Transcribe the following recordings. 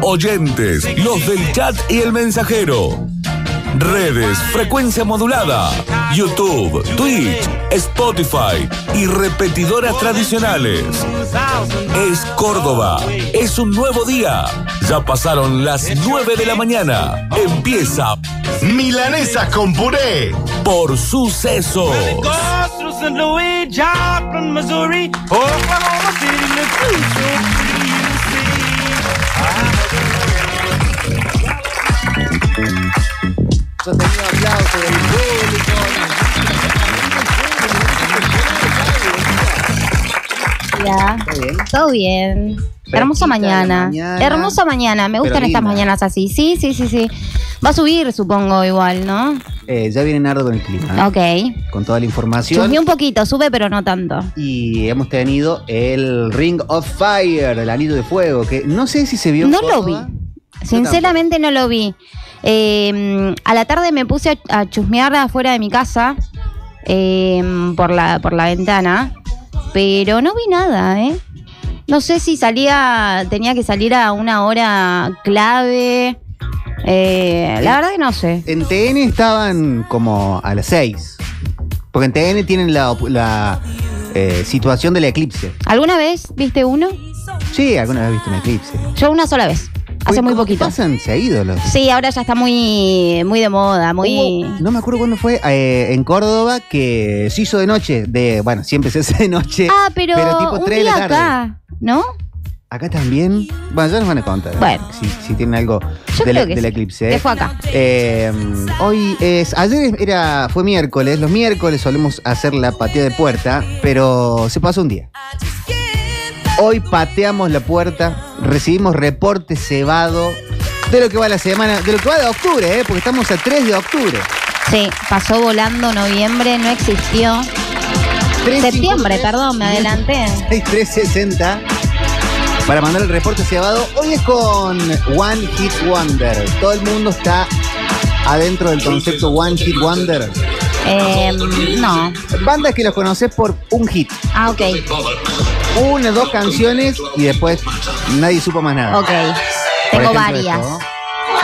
oyentes, los del chat y el mensajero. Redes, frecuencia modulada, YouTube, Twitch, Spotify y repetidoras tradicionales. Es Córdoba, es un nuevo día. Ya pasaron las 9 de la mañana. Empieza Milanesas con puré. por sucesos. Sostenido aplauso del público. Hola. Está bien. Todo bien. Hermosa mañana. mañana. Hermosa mañana. Me gustan estas mañanas así. Sí, sí, sí, sí. Va a subir, supongo, igual, ¿no? Eh, ya viene Nardo con el clima, Ok. con toda la información. Chusmeé un poquito, sube, pero no tanto. Y hemos tenido el Ring of Fire, el anillo de fuego, que no sé si se vio. No lo Córdoba. vi. Sinceramente no lo vi. Eh, a la tarde me puse a, a chusmear afuera de mi casa eh, por, la, por la ventana, pero no vi nada, ¿eh? No sé si salía, tenía que salir a una hora clave. Eh, la verdad que no sé. En TN estaban como a las 6. Porque en TN tienen la, la, eh, situación del eclipse. ¿Alguna vez viste uno? Sí, alguna vez he visto un eclipse. Yo una sola vez, hace Uy, muy ¿cómo que poquito. Pasan los. Sí, ahora ya está muy, muy de moda, muy... Hubo- no me acuerdo cuándo fue eh, en Córdoba que se hizo de noche. De, bueno, siempre se hace de noche. Ah, pero, pero tipo un tres de la día tarde. acá, ¿no? Acá también. Bueno, ya nos van a contar. Bueno. Si, si tienen algo Yo del, creo que del sí, eclipse. que fue acá. Eh, hoy es. Ayer era, fue miércoles. Los miércoles solemos hacer la patea de puerta, pero se pasó un día. Hoy pateamos la puerta, recibimos reporte cebado de lo que va la semana, de lo que va de octubre, ¿eh? porque estamos a 3 de octubre. Sí, pasó volando noviembre, no existió. 3, Septiembre, perdón, me adelanté. 360 para mandar el reporte cebado. Hoy es con One Hit Wonder. Todo el mundo está adentro del concepto One Hit Wonder. Eh, no. Bandas que los conoces por un hit. Ah, ok. Una, dos canciones y después nadie supo más nada. Ok. Por Tengo ejemplo, varias. esto.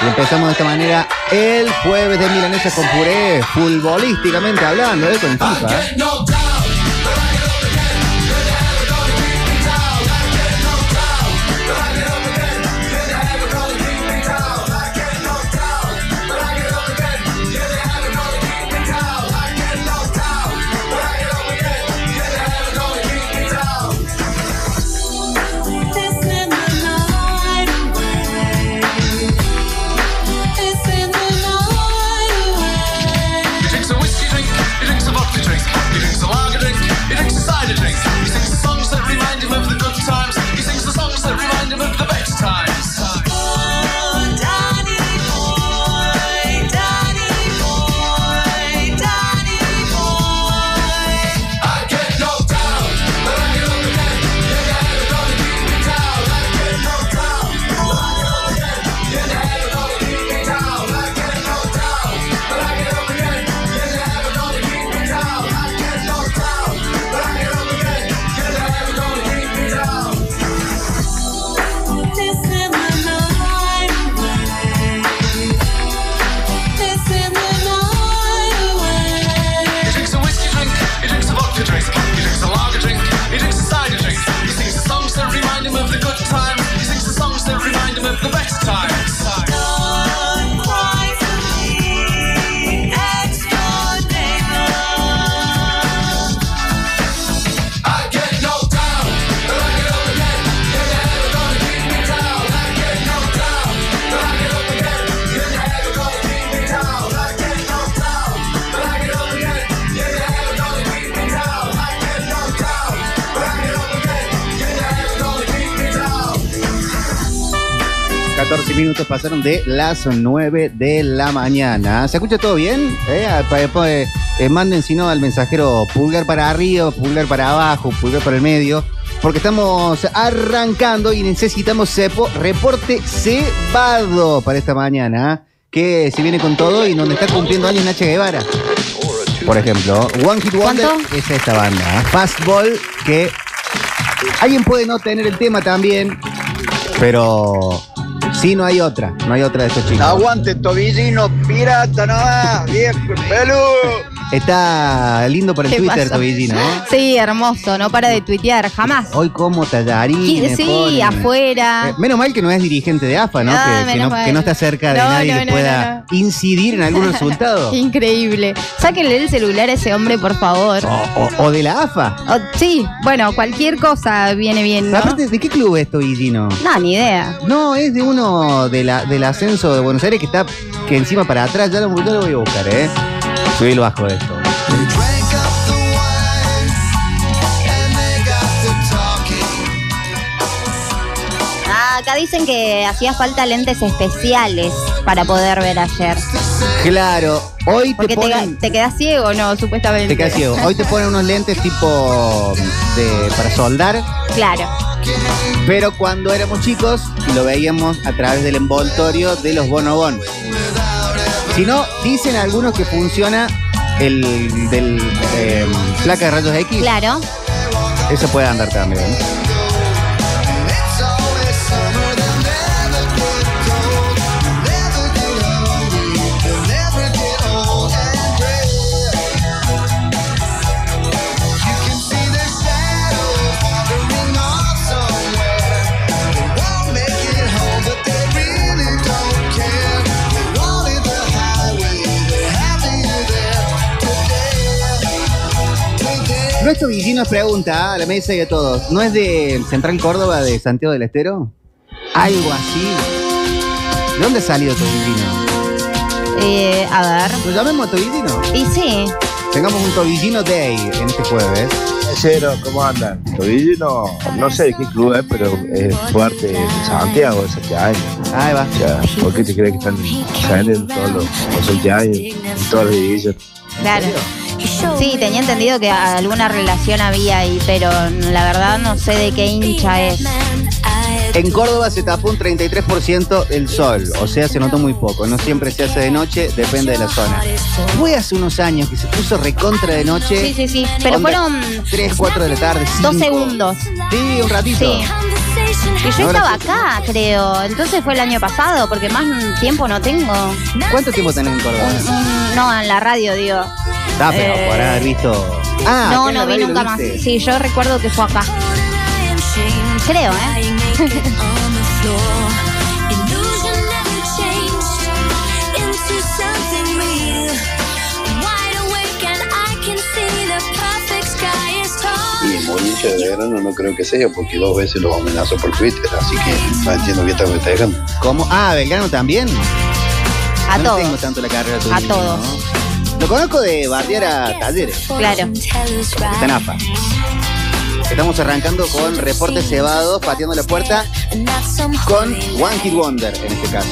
Y empezamos de esta manera el jueves de Milanesa con puré, futbolísticamente hablando, ¿eh? con FIFA. ¿eh? Minutos pasaron de las 9 de la mañana. ¿Se escucha todo bien? Eh, pa- pa- eh, eh, manden si no al mensajero pulgar para arriba, pulgar para abajo, pulgar para el medio. Porque estamos arrancando y necesitamos cepo, reporte cebado para esta mañana. Que se viene con todo y donde está cumpliendo años Nacha Guevara. Por ejemplo, One Hit Wonder ¿Cuánto? es esta banda. Fastball, que alguien puede no tener el tema también, Pero sí, no hay otra. No hay otra de estos chicos. Aguante, tobillino, pirata, nada, viejo peludo. Está lindo por el ¿Qué Twitter, pasa? Tobillino. ¿no? Sí, hermoso, no para de tuitear, jamás. Hoy como tallarines. Sí, ponen. afuera. Eh, menos mal que no es dirigente de AFA, ¿no? Ah, que, que menos no que no está cerca de No, nadie no, que pueda incidir en algún resultado. Increíble. Sáquenle el celular a ese hombre, por favor. O, o- o de la AFA. O- sí, bueno, cualquier cosa viene bien. Aparte, ¿de qué club es Tobillino? No, ni idea. No, es de uno de la, del ascenso de Buenos Aires que está que encima para atrás. Ya lo, ya lo voy a buscar, ¿eh? Subí lo bajo de esto. Ah, acá dicen que hacía falta lentes especiales para poder ver ayer. Claro, hoy te Porque te, ponen. te quedas ciego, ¿no? Supuestamente. Te quedas ciego. Hoy te ponen unos lentes tipo de para soldar, Claro. pero cuando éramos chicos lo veíamos a través del envoltorio de los bonobón. Si no, dicen algunos que funciona el del eh, placa de rayos X. Claro. Eso puede andar también. Nuestro vecino pregunta a la mesa y a todos, ¿no es de Central Córdoba de Santiago del Estero? Algo así. ¿De dónde ha salido tu? Eh, a ver. ¿Lo llamemos a Tobillino? Y sí. Tengamos un Tobillino Day en este jueves. Cero, ¿cómo andan? Tobillino, no sé de qué club es, pero es fuerte de Santiago, de Santiago. Ahí va. O sea, ¿por qué te crees que están saliendo todos los, los Santiago en todas las divisiones? Claro. Sí, tenía entendido que alguna relación había ahí, pero la verdad no sé de qué hincha es. En Córdoba se tapó un 33% el sol, o sea, se notó muy poco. No siempre se hace de noche, depende de la zona. Fue hace unos años que se puso recontra de noche. Sí, sí, sí. Pero fueron 3, 4 de la tarde. dos cinco. segundos. Sí, un ratito. Sí. Y yo Ahora estaba sí. acá, creo. Entonces fue el año pasado, porque más tiempo no tengo. ¿Cuánto tiempo tenés en Córdoba? Un- no, en la radio, digo. Ah, pero Eh, por haber visto. Ah, no, acá en la no vi radio nunca más. viste. Sí, yo recuerdo que fue acá. Creo, ¿eh? Boliche de verano no creo que sea porque dos veces los amenazó por Twitter, así que no entiendo qué está festejando. ¿Cómo? Ah, Belgrano también. A no todos. tengo tanto la carrera tuya. A todos. Lo conozco de bardear a talleres. Claro. Está en AFA. Estamos arrancando con reportes cebados, pateando la puerta con One Hit Wonder en este caso.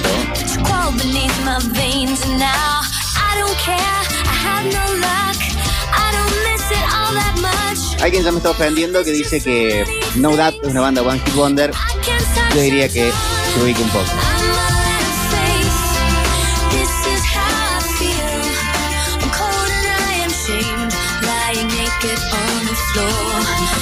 Quien ya me está ofendiendo que dice que No Doubt es una banda One Hit Wonder. Yo diría que se ubique un poco.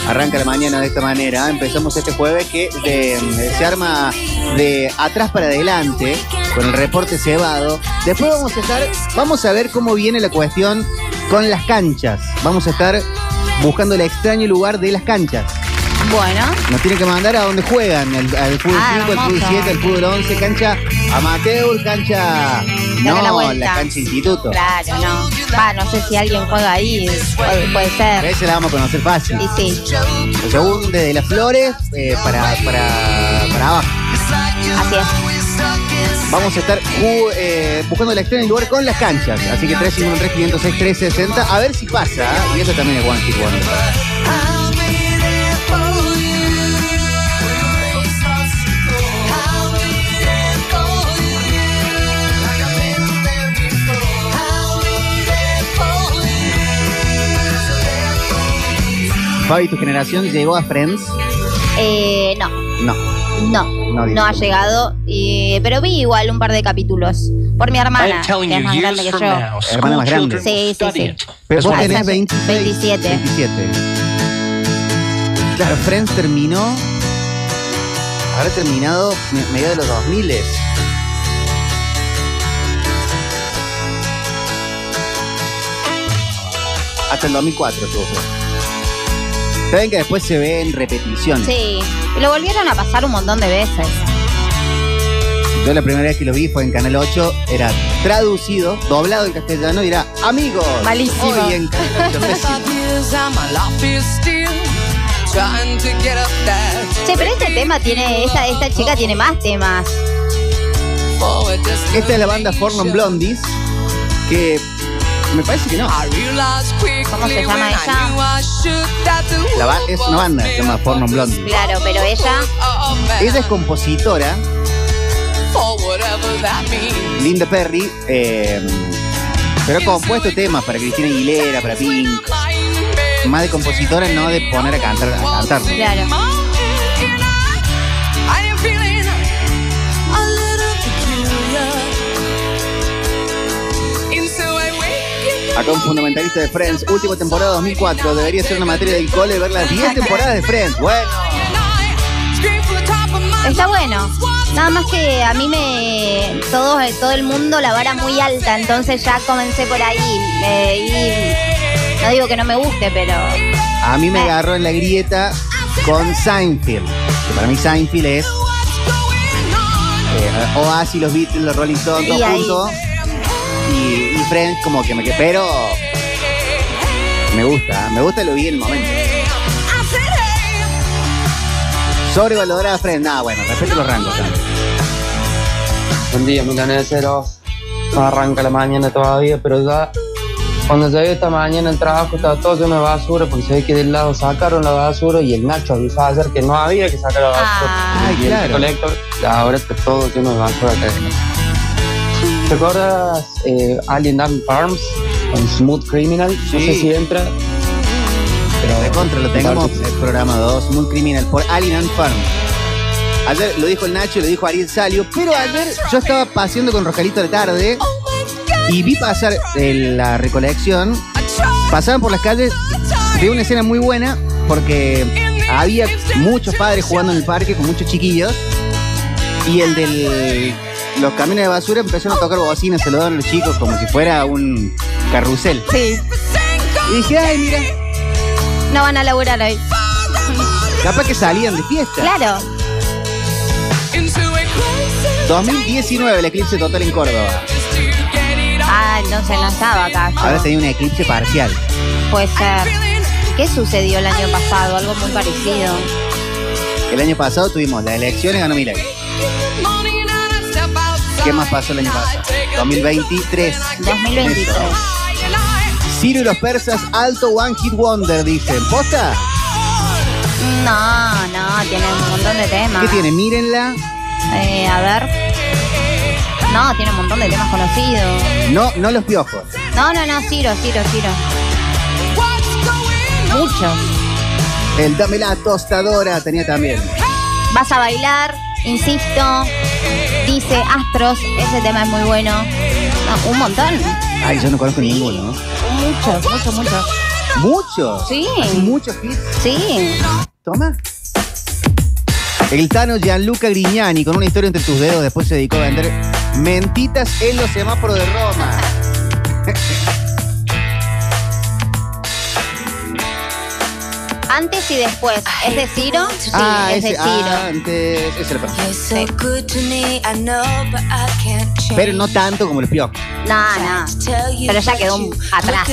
Arranca la mañana de esta manera. Empezamos este jueves que de- se arma de atrás para adelante con el reporte cebado. Después vamos a estar, vamos a ver cómo viene la cuestión con las canchas. Vamos a estar buscando el extraño lugar de las canchas. Bueno. Nos tienen que mandar a donde juegan, el- al fútbol Ah, 5, el fútbol hermoso. 7, el fútbol 11, cancha amateur, cancha... La No, la cancha instituto. Claro, no. Va, no sé si alguien juega ahí. Puede, puede A ser. veces la vamos a conocer fácil. Y sí. O según desde las flores eh, para, para, para abajo. Así es. Vamos a estar eh, buscando el extraño lugar con las canchas. Así que 353 506 360 A ver si pasa. ¿eh? Y eso también es One Hit Wonder. Fabi, ¿tu generación llegó a Friends? Eh, no, No. no. No, No ha llegado. y- pero vi igual un par de capítulos. Por mi hermana, que es más grande que yo. Hermana más grande. Sí, sí, sí. Pero vos tenés esa- 26, 27. 27. Claro, Friends terminó habrá terminado me- medio de los 2000 Hasta el 2004 tuvo. Saben que después se ve en repetición. Sí. Y lo volvieron a pasar un montón de veces. Yo la primera vez que lo vi fue en Canal 8, era traducido, doblado en castellano y era Amigos. Malísimo. Hoy en Canal 8, pésimo. Che, pero este tema tiene, esta, esta chica tiene más temas. Esta es la banda Fornon Blondies, que me parece que no. ¿Cómo se llama ella? La ba- es una banda, se llama Fornon Blondies. Claro, pero ella. Ella es compositora, Linda Perry, eh, pero ha compuesto temas para Cristina Aguilera, para Pink. Más de compositora, no de poner a cantar. A cantar. Claro. Acá un fundamentalista de Friends, última temporada 2004. Debería ser una materia del cole ver las 10 temporadas de Friends. Bueno, Está bueno. Nada más que a mí me. Todo, todo el mundo la vara muy alta, entonces ya comencé por ahí. eh, y no digo que no me guste, pero. a mí me agarró en la grieta con Seinfeld. Que para mí Seinfeld es eh, Oasis, los Beatles, los Rolling Stones, todo ahí. Y, y Friends como que me quedé, pero me gusta, me gusta lo vi en el momento. Sobrevalorada Friends, nada, bueno, respeto los rangos. también. Buen día, milaneceros. No arranca la mañana todavía, pero ya cuando llegué esta mañana al trabajo estaba todo lleno de basura porque se ve que del lado sacaron la basura y el Nacho avisó ayer que no había que sacar la basura. Ay, y el claro. recolector, ahora está todo lleno de basura acá. ¿Te acuerdas eh, Alien Arm Farms con Smooth Criminal? No sé si entra. Pero De contra, lo Aparte, el programa 2, Muy Criminal, por Alien and Farm. Ayer lo dijo el Nacho, lo dijo Ariel Salio, pero ayer yo estaba paseando con Rojalito de tarde y vi pasar eh, la recolección. Pasaban por las calles, vi una escena muy buena porque había muchos padres jugando en el parque con muchos chiquillos y el de los camiones de basura empezaron a tocar bocinas, saludaron a los chicos como si fuera un carrusel. Sí. Y dije, ay, mira, No van a laburar hoy. capaz que salían de fiesta. Claro. 2019, el eclipse total en Córdoba. Ah, entonces no estaba acá. yo. Ahora tenía un eclipse parcial. Puede ser. ¿Qué sucedió el año pasado? Algo muy parecido. El año pasado tuvimos las elecciones, ganó Milei. ¿Qué más pasó el año pasado? 2023. 2023. Eso. Ciro y los persas, alto One Hit Wonder, dicen. ¿Posta? No, no, tiene un montón de temas. ¿Qué tiene? Mírenla. Eh, a ver. No, tiene un montón de temas conocidos. No, no los piojos. No, no, no, Ciro, Ciro, Ciro. Muchos. El Dame la tostadora tenía también. Vas a bailar, insisto. Dice Astros, ese tema es muy bueno. No, un montón. Ay, yo no conozco ninguno. ¿no? Muchos, muchos, muchos. ¿Muchos? Sí. ¿Hay muchos hits? Sí. Toma. El Tano Gianluca Grignani, con una historia entre tus dedos, después se dedicó a vender mentitas en los semáforos de Roma. Antes y después. ¿Es de Ciro? Sí, ah, es de Ciro. antes, era para- Sí. Pero no tanto como los piojos. No, no. Pero ya quedó atrás.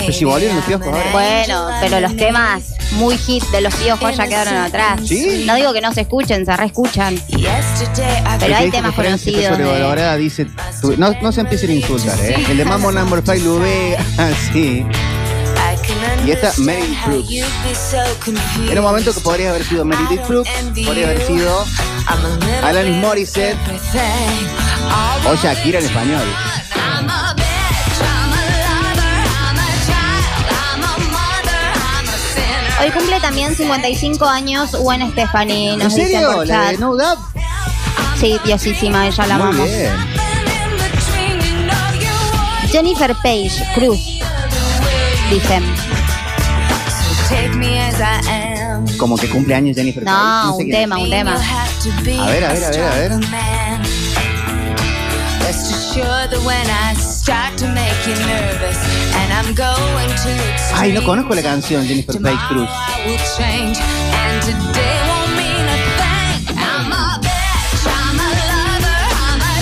Pero si volvieron los piojos ahora. Bueno, pero los temas muy hit de los piojos ya quedaron atrás. ¿Sí? No digo que no se escuchen, se reescuchan. Pero El hay temas conocidos. de- sobrevalorada, dice, no se empiecen a insultar, ¿eh? El de Mambo Number 5 lo ve así. Y esta, Meredith Brooks. Era un momento que podría haber sido Meredith Brooks, podría haber sido Alanis Morissette o Shakira en español. Hoy cumple también 55 años Gwen Stefani. ¿En Nos serio? por ¿La de No Doubt? Sí, diosísima, ella la Muy amamos. bien. Jennifer Page, Cruz. Dicen. Como que cumpleaños Jennifer Coolidge. No, sé un tema, un tema. A ver, a ver, a ver, a ver. Ay, no conozco la canción Jennifer Page Cruz.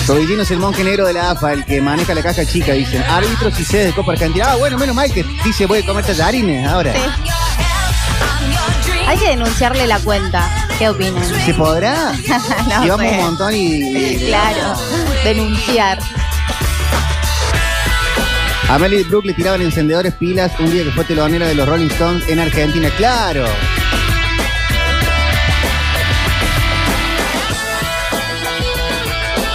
Tobillino es el monje negro de la AFA, el que maneja la caja chica, dicen. Árbitros y sedes de Copa Argentina. Ah, bueno, menos mal que dice voy a comer tallarines ahora. Hay que denunciarle la cuenta. ¿Qué opinan? ¿Se podrá? No Llevamos sé. un montón y... Claro, denunciar. A Melody Brook le tiraban encendedores pilas un día que fue telonera de los Rolling Stones en Argentina. ¡Claro!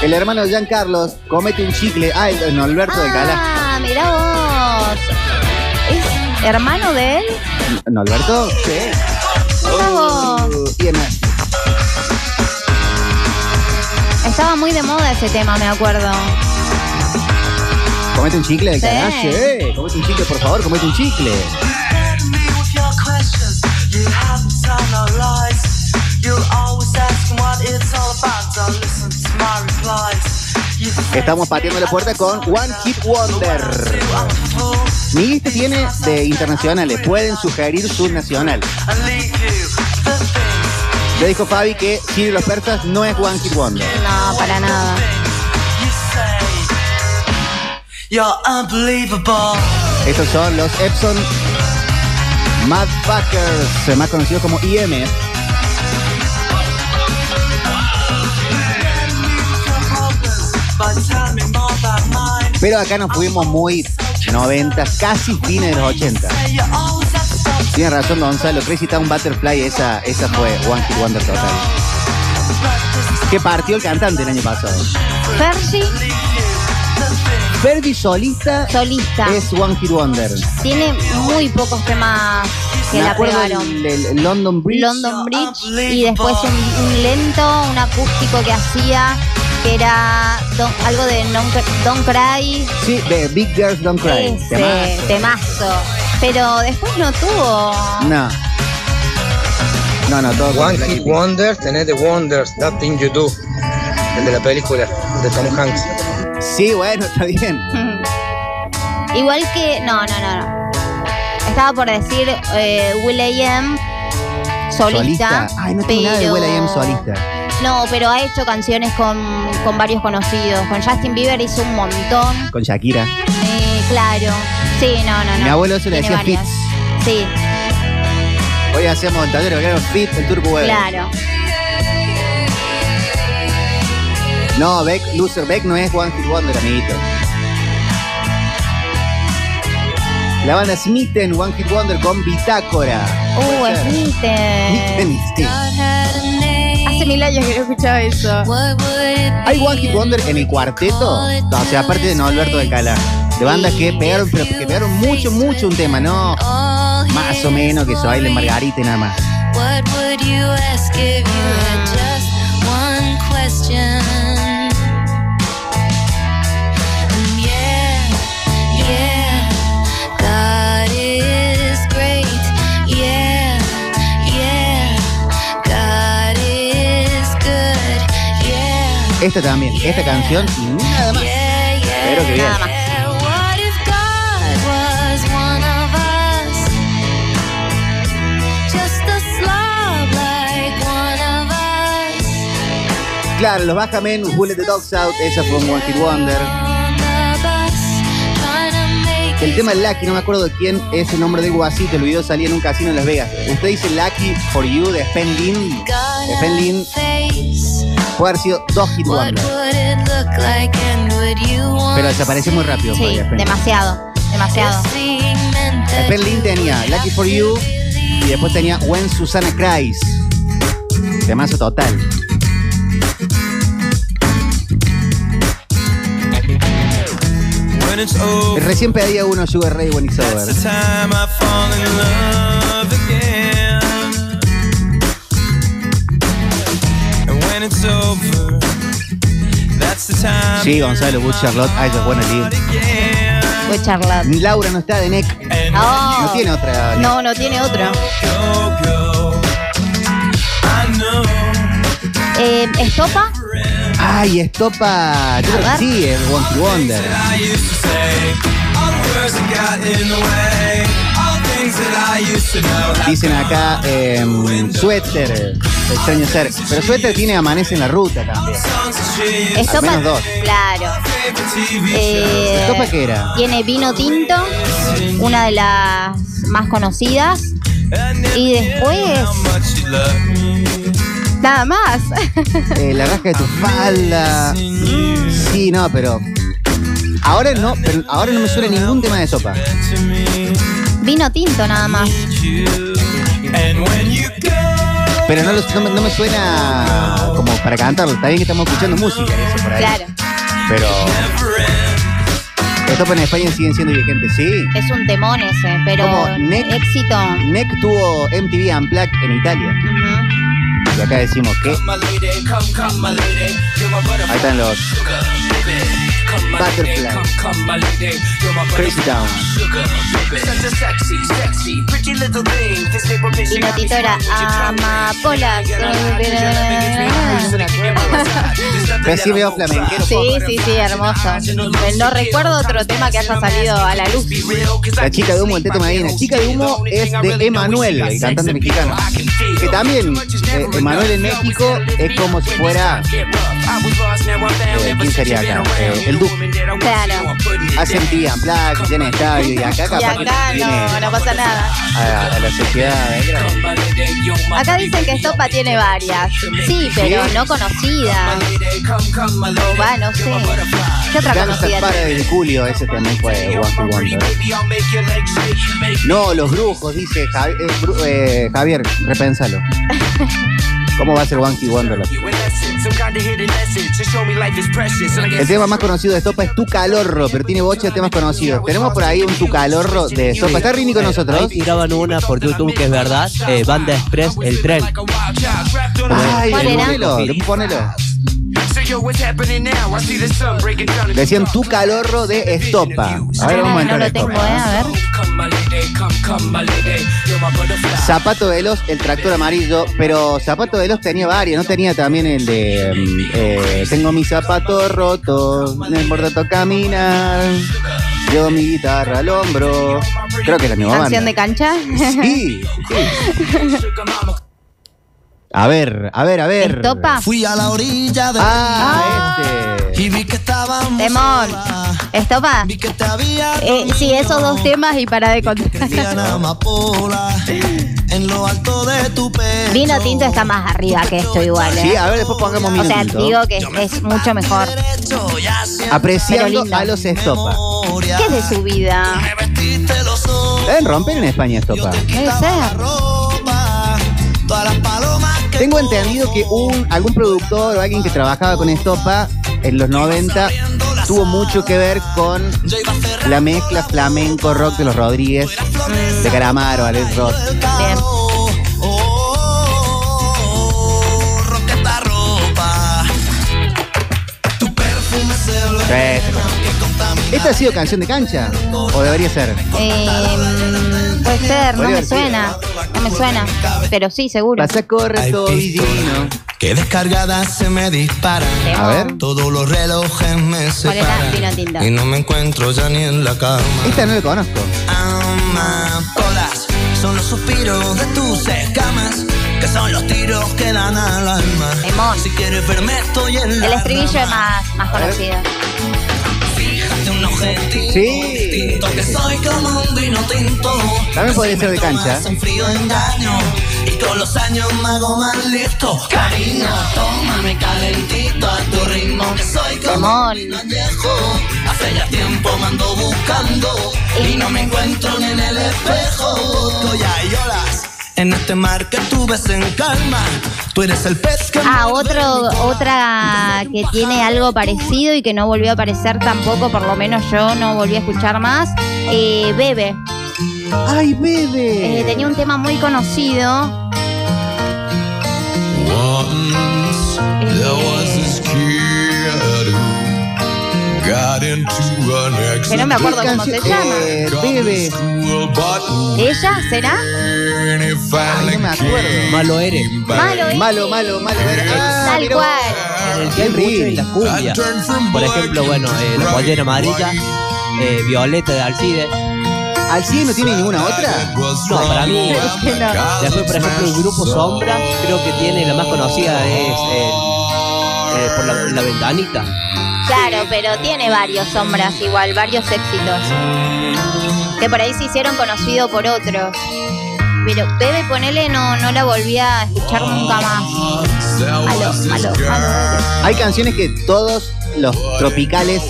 El hermano de Jean Carlos comete un chicle. Ah, el no, Alberto de Cala. Ah, mirá vos. ¿Es hermano de él? ¿No, Alberto? Sí. Eh. Estaba muy de moda ese tema, me acuerdo. ¿Comete un chicle de Sí. Cala? Sí. Comete un chicle, por favor, comete un chicle. Estamos pateando la puerta con One Hit Wonder. Mi lista tiene de internacionales. Pueden sugerir su nacional. Ya dijo Fabi que Sirio y los persas no es One Hit Wonder. No, para nada. Estos son los Epson Madfuckers, más conocidos como IM. Pero acá nos fuimos muy 90, casi fines de los 80. Tiene razón Gonzalo, Crazy Town Butterfly, esa, esa fue One Hit Wonder total. Que partió el cantante el año pasado. Fergie, Fergie solista solista. es One Hit Wonder. Tiene muy pocos temas que Me la pegaron. del London Bridge. London Bridge y después un, un lento, un acústico que hacía que era Don't- algo de Don't, Don't Cry. Sí, de Big Girls Don't Cry. Ese Temazo. temazo. Pero después no tuvo. No. No, no, todo One Hit Black Wonders, tenés The Wonders, That Thing You Do, el de la película de Tom Hanks. Sí, bueno, está bien. Igual que. No, no, no, no. Estaba por decir eh, Will I.am solista. Ay, no tengo nada de pero- Will I Am solista. No, pero ha hecho canciones con, con varios conocidos. Con Justin Bieber hizo un montón. Con Shakira. Eh, claro. Sí, no, no, no. Mi abuelo se le Tiene decía varias. Sí, Hoy hacemos el taller de Fit, el Turco Weber. claro. No, Beck, Loser Beck no es One Hit Wonder, amiguito. La banda Smith en One Hit Wonder con Bitácora. Uh, Puede ser. Smitten. Sí. Hace mil años que no escuchaba eso. ¿Hay One Hit Wonder en el cuarteto? No, o sea, aparte de No Alberto de Cala. De bandas que pegaron, pero que pegaron mucho, mucho un tema, ¿no? Más o menos que se baile Margarita y nada más. Esta también, esta canción y nada más. yeah, yeah. Pero que bien. Claro, los Bajamen, Who Let the Dogs Out, esa fue un One Hit Wonder. El tema Lucky, no me acuerdo de quién es el nombre del guasito, el video salía en un casino en Las Vegas. Usted dice Lucky for You de Spendlin. De Spendlin face. puede haber sido dos hit wonder. Pero desapareció muy rápido. Sí, demasiado. Demasiado. Spendlin tenía Lucky for You y después tenía When Susana Cries. Temazo total. Recién pedía uno Sugar Ray When It's Over. Sí, Gonzalo, Good Charlotte, I just wanna live. Good Charlotte. Laura no está de NEC. Oh. No tiene otra. No, no tiene otra. Eh, ¿Estopa? Ay, estopa. Yo creo que sí, es Wonky Wonder. Dicen acá, em, suéter, extraño ser. Pero suéter tiene amanece en la ruta también. Al ¿Estopa? menos dos. Claro. Eh, ¿Estopa qué era? Tiene vino tinto, una de las más conocidas. Y después. Nada más. Eh, la rasca de tu falda. Sí, no, pero. Ahora no, pero ahora no me suena ningún tema de sopa. Vino tinto, nada más. Pero no, no me, no me suena como para cantarlo. Está bien que estamos escuchando música, eso por ahí. Claro. Pero. Los Sopa en España siguen siendo vigentes, sí. Es un temón ese, pero Como Neck- éxito. NEC tuvo MTV Unplugged en Italia. Y acá decimos que. Ahí están los. Butterfly. Crazy Town. Vino tinto era amapolas. Pero sí veo. Sí, sí, sí, hermoso. No recuerdo otro tema que haya salido a la luz. La chica de humo del Teto Medina. Chica de humo es de Emanuel, el cantante mexicano. Que también, eh, Emanuel en México es como si fuera. eh, ¿Quién sería acá? Eh, el Duque. Claro. Hacen tía, Black, llena estadio y acá Y capaz que acá no, no pasa nada. a, a la sociedad. ¿eh? Acá dicen que Estopa tiene varias. Sí, pero no conocidas. O va, no sé. ¿Qué otra Gangsta conocida para tiene? de Julio, ese también fue One Wonder. No, los brujos, dice Javi- eh, Bru- eh, Javier, repénsalo. ¿Cómo va a ser One Hit Wonder? El tema más conocido de Estopa es Tu Calorro, pero tiene bocha de temas conocidos. Tenemos por ahí un Tu Calorro de Estopa. ¿Está Rini con Ahí nosotros? tiraban una por YouTube que es verdad. eh, Banda Express, el tren. Ay, ponelo, ponelo. Decían Tu Calorro de Estopa. A ver, vamos a No entrar a lo tengo, Estopa. ¿eh? A ver. Zapato Veloz, el tractor amarillo, pero Zapato Veloz tenía varios, no tenía también el de mm, eh, Tengo mis zapatos rotos, no importa caminar, llevo mi guitarra al hombro. Creo que es la misma ¿Canción banda. de cancha? Sí, sí. A ver, a ver, a ver. ¿Estopa? Fui a la orilla de Ah, este. y vi que estábamos Temón. ¿Estopa? Eh, sí, esos dos temas y para de contar. Diana Amapola en lo alto de tu pelo. Vino tinto está más arriba que esto igual, ¿eh? Sí, a ver, después pongamos O Vino sea, Tinto. digo que es, es mucho mejor. Apreciando lindo. a los Estopa. ¿Qué es de su vida? Deben romper en España Estopa. Debe ser. Tengo entendido que un, algún productor o alguien que trabajaba con Estopa en los 90 tuvo mucho que ver con la mezcla flamenco rock de los Rodríguez, de Calamaro, Alex Roth. Bien. esta ropa. Tu perfume se lo ¿Esta ha sido canción de cancha? ¿O debería ser? Eh, puede ser, no me suena. No me suena. Pero sí, seguro. Pasa. Que descargada se me dispara. A ver. Todos los relojes me separan. Y no me encuentro ya ni en la cama. Esta no la conozco. Amapolas son los suspiros de tus escamas. Que son los tiros que dan al alma. Si quieres verme, estoy en la El estribillo es más, más conocido. Un objetivo Sí. distinto, que soy como un vino tinto. También podría ser de cancha. En frío engaño. Y con los años me hago más listo. Cariño, tómame calentito a tu ritmo. Que soy como un vino añejo. Hace ya tiempo me ando buscando. Y no me encuentro ni en el espejo. Goya y olas. En este mar que tú ves en calma. Tú eres el pez que Ah, otro, otra que tiene algo parecido y que no volvió a aparecer tampoco, por lo menos yo no volví a escuchar más. Eh, Bebe. ¡Ay, bebé! Eh, tenía un tema muy conocido. Once que no me acuerdo ¿Qué cómo se llama. Eh, Bebe. ¿Ella será? Ay, no me acuerdo. Malo eres. Malo. Malo, malo, malo. Ah, Tal cual. El que hay mucho en las cumbias. Por ejemplo, bueno, eh, la pollera amarilla, eh, Violeta de Alcide. ¿Alcide no tiene ninguna otra? No, para mí. Después, por ejemplo, el grupo Sombra, creo que tiene la más conocida es eh, eh, por la, la ventanita. Claro, pero tiene varios sombras igual, varios éxitos. Que por ahí se hicieron conocidos por otros. Pero Bebe, ponele, no, no la volví a escuchar nunca más. Malo, malo, malo. Hay canciones que todos los tropicales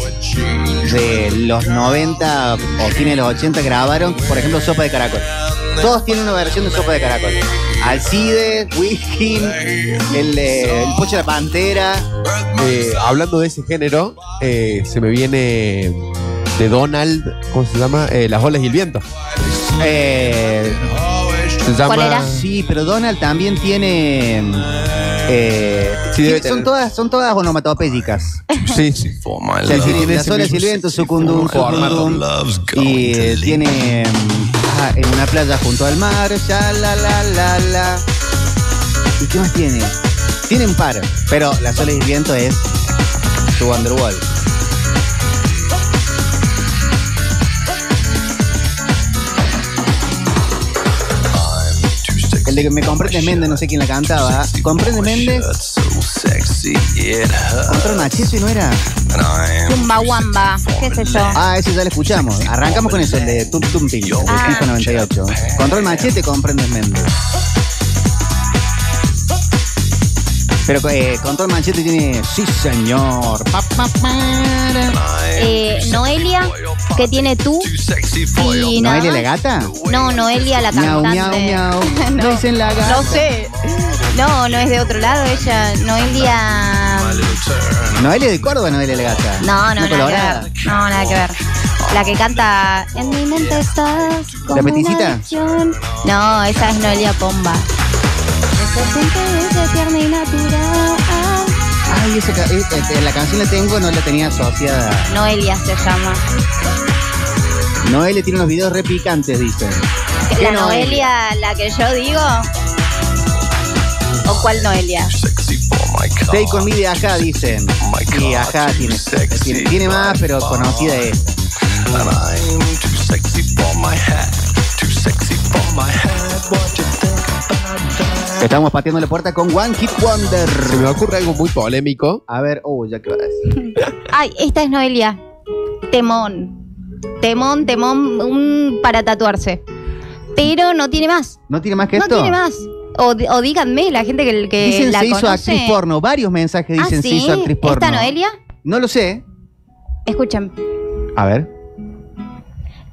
de los 90 o fines de los 80 grabaron, por ejemplo, Sopa de Caracol. Todos tienen una versión de Sopa de Caracol. Alcide, Wiskin, el, eh, el Pocho de la Pantera. Eh, hablando de ese género, eh, se me viene de Donald, ¿cómo se llama? Eh, Las olas y el viento. Eh, Se llama. ¿Cuál era? sí, pero Donald también tiene. eh, Sí, son todas, son todas onomatopédicas. Sí, sí. O sea, tiene Las olas y el viento, sucundum, sucundum. Y eh, tiene ah, en una playa junto al mar, ya la la la la. ¿Y qué más tiene? Tiene un par, pero Las olas y viento es su Wonderwall. El de que me comprende Méndez, no sé quién la cantaba. Comprende Méndez. Control machete no era. Chumbawamba, qué sé yo. Ah, ese ya lo escuchamos. Arrancamos con eso, el de Tum Tumping, de Ah. FIFA 98. Control machete, comprendes Méndez. Pero eh, Control Machete tiene. Sí, señor. Pa, pa, para. Eh, Noelia, que tiene tú. Y nada ¿Noelia más. la gata? No, Noelia la Miau, cantante. miau, miau. no, No dicen la gata. No sé. No, no es de otro lado ella. Noelia. Noelia de Córdoba, Noelia la gata. No, no, nada colorada. que ver. No, nada que ver. La que canta En mi mente estás. como ¿La una peticita? adicción". No, esa es Noelia Pomba. Se siente desde tierna y natural. Esa ca- eh, eh, la canción la tengo, no la tenía asociada. Noelia se llama. Noelia tiene unos videos re picantes, dicen. ¿Qué ¿La Noelia, la que yo digo? ¿O cuál Noelia? Stay con me de Ajá, dicen. Y Ajá tiene, tiene, tiene más, pero conocida es. Estamos pateando la puerta con One Hit Wonder. Se me ocurre algo muy polémico. A ver, oh, ya que va a decir. Ay, esta es Noelia. Temón. Temón, temón, un para tatuarse. Pero no tiene más. ¿No tiene más que No esto? tiene más. O, o díganme, la gente que, que Dicen la se hizo conoce. actriz porno. Varios mensajes Ah, dicen se ¿sí? hizo actriz porno. ¿Esta Noelia? No lo sé. Escuchen. A ver.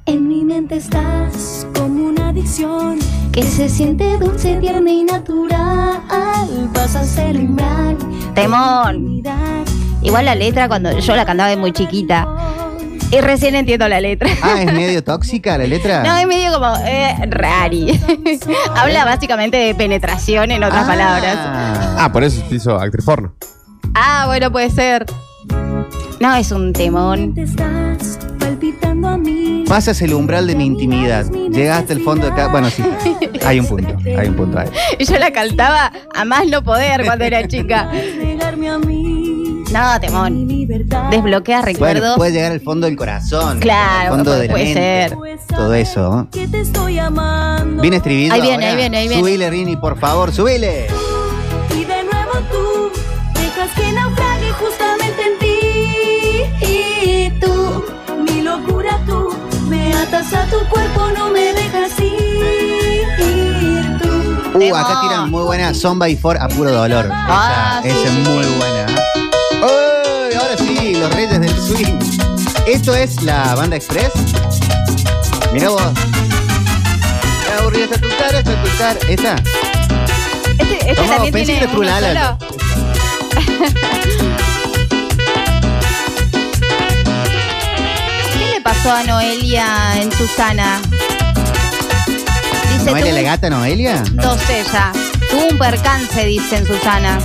En mi mente estás como adicción que se siente dulce, tierna y natural. Pasas el umbral. Temón. Igual la letra cuando yo la cantaba de muy chiquita. Y recién entiendo la letra. Ah, es medio tóxica la letra. No, es medio como eh, rari. Habla básicamente de penetración en otras palabras. Ah, por eso se hizo actriz porno. Ah, bueno, puede ser. No, es un temón. Te estás palpitando a mí. Pasas el umbral de mi intimidad. Llegaste al fondo de acá. Bueno, sí. Hay un punto. Hay un punto ahí. Y yo la cantaba a más no poder cuando era chica. Negarme a mí. No, temón. Desbloquea Bueno, recuerdos. puede llegar al fondo del corazón. Claro, al fondo de la puede mente. Todo eso. Que te estoy amando. Viene estribillo. Ahí viene, ahora? ahí viene, ahí viene. Subile, Rini, por favor, subile. Tu cuerpo, no me dejas ir. Tú. Uh, acá tiran muy buena Somebody for a puro dolor. Ah, esa sí, esa es sí, muy sí. buena. ¡Uy! ahora sí, los reyes del swing. Esto es la banda Express. Mira vos. Qué aburrida está tu cara, está tu cara. ¿Esa? Este, este Tomá, también pensé tiene que era uno Trulala. solo. pasó a Noelia en Susana? Dice, ¿Noelia tuvo- la gata, Noelia? Ya. Tuvo un percance, dice en Susana.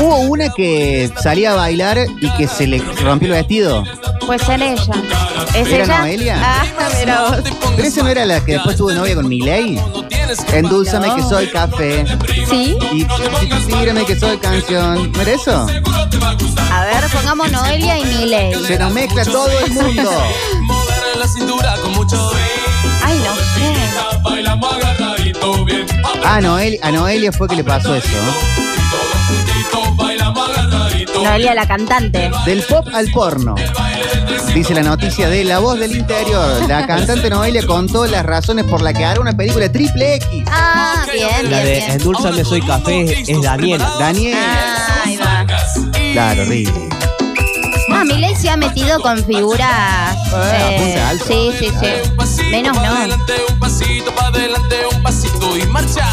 Hubo una que salía a bailar y que se le rompió el vestido. Puede ser ella. ¿Es ¿Era ella? Noelia? Ah, mira vos. ¿Pero esa no era la que después tuvo novia con Miley? Endulzame que soy café. ¿Sí? Y tírame que soy canción. ¿No era eso? A ver, pongamos Noelia y Miley. Se nos mezcla todo el mundo. Ay, no sé. Ah, Noel, a Noelia fue que le pasó eso. Noelia, la cantante. Del pop al porno. Dice la noticia de La Voz del Interior. La cantante Noelia contó las razones por las que hará una película triple X. Ah, bien, La bien, de bien. Endulzame Soy Café es Daniela. Daniel. Ah, ahí va. Claro, horrible. Ah, Miley se ha metido con figuras. eh, punta alta. sí, sí, sí. Menos no.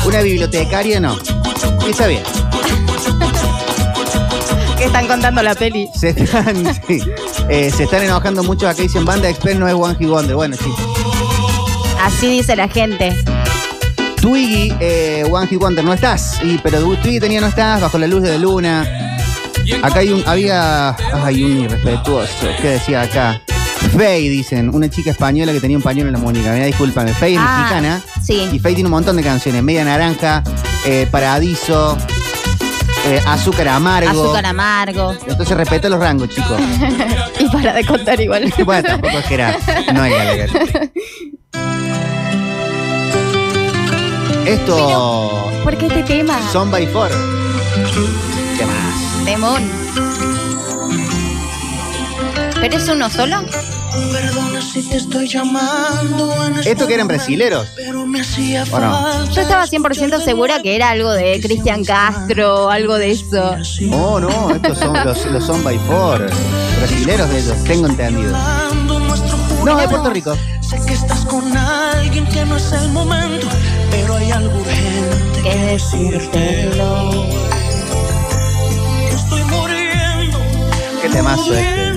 Una bibliotecaria no. Está bien. ¿Qué están contando la peli? Se están, sí. Eh, se están enojando mucho acá dicen banda expert no es One Hit Wonder. Bueno, sí. Así dice la gente. Twiggy, eh, One Hit Wonder, no estás. Y, pero Twiggy tenía no estás, bajo la luz de la luna. Acá hay un, había. Hay un irrespetuoso. ¿Qué decía acá? Faye, dicen, una chica española que tenía un pañuelo en la mónica. Mira, discúlpame. Faye es Ah, mexicana. sí. Y Faye tiene un montón de canciones. Media Naranja, eh, Paradiso, eh, Azúcar Amargo. Azúcar amargo. Entonces respeta los rangos, chicos. y para de contar igual. bueno, tampoco es que era. No es Gallagher. Esto. ¿Por qué este tema? Son by Four. ¿Qué más? Demon. ¿Pero es uno solo? Perdona si te estoy llamando en ¿Esto que eran brasileros? pero me hacía ¿O no? Yo estaba 100% segura que era algo de Cristian Castro, algo de eso. Oh, no, estos son los, los Son by Four. Brasileros de ellos, tengo entendido. No, de Puerto Rico. Sé que estás con alguien que no es el momento, pero hay algo urgente que decírtelo. Estoy muriendo, Qué temazo este.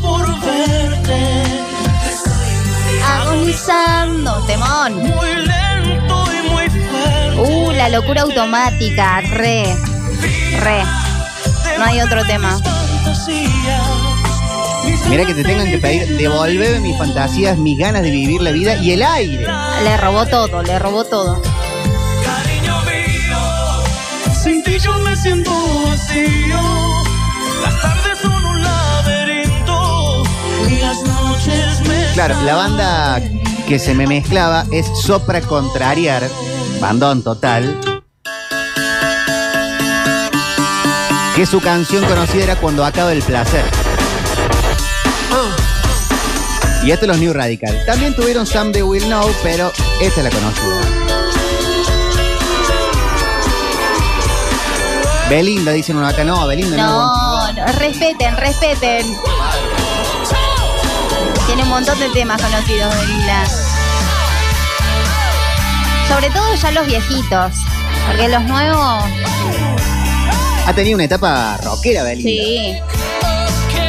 por verte. Agonizando, temón. Muy lento y muy fuerte. Uh, la locura automática, re. Re. No hay otro tema. Mira que te tengan que pedir, devolveme mis fantasías, mis ganas de vivir la vida y el aire. Le robó todo, le robó todo. Sin ti yo me siento vacío. Claro, la banda que se me mezclaba es Sopra Contrariar, bandón total. Que su canción conocida era Cuando acaba el placer. Y esto es los New Radical. También tuvieron Someday Will Know, pero esta es la conocida. Belinda, dicen uno acá. No, Belinda no. No, no, respeten, respeten. Tiene un montón de temas conocidos, Belinda. Sobre todo ya los viejitos. Porque los nuevos, Ha tenido una etapa rockera, Belinda. sí.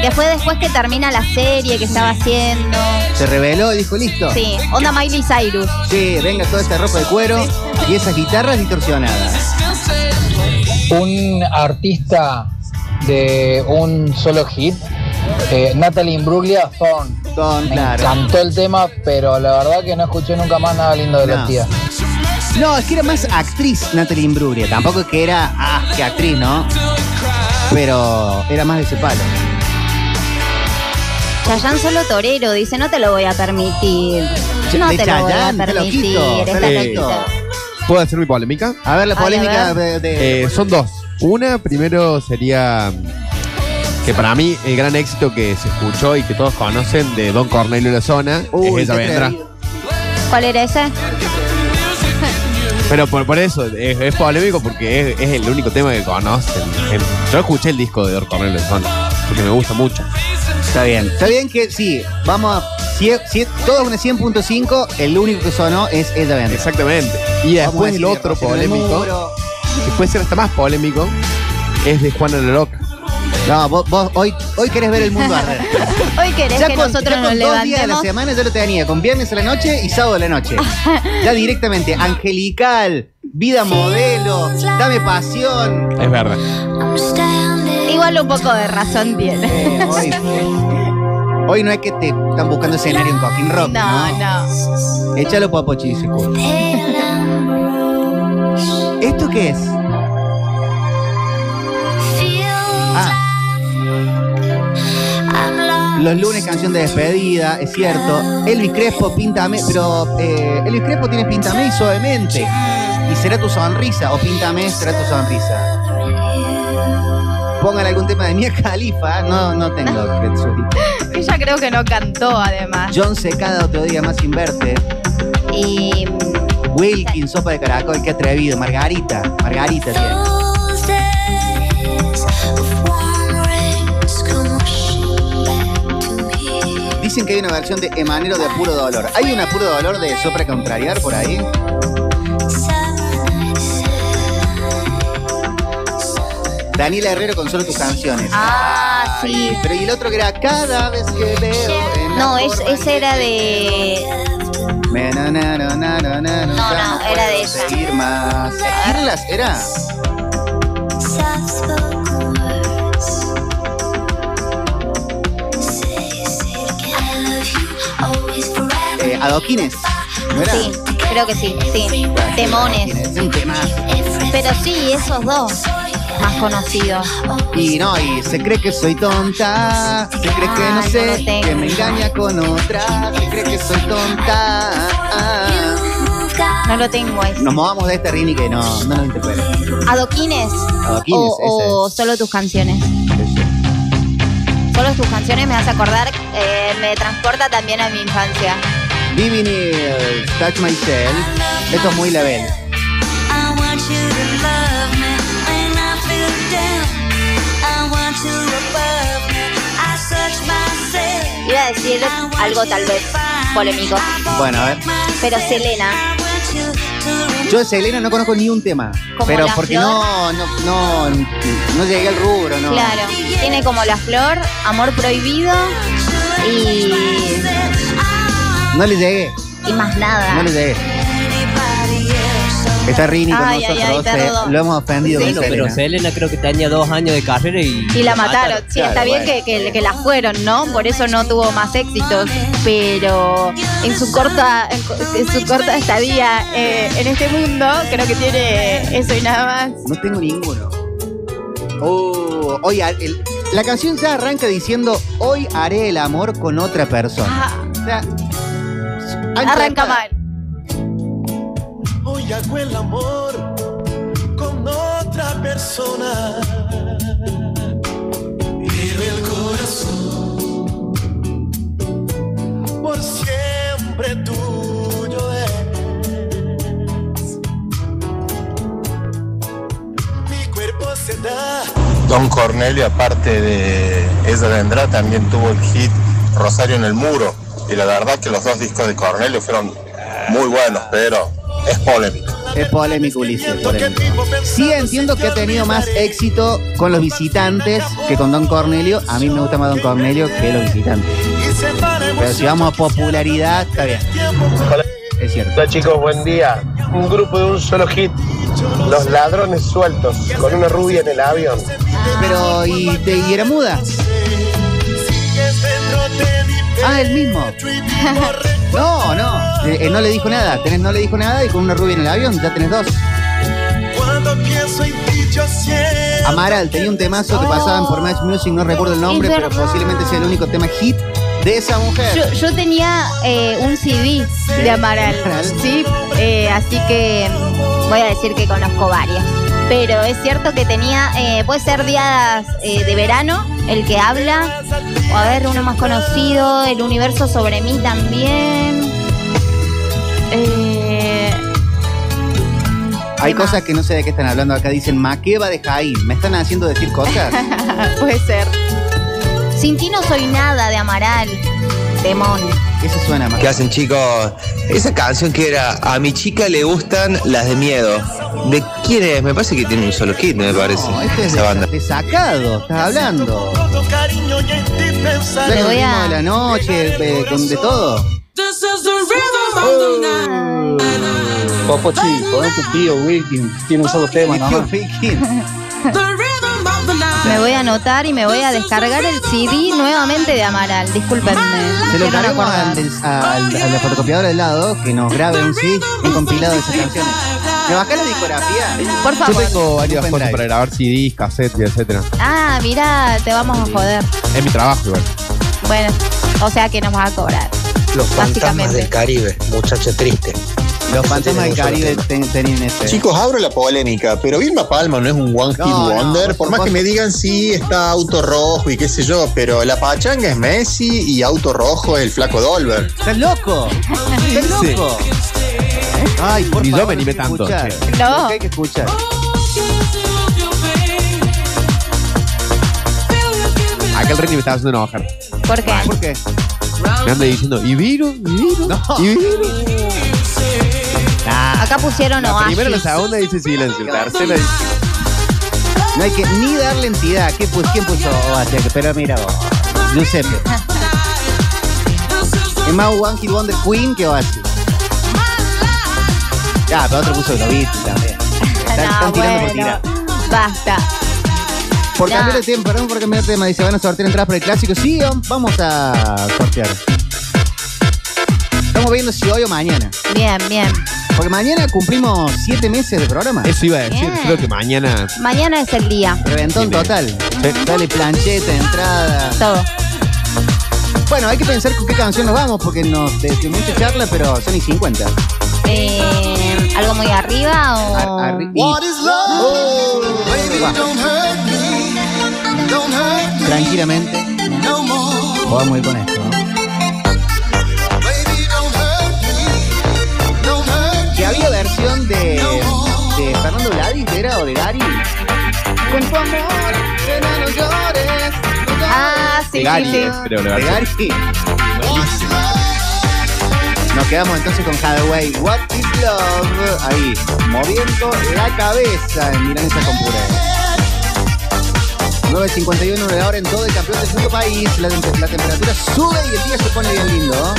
Que fue después que termina la serie que estaba haciendo. Se reveló y dijo, listo. Sí, onda Miley Cyrus. Sí, venga toda esta ropa de cuero y esas guitarras distorsionadas. un artista de un solo hit, eh, Natalie Imbruglia, Thorn. Me claro. encantó el tema, pero la verdad que no escuché nunca más nada lindo de la No. tía. No, es que era más actriz Natalie Imbruglia. Tampoco es que era, ah, qué actriz, ¿no? Pero era más de ese palo. Chayanne solo torero, dice, no te lo voy a permitir. No de te lo voy a permitir. está loquito. loquito. ¿Puedo hacer mi polémica? A ver, la polémica ver. de. de- Eh, son dos. Una, primero sería que para mí el gran éxito que se escuchó y que todos conocen de Don Cornelio La Zona Uy, es Ella qué Vendrá. ¿Cuál era ese? Pero por, por eso es, es polémico porque es, es el único tema que conocen. El- yo escuché el disco de Don Cornelio La Zona porque me gusta mucho. Está bien. Está bien que sí, vamos a. Si, si todo es una 100.5, el único que sonó es Ella Vendrá. Exactamente. Y Vamos a después el otro polémico, Muro. que puede ser hasta más polémico, es de Juana la Loca. No, vos, vos hoy, hoy querés ver el mundo arder. Hoy querés Ya que con, nosotros ya nos con dos días de la levantemos. semana ya lo tenía, con viernes a la noche y sábado a la noche. ya directamente, angelical, vida modelo, dame pasión. Es verdad. Igual un poco de razón tiene. Eh, hoy, Hoy no es que te están buscando escenario en Coquín Rock. No, No, no. Échalo se escucha. ¿Esto qué es? Los lunes canción de despedida, es cierto. Elvis Crespo, píntame, pero eh, Elvis Crespo tiene píntame y suavemente. Y será tu sonrisa, o píntame, será tu sonrisa. Pongan algún tema de Mia Khalifa, no, no tengo Ella creo que no cantó además. John Secada, otro día más sin verte. Y Wilkins, sopa de caracol, qué atrevido. Margarita, Margarita tiene. Dicen que hay una versión de Emanero de Puro Dolor. ¿Hay una Puro Dolor de Sopra Contrariar por ahí? Daniela Herrero con solo tus canciones. Ah, sí. Pero y el otro que era cada vez que veo. No, es, ese era de. No, no, era de ella. seguir más. ¿Girlas era? Adoquines. ¿No era? Sí, creo que sí, sí. Temones. Es un temazo. Pero sí, esos dos más conocidos. Y no, y se cree que soy tonta, se cree que no no sé, tengo. que me engaña con otra, se cree que soy tonta. No lo tengo ese. Nos movamos de este Rini que no, no nos interpela. ¿Adoquines? Adoquines, o, o solo tus canciones. Solo tus canciones me hace acordar, eh, me transporta también a mi infancia. Vivi Neals, Touch Myself. Esto es muy level. Iba a decir algo tal vez polémico. Bueno, a ver. Pero Selena, Yo de Selena no conozco ni un tema. Como Pero la porque flor. no, no, no, no llegué al rubro, ¿no? claro, tiene como la flor, amor prohibido y, No le llegué, y más nada. no le llegué. Está Rini con Ay, ay, nosotros, eh, lo hemos ofendido Bueno, con pero Selena. Selena creo que tenía dos años de carrera y. Y la mataron. Sí, Claro, está bien bueno. que, que, que la fueron, ¿no? Por eso no tuvo más éxitos. Pero en su corta, en, co- en su corta estadía eh, en este mundo, creo que tiene eso y nada más. No tengo ninguno. Oh, hoy ha- el- la canción ya arranca diciendo hoy haré el amor con otra persona. O sea, Arranca de- mal. Hoy hago el amor con otra persona. Pero el corazón por siempre tuyo es. Mi cuerpo se da. Don Cornelio, aparte de Ella Vendrá, también tuvo el hit Rosario en el Muro. Y la verdad que los dos discos de Cornelio fueron muy buenos, pero es polémico. Es polémico, Ulises. polémico. Sí entiendo que ha tenido más éxito con los visitantes que con Don Cornelio. A mí me gusta más Don Cornelio que los visitantes. Pero si vamos a popularidad, está bien. Es cierto. Hola chicos, buen día. Un grupo de un solo hit. Los ladrones sueltos, con una rubia en el avión. Pero, ¿y, te, y era muda? Ah, el mismo. No, no. Eh, eh, no le dijo nada. Tenés no le dijo nada y con una rubia en el avión ya tenés dos. Cuando pienso en ti, yo. Amaral tenía un temazo que pasaban por Match Music, no recuerdo el nombre, Es pero verdad. posiblemente sea el único tema hit de esa mujer. Yo, yo tenía eh, un CD de Amaral, ¿sí? Eh, así que mm, voy a decir que conozco varias. Pero es cierto que tenía, eh, puede ser días eh, de verano, el que habla, o a ver, uno más conocido, el universo sobre mí también. Eh, Hay cosas que no sé de qué están hablando acá. Dicen Maqueva de Jaime. ¿Me están haciendo decir cosas? puede ser. Sin ti no soy nada de Amaral, Demon. Eso suena más. ¿Qué hacen chicos? Esa canción que era A mi chica le gustan las de miedo. ¿De quién es? Me parece que tiene un solo hit, me parece. Este es esa banda. de, de sacado, estás hablando. Cariño y en ti pensar. Ya Le con voy a- de la noche, eh, con de todo. This is the rhythm of the night. Popochi, con tu tío Wilkins tiene un solo tema, night. Me voy a anotar y me voy a descargar el CD nuevamente de Amaral. Discúlpenme. Se lo quiero encargamos al, al- a la fotocopiadora del lado que nos grabe un CD, un compilado de esas canciones. ¿Me bajás la discografía? Por Yo favor. tengo varias cosas para grabar CDs, cassettes etcétera. Ah, mira, te vamos a joder. Es mi trabajo igual. Bueno, o sea que nos vas a cobrar. Los fantasmas del Caribe, muchacho triste. Los fantasmas del Caribe tenían ese. Chicos, abro la polémica, pero Vilma Palma no es un One Hit No, no, Wonder. por por más que me digan sí, está auto rojo y qué sé yo, pero la pachanga es Messi y auto rojo es el flaco Dolber. ¿Estás loco? ¿Estás loco? Ay, por Ni yo me animé tanto, escuchar. che. No. Lo que hay que escuchar. Acá el me está haciendo enojar. ¿Por qué? ¿Por qué? Me anda diciendo, ¿y virus? ¿Y virus? No. ¿Y virus? Ah, Acá pusieron La primera la Oasis. segunda dice silencio. La tercera dice. no hay que ni darle entidad. ¿Qué, pues, ¿Quién puso Oasis? Pero mira vos. Giuseppe. Es más One Hit Wonder Queen que Oasis. Ya, pero otro puso Beatles también. Están, No, están tirando por bueno. tirar. Basta. Por cambiar de tema, perdón por cambiar de tema. Dice, van a sortear entradas para el clásico. Sí, vamos a sortear. Estamos viendo si hoy o mañana. Bien, bien. Porque mañana cumplimos siete meses de programa. Eso iba a decir. Bien. Creo que mañana. Mañana es el día. Reventón total. Dale plancheta, entrada. Todo. Bueno, hay que pensar con qué canción nos vamos, porque nos de, de mucha charla, pero son y 50. Eh, ¿Algo muy arriba o...? Ar- arri- y- What is love? Oh, Baby, va, don't hurt me. Don't hurt me tranquilamente, no more. podamos ir con esto. había versión de, de Fernando Vladis, ¿era? O de Gary. Con tu amor, que no lo llores. Ah, sí, De Gary sí, sí. es, creo, la De. Gary. Nos quedamos entonces con Hathaway. What is love? Ahí, moviendo la cabeza en Milanesa con puré. 9.51 de la hora en todo el campeón del mundo país. La, la temperatura sube y el día se pone bien lindo.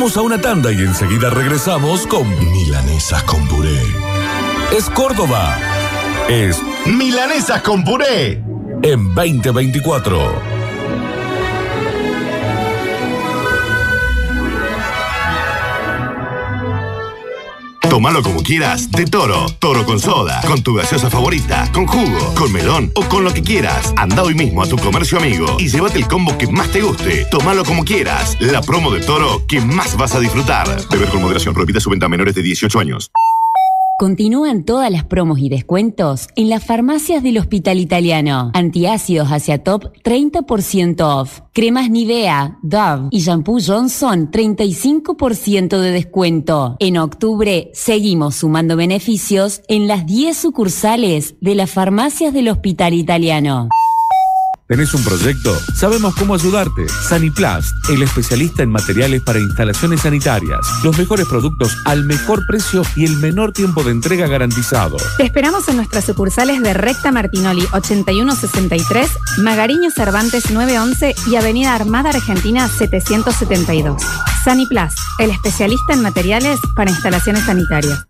Vamos a una tanda y enseguida regresamos con Milanesas con puré. Es Córdoba. Es Milanesas con puré. en 2024. Tómalo como quieras, de toro, toro con soda, con tu gaseosa favorita, con jugo, con melón o con lo que quieras. Anda hoy mismo a tu comercio amigo y llévate el combo que más te guste. Tómalo como quieras, la promo de toro que más vas a disfrutar. Beber con moderación, prohibida su venta a menores de 18 años. Continúan todas las promos y descuentos en las farmacias del Hospital Italiano. Antiácidos hacia top 30% off. Cremas Nivea, Dove y shampoo Johnson 35% de descuento. En octubre seguimos sumando beneficios en las 10 sucursales de las farmacias del Hospital Italiano. ¿Tenés un proyecto? Sabemos cómo ayudarte. Saniplast, el especialista en materiales para instalaciones sanitarias. Los mejores productos al mejor precio y el menor tiempo de entrega garantizado. Te esperamos en nuestras sucursales de Recta Martinoli 8163, Magariño Cervantes 911 y Avenida Armada Argentina 772. Saniplas, el especialista en materiales para instalaciones sanitarias.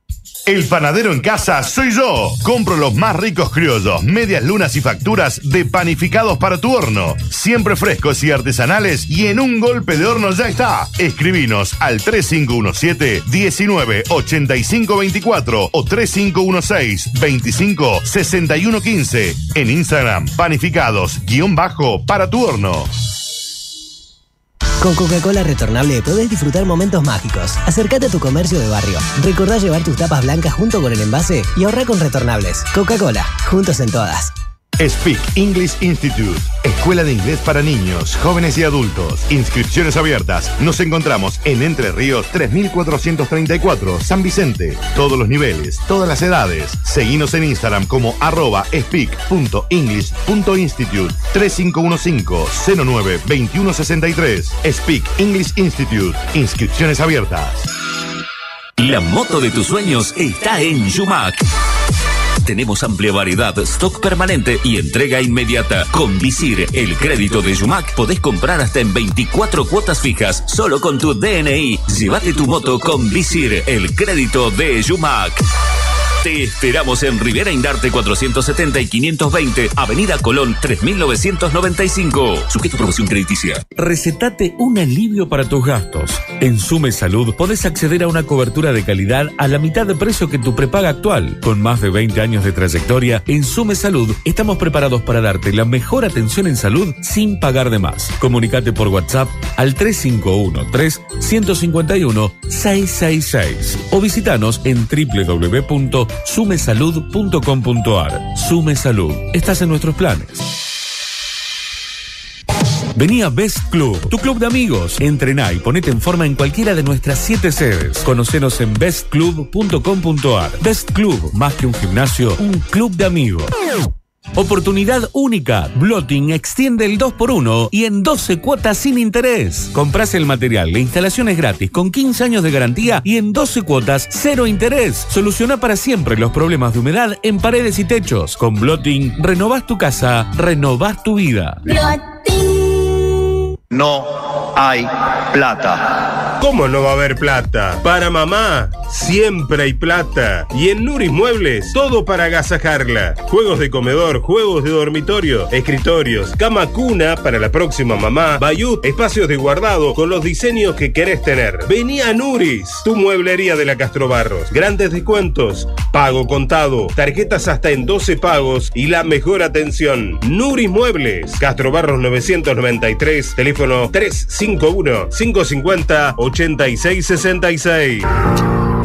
El panadero en casa soy yo. Compro los más ricos criollos, medias lunas y facturas de panificados para tu horno. Siempre frescos y artesanales y en un golpe de horno ya está. Escribinos al 3517 198524 o 3516 25 6115 en Instagram panificados guion bajo para tu horno. Con Coca-Cola retornable podés disfrutar momentos mágicos. Acércate a tu comercio de barrio. Recordá llevar tus tapas blancas junto con el envase y ahorra con retornables. Coca-Cola, juntos en todas. Speak English Institute, Escuela de Inglés para niños, jóvenes y adultos. Inscripciones abiertas. Nos encontramos en Entre Ríos 3434, San Vicente. Todos los niveles, todas las edades. Seguinos en Instagram como arroba speak.english.institute 3515-09-2163. Speak English Institute. Inscripciones abiertas. La moto de tus sueños está en Yumac. Tenemos amplia variedad, stock permanente y entrega inmediata. Con Visir, el crédito de Yumac, podés comprar hasta en 24 cuotas fijas solo con tu DNI. Llévate tu moto con Visir, el crédito de Yumac. Te esperamos en Rivera Indarte 470 y 520, Avenida Colón 3995. Sujeto a promoción crediticia. Recetate un alivio para tus gastos. En Sume Salud podés acceder a una cobertura de calidad a la mitad de precio que tu prepaga actual. Con más de 20 años de trayectoria, en Sume Salud estamos preparados para darte la mejor atención en salud sin pagar de más. Comunicate por WhatsApp al 3513-151-666 o visitanos en www sumesalud.com.ar. Sume Salud. Estás en nuestros planes. Vení a Best Club, tu club de amigos. Entrená y ponete en forma en cualquiera de nuestras siete sedes. Conocenos en bestclub.com.ar. Best Club, más que un gimnasio, un club de amigos. Oportunidad única. Blotting extiende el 2x1 y en 12 cuotas sin interés. Comprás el material, la instalación es gratis con 15 años de garantía y en 12 cuotas cero interés. Soluciona para siempre los problemas de humedad en paredes y techos. Con Blotting renovás tu casa, renovás tu vida. No hay plata. ¿Cómo no va a haber plata? Para mamá, siempre hay plata. Y en Nuris Muebles, todo para agasajarla. Juegos de comedor, juegos de dormitorio, escritorios, cama cuna para la próxima mamá, bayut, espacios de guardado con los diseños que querés tener. Vení a Nuris, tu mueblería de la Castro Barros. Grandes descuentos, pago contado, tarjetas hasta en 12 pagos y la mejor atención. Nuris Muebles, Castro Barros 993, teléfono 351-550-8666.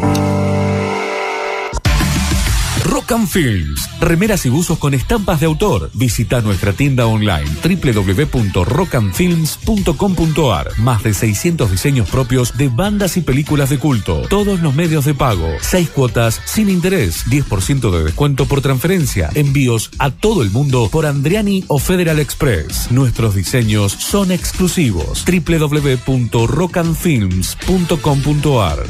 Rock and Films, remeras y buzos con estampas de autor. Visita nuestra tienda online www.rockandfilms.com.ar. Más de 600 diseños propios de bandas y películas de culto. Todos los medios de pago. 6 cuotas sin interés. 10% de descuento por transferencia. Envíos a todo el mundo por Andriani o Federal Express. Nuestros diseños son exclusivos. www.rockandfilms.com.ar.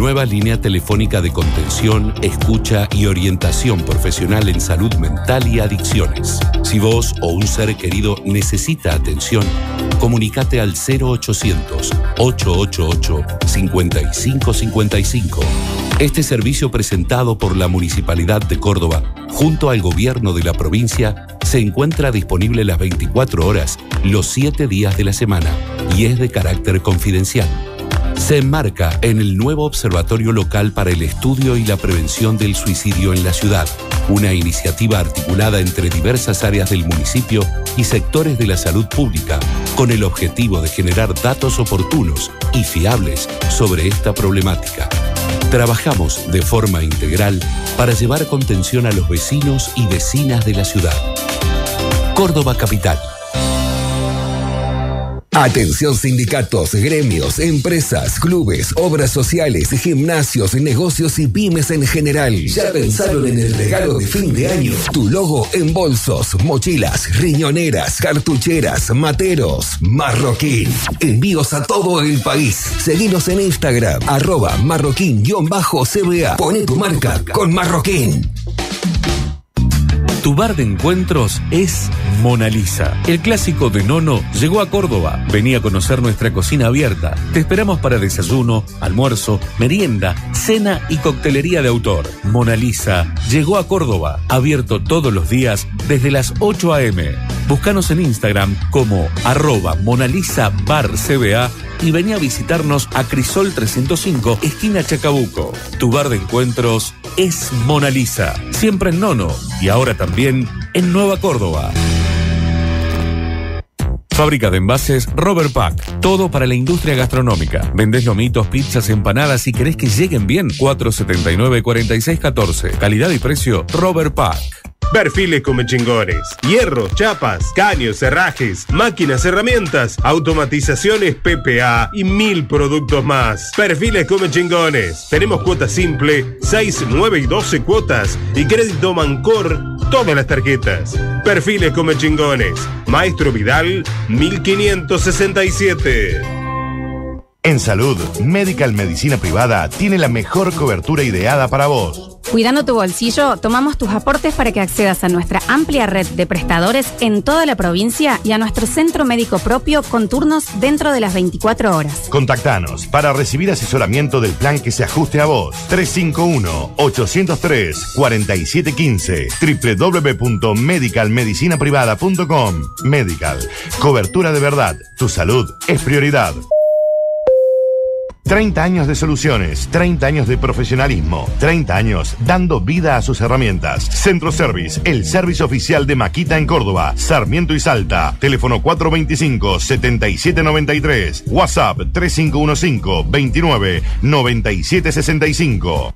nueva línea telefónica de contención, escucha y orientación profesional en salud mental y adicciones. Si vos o un ser querido necesita atención, comunicate al 0800 888 5555. Este servicio presentado por la Municipalidad de Córdoba junto al gobierno de la provincia se encuentra disponible las 24 horas, los 7 días de la semana y es de carácter confidencial. Se enmarca en el nuevo Observatorio Local para el Estudio y la Prevención del Suicidio en la ciudad, una iniciativa articulada entre diversas áreas del municipio y sectores de la salud pública, con el objetivo de generar datos oportunos y fiables sobre esta problemática. Trabajamos de forma integral para llevar contención a los vecinos y vecinas de la ciudad. Córdoba Capital. Atención sindicatos, gremios, empresas, clubes, obras sociales, gimnasios, negocios y pymes en general. ¿Ya pensaron en el regalo de fin de año? Tu logo en bolsos, mochilas, riñoneras, cartucheras, materos, marroquín. Envíos a todo el país. Seguinos en Instagram, arroba marroquín-cba. Pone tu marca con marroquín. Tu bar de encuentros es Mona Lisa. El clásico de Nono llegó a Córdoba. Vení a conocer nuestra cocina abierta. Te esperamos para desayuno, almuerzo, merienda, cena y coctelería de autor. Mona Lisa llegó a Córdoba. Abierto todos los días desde las 8 a.m. Búscanos en Instagram como arroba Mona Lisa Bar CBA y vení a visitarnos a Crisol 305, esquina Chacabuco. Tu bar de encuentros es Mona Lisa, siempre en Nono y ahora también en Nueva Córdoba. Fábrica de envases Robert Pack. Todo para la industria gastronómica. Vendés lomitos, pizzas, empanadas y querés que lleguen bien. 479-4614. Calidad y precio Robert Pack. Perfiles come chingones. Hierro, chapas, caños, herrajes, máquinas, herramientas, automatizaciones PPA y mil productos más. Perfiles come chingones. Tenemos cuota simple, 6, 9 y 12 cuotas y crédito Mancor, todas las tarjetas. Perfiles come chingones. Maestro Vidal, 1567. En salud, Medical Medicina Privada tiene la mejor cobertura ideada para vos. Cuidando tu bolsillo, tomamos tus aportes para que accedas a nuestra amplia red de prestadores en toda la provincia y a nuestro centro médico propio con turnos dentro de las 24 horas. Contactanos para recibir asesoramiento del plan que se ajuste a vos. 351-803-4715 www.medicalmedicinaprivada.com Medical. Cobertura de verdad. Tu salud es prioridad. 30 años de soluciones, 30 años de profesionalismo, 30 años dando vida a sus herramientas. Centro Service, el servicio oficial de Maquita en Córdoba, Sarmiento y Salta. Teléfono 425-7793. WhatsApp 3515-29-9765.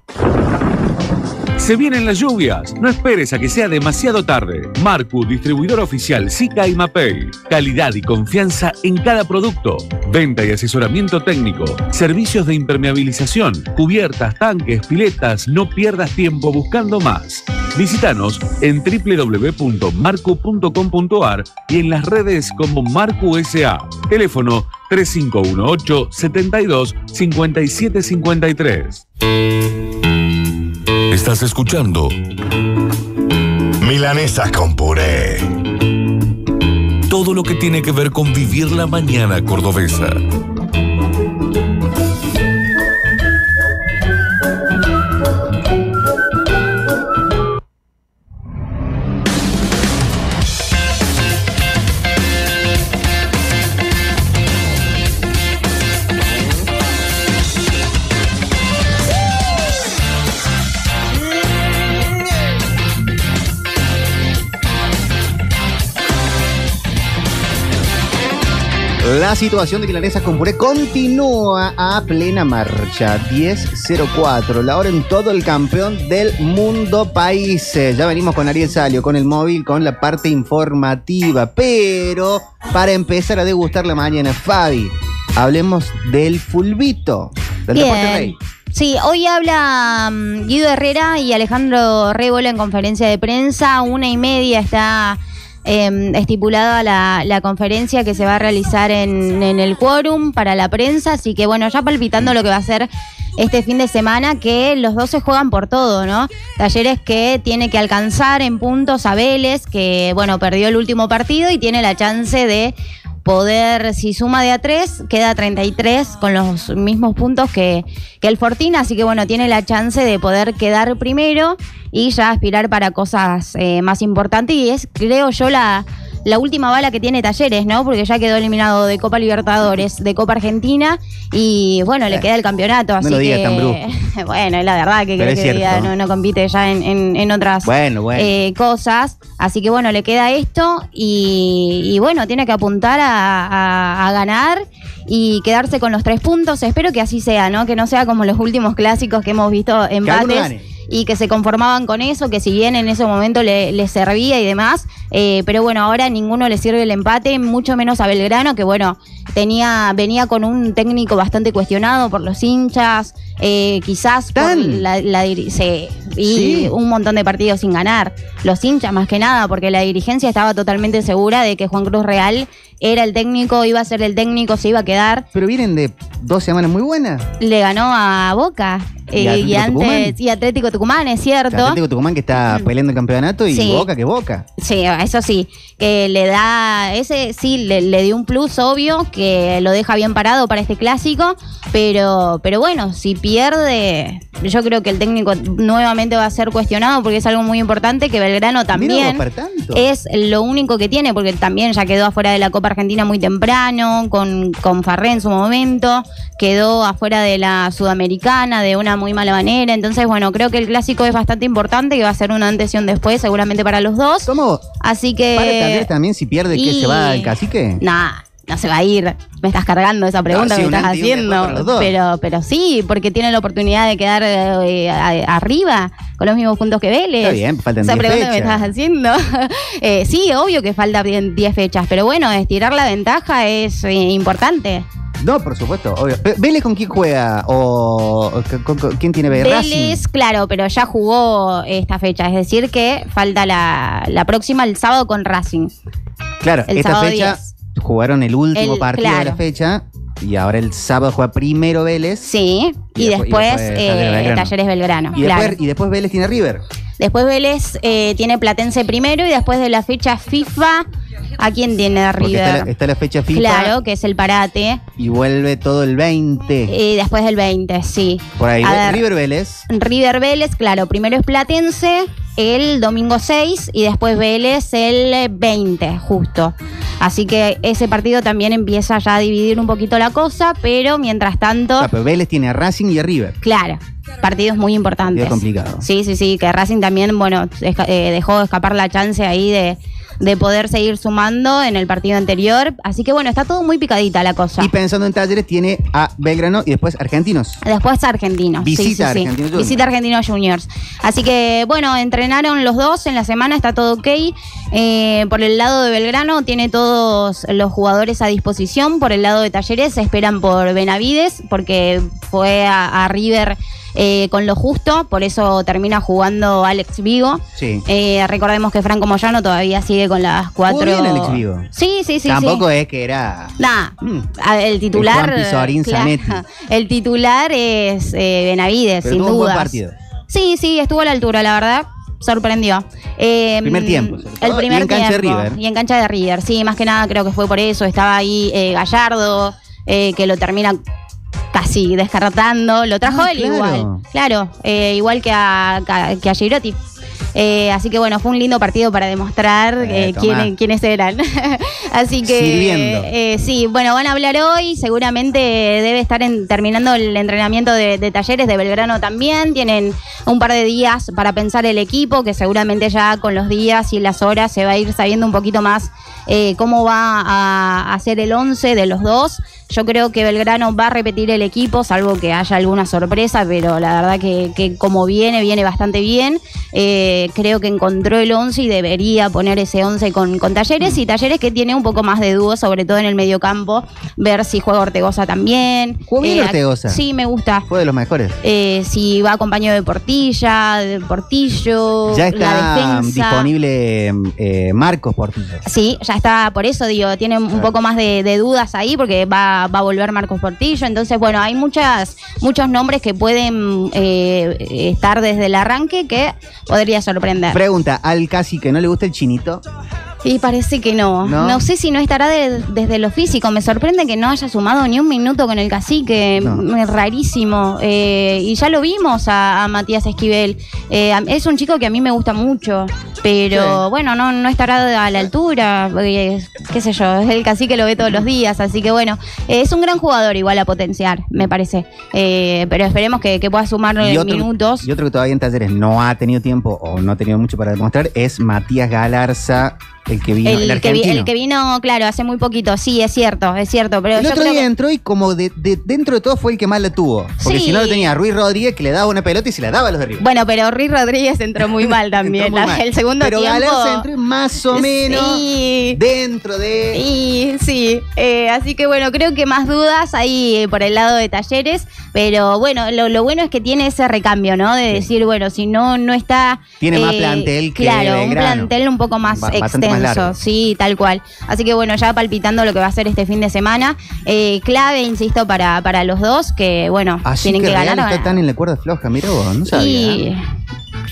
Se vienen las lluvias. No esperes a que sea demasiado tarde. Marcu, distribuidor oficial Zika y Mapei. Calidad y confianza en cada producto. Venta y asesoramiento técnico. Servicios de impermeabilización. Cubiertas, tanques, piletas. No pierdas tiempo buscando más. Visítanos en www.marcu.com.ar y en las redes como Marcu SA. Teléfono 3518 72 5753. Estás escuchando Milanesas con puré. todo lo que tiene que ver con vivir la mañana cordobesa. La situación de Milanesas con puré continúa a plena marcha. 10.04, la hora en todo el campeón del mundo país. Ya venimos con Ariel Salio, con el móvil, con la parte informativa. Pero para empezar a degustar la mañana, Fabi, hablemos del fulbito. Del deporte Bien. rey. Sí, hoy habla mm, Guido Herrera y Alejandro Rébola en conferencia de prensa. Una y media está eh, estipulada la, la conferencia que se va a realizar en, en el quórum para la prensa. Así que bueno, ya palpitando lo que va a ser este fin de semana que los dos se juegan por todo, ¿no? Talleres que tiene que alcanzar en puntos a Vélez, que bueno, perdió el último partido y tiene la chance de poder, si suma de a 3, queda a 33 con los mismos puntos que, que el Fortín, así que bueno, tiene la chance de poder quedar primero y ya aspirar para cosas eh, más importantes y es, creo yo, la, la última bala que tiene Talleres, ¿no? Porque ya quedó eliminado de Copa Libertadores, de Copa Argentina y bueno, le queda el campeonato, así Eh, lo digas que... bueno, es la verdad que, creo diga, no, no compite ya en, en- en otras Bueno, bueno. eh, cosas. Así que bueno, le queda esto y, y bueno, tiene que apuntar a, a- a ganar y quedarse con los tres puntos. Espero que así sea, ¿no? Que no sea como los últimos clásicos que hemos visto empates. Y que se conformaban con eso, que si bien en ese momento le, le servía y demás, eh, pero bueno, ahora a ninguno le sirve el empate, mucho menos a Belgrano, que bueno, tenía, venía con un técnico bastante cuestionado por los hinchas, eh, quizás por la, la diri- se- y Sí. un montón de partidos sin ganar. Los hinchas más que nada, porque la dirigencia estaba totalmente segura de que Juan Cruz Real era el técnico, iba a ser el técnico, se iba a quedar. Pero vienen de dos semanas muy buenas. Le ganó a Boca. ¿Y eh, y antes, Tucumán? y Atlético Tucumán, es cierto. Atlético Tucumán que está peleando el campeonato y Sí. Boca que Boca. Sí, eso sí, que le da, ese sí, le, le dio un plus obvio, que lo deja bien parado para este clásico, pero, pero bueno, si pierde, yo creo que el técnico nuevamente va a ser cuestionado porque es algo muy importante, que Belgrano también para tanto. es lo único que tiene, porque también ya quedó afuera de la Copa Argentina muy temprano, con, con Farré en su momento, quedó afuera de la Sudamericana de una muy mala manera, entonces bueno, creo que el clásico es bastante importante, que va a ser una antes y un después seguramente para los dos. ¿Cómo? Así que... Para también si pierde que se va el cacique. Nah, no se va a ir. Me estás cargando esa pregunta sí, que me estás haciendo. Pero, pero sí, porque tiene la oportunidad de quedar eh, arriba con los mismos puntos que Vélez. Está bien, faltan Esa 10 pregunta que me estás haciendo. Eh, sí, obvio que falta bien 10 fechas, pero bueno, estirar la ventaja es eh, importante. No, por supuesto, obvio. ¿Vélez con quién juega? ¿O con- quién tiene Vélez? Vélez, claro, pero ya jugó esta fecha. Es decir, que falta la, la próxima el sábado con Racing. Claro, el esta fecha 10. Jugaron el último El- partido de la fecha y ahora el sábado juega primero Vélez. Sí, y, después, eh, Talleres Belgrano. Y, claro. después, y después Vélez tiene River. Después Vélez eh, tiene Platense primero y después de la fecha FIFA, ¿a quién tiene Porque River? está la, está la fecha FIFA Claro, que es el parate. y vuelve todo el 20. Y después del 20, sí. Por ahí, A Ve- ver, River Vélez. River Vélez, claro, primero es Platense el domingo 6 y después Vélez el 20, justo. Así que ese partido también empieza ya a dividir un poquito la cosa, pero mientras tanto, Ah, pero Vélez tiene a Racing y a River. claro, partidos muy importantes. Es complicado. Sí, sí, sí, que Racing también, bueno, eh, dejó escapar la chance ahí de, de poder seguir sumando en el partido anterior. Así que bueno, está todo muy picadita la cosa. Y pensando en Talleres, tiene a Belgrano y después Argentinos. Después Argentinos. Visita sí, sí. Argentinos Juniors. Visita Argentinos Juniors. Así que, bueno, entrenaron los dos en la semana, está todo ok. Eh, por el lado de Belgrano tiene todos los jugadores a disposición. Por el lado de Talleres se esperan por Benavides, porque fue a, a River eh, con lo justo, por eso termina jugando Alex Vigo. Sí. Eh, recordemos que Franco Moyano todavía sigue con las cuatro. Bien Alex Vigo. Sí, sí, sí. Tampoco sí. es que era. Nah, a- el titular. El Juan Pizorín claro, Zanetti. el titular es eh, Benavides, Pero sin tuvo un buen dudas. partido. Sí, sí, estuvo a la altura, la verdad. Sorprendió. Eh, Primer tiempo, El primer y en cancha de tiempo. River. Y en cancha de River, sí, más que nada creo que fue por eso. Estaba ahí eh, Gallardo, eh, que lo termina casi descartando. Lo trajo Ah, él claro. igual. Claro, eh, igual que a, que- a Girotti. Eh, así que bueno, fue un lindo partido para demostrar Eh, eh, quién- quiénes eran. así que eh, sí, bueno, van a hablar hoy. Seguramente debe estar en- terminando el entrenamiento de, de talleres de Belgrano también. Tienen un par de días para pensar el equipo, que seguramente ya con los días y las horas se va a ir sabiendo un poquito más eh, cómo va a hacer el 11 de los dos. Yo creo que Belgrano va a repetir el equipo, salvo que haya alguna sorpresa, pero la verdad que, que como viene, viene bastante bien. Eh, creo que encontró el 11 y debería poner ese 11 con, con Talleres y Talleres que tiene un poco más de dúo, sobre todo en el mediocampo, ver si juega Ortegoza también. ¿Jugó bien Eh, Ortegoza? Sí, me gusta. Fue de los mejores. Eh, si va acompañado de Portilla, de Portillo, Ya la está defensa. disponible eh, Marcos Portillo. Sí, ya está, por eso digo, tiene un poco más de, de dudas ahí porque va, va, a volver Marcos Portillo. Entonces, bueno, hay muchas, muchos nombres que pueden eh, estar desde el arranque que podría sorprender. Pregunta, ¿al casi que no le gusta el chinito? Y parece que no. ¿No? No, sé si no estará de- desde lo físico. Me sorprende que no haya sumado ni un minuto con el cacique. No. Es rarísimo. Eh, y ya lo vimos a, a Matías Esquivel. Eh, es un chico que a mí me gusta mucho. Pero Sí. bueno, no, no estará a la altura. eh, qué sé yo. El cacique lo ve todos los días. Así que bueno, eh, es un gran jugador igual a potenciar, me parece. Eh, pero esperemos que, que pueda sumar minutos. y otro que todavía en talleres no ha tenido tiempo o no ha tenido mucho para demostrar es Matías Galarza, el que vino, el, El, que vi- el que vino, claro, hace muy poquito. Sí, es cierto, es cierto. Pero El yo otro creo día que- entró y como de, de- dentro de todo fue el que más la tuvo. Porque Sí. si no lo tenía Ruiz Rodríguez que le daba una pelota y se la daba a los de arriba. Bueno, pero Ruiz Rodríguez entró muy mal también. Entró muy La- mal. El segundo Pero tiempo. Galarza entró más o menos Sí. dentro de. Y sí, eh, así que bueno, creo que más dudas ahí eh, por el lado de talleres, pero bueno, lo, lo bueno es que tiene ese recambio, ¿no? De decir, bueno, si no no está... eh, Tiene más plantel que Claro, un plantel un poco más Ba- extenso, más largo. sí, tal cual. Así que bueno, ya palpitando lo que va a ser este fin de semana. Eh, clave, insisto, para, para los dos, que bueno, Así tienen que, que, ganar. está tan en la cuerda floja, mira vos, no sabía. Y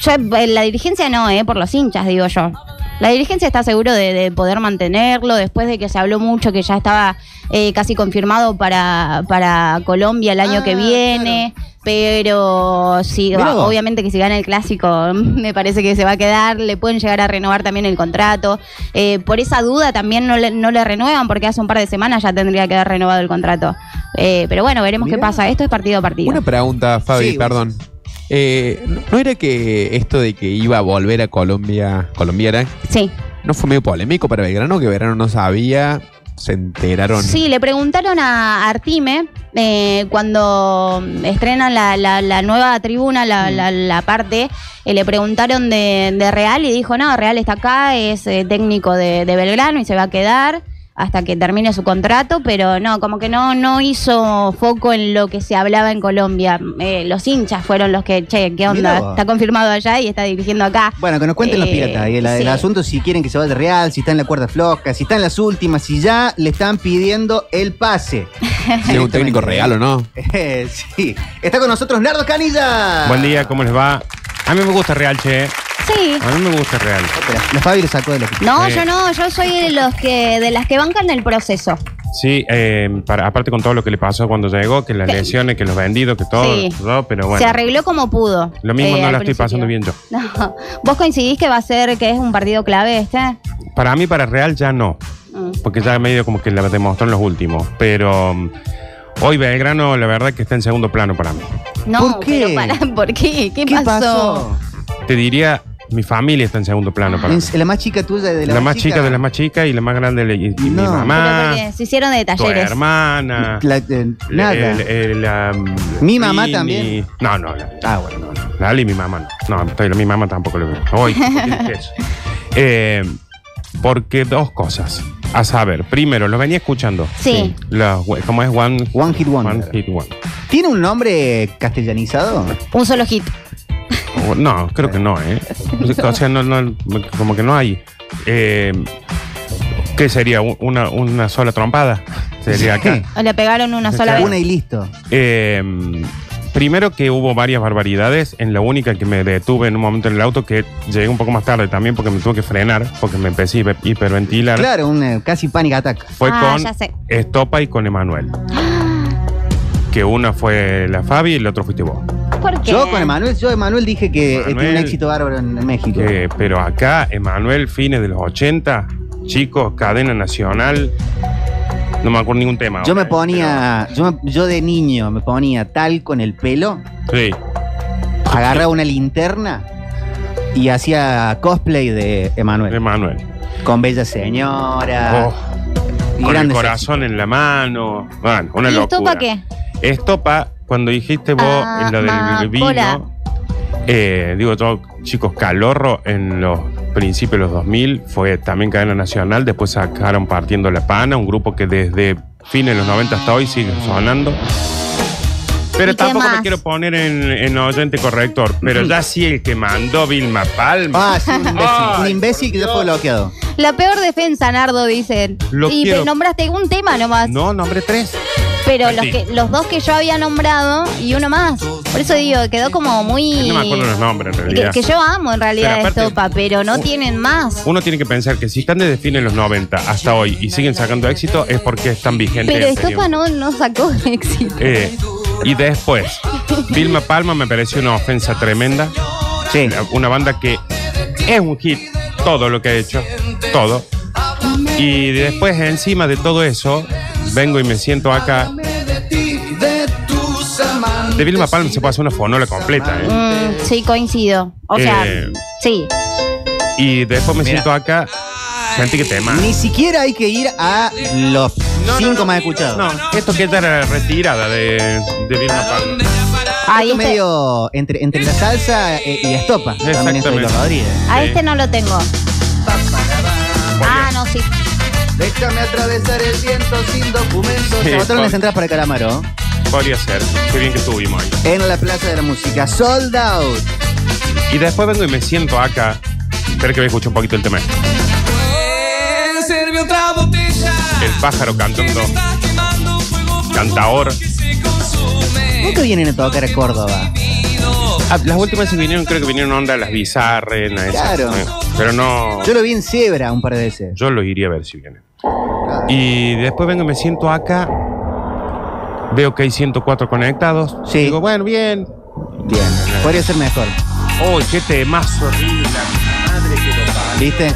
yo, eh, la dirigencia no, eh, por los hinchas, digo yo. La dirigencia está seguro de, de poder mantenerlo después de que se habló mucho que ya estaba eh, casi confirmado para, para Colombia el año Ah, que viene. Pero sí, obviamente que si gana el clásico, me parece que se va a quedar. Le pueden llegar a renovar también el contrato. Eh, por esa duda también no le, no le renuevan, porque hace un par de semanas ya tendría que haber renovado el contrato. Eh, pero bueno, veremos qué pasa. Esto es partido a partido. Una pregunta, Fabi, Sí, perdón. Eh, ¿no- ¿No era que esto de que iba a volver a Colombia, colombiana, Sí. no fue medio polémico para Belgrano, que Belgrano no sabía, se enteraron? Sí, le preguntaron a Artime eh, cuando estrenan la, la- la nueva tribuna, la, la- la parte, eh, le preguntaron de, de Real y dijo, no, Real está acá, es eh, técnico de, de Belgrano y se va a quedar hasta que termine su contrato, pero no, como que no, no hizo foco en lo que se hablaba en Colombia. Eh, los hinchas fueron los que, che, ¿qué onda? Está confirmado allá y está dirigiendo acá. Bueno, que nos cuenten los Eh, piratas. Y el, el sí. asunto si quieren que se vaya de Real, si está en la cuerda floja, si está en las últimas, si ya le están pidiendo el pase. Si es un técnico real o no. Eh, sí. Está con nosotros Nardo Canilla. Buen día, ¿cómo les va? A mí me gusta Real, che. Sí. A mí me gusta Real. La Fabi lo sacó de la No, Sí. yo no, yo soy de los que, de las que bancan el proceso. Sí, eh, para, aparte con todo lo que le pasó cuando llegó, que las Sí. lesiones, que los vendidos, que todo, Sí. todo, pero Se bueno. arregló como pudo. Lo mismo eh, no al la estoy principio. pasando bien yo. No. ¿Vos coincidís que va a ser que es un partido clave este? Para mí, para Real ya no. Mm. Porque ya medio como que la demostró en los últimos. Pero mm, hoy Belgrano, la verdad que está en segundo plano para mí. No, ¿Por qué? pero para, ¿por qué? ¿Qué, ¿Qué pasó? pasó? Te diría, mi familia está en segundo plano para mí. La más chica tuya de la, La, más chica de la más chica y la más grande de la- y, y mi No. Mamá, se hicieron de tu talleres. hermana. La- eh, nada. el- el- la- Mi mamá también. No, no, la, Ah, bueno, no, no. la Ali, mi mamá no. No, pero mi mamá tampoco le veo. Hoy. Eh, porque dos cosas. A saber, primero, lo venía escuchando. Sí. Los, ¿Cómo es? One, One Hit Wonder. One Hit One. ¿Tiene un nombre castellanizado? Un solo hit. No, creo que no, ¿eh? O sea, no, no, como que no hay. Eh, ¿Qué sería? ¿Un- ¿Una, una sola trompada? Sería acá. O le pegaron una sola vez. Una y listo. Eh, primero que hubo varias barbaridades. En la única que me detuve en un momento en el auto, que llegué un poco más tarde también porque me tuve que frenar, porque me empecé a hiper- hiperventilar. Claro, un eh, casi panic attack. Fue Ah, con ya sé. Estopa y con Emanuel. Que una fue la Fabi y el otro fuiste vos. ¿Por qué? Yo con Emanuel, yo Emanuel dije que eh, tiene un Emanuel. éxito bárbaro en, en México. Que- pero acá, Emanuel, fines de los 80, chicos, cadena nacional. No me acuerdo ningún tema. Yo me ponía, yo, me- yo de niño me ponía tal con el pelo, Sí. agarraba una linterna y hacía cosplay de Emanuel. Emanuel. Con Bella Señora. Oh, y con el corazón en la mano. Bueno, una ¿Y locura. estopa qué? Estopa, cuando dijiste vos Ah, en lo del vino, eh, digo todo, chicos, Calorro en los principios de los 2000 fue también cadena nacional, después sacaron Partiendo la Pana, un grupo que desde fines de los 90 hasta hoy sigue sonando. Pero ¿Y qué tampoco me quiero poner en, en oyente corrector, pero ya sí el que mandó Vilma Palma. Ah, sí, un imbécil. un Ay, imbécil que ya fue bloqueado. La peor defensa, Nardo, dicen. Lo y quiero. te nombraste un tema nomás. No, nombre tres. Pero los, que, los dos que yo había nombrado y uno más. Por eso digo, quedó como muy. No me acuerdo los nombres en que, realidad. que yo amo en realidad Pero aparte- Estopa, pero no tienen más. Uno tiene que pensar que si están desde los 90 hasta hoy y siguen sacando éxito es porque están vigentes. Pero ese Estopa no, no sacó éxito. Eh, y después, Vilma Palma me pareció una ofensa tremenda. Sí. Una banda que es un hit, todo lo que ha hecho, todo. Y después, encima de todo eso, vengo y me siento acá. De Vilma Palma se puede hacer una fonola completa, ¿eh? Mm, sí, coincido. O sea, Eh, sí. Y después me Mira. siento acá, sentí que tema. Ni siquiera hay que ir a los cinco más escuchados. No, esto que era retirada de, de Vilma Palma. Ahí Esto este, medio entre, entre la salsa eh, y estopa. También esto de los Exactamente. Rodríguez. a Sí. este no lo tengo. Ah, no, sí. Déjame atravesar el viento sin documentos. Sí, Se agotaron por- las entradas para Calamaro Podría ser. Qué bien que estuvimos ahí. en la Plaza de la Música. Sold out. Y después vengo y me siento acá. Espera que me escuche un poquito el tema. El pájaro cantando. Cantaor. ¿Cómo que vienen a tocar a Córdoba? Ah, las últimas que vinieron, creo que vinieron onda las bizarrenas. esas, Claro. eh. Pero no. Yo lo vi en Zebra un par de veces. Yo lo iría a ver si viene. Y después vengo y me siento acá. Veo que hay 104 conectados. Sí. Digo, bueno, bien. Bien. Podría ser mejor. Uy, qué temazo horrible. la Madre que lo parió. ¿Viste?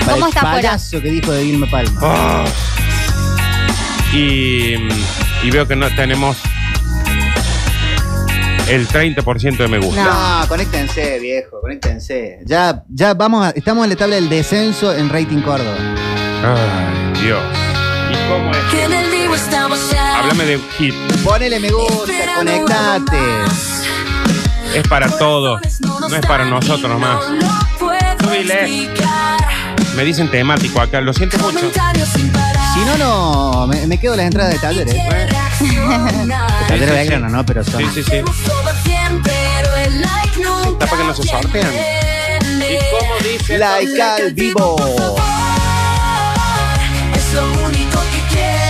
Para ¿Cómo el está payaso que dijo de Vilma Palma. Ah. Y, y veo que no tenemos el 30% de me gusta. No, conéctense, viejo, conéctense. Ya, ya vamos a, estamos en la tabla del descenso en rating Córdoba. Ay, Dios. ¿Y cómo es? Háblame de hit. Ponele me gusta, conectate. Es para todos. No es para nosotros nomás. Subile. Me dicen temático acá. Lo siento mucho. Si no, no, me, me quedo las entradas de talleres. De talleres sí, Belgrano, ¿no? Pero son. Sí, sí, sí. Está para que no se sortean. ¿Y cómo dice? Like al vivo.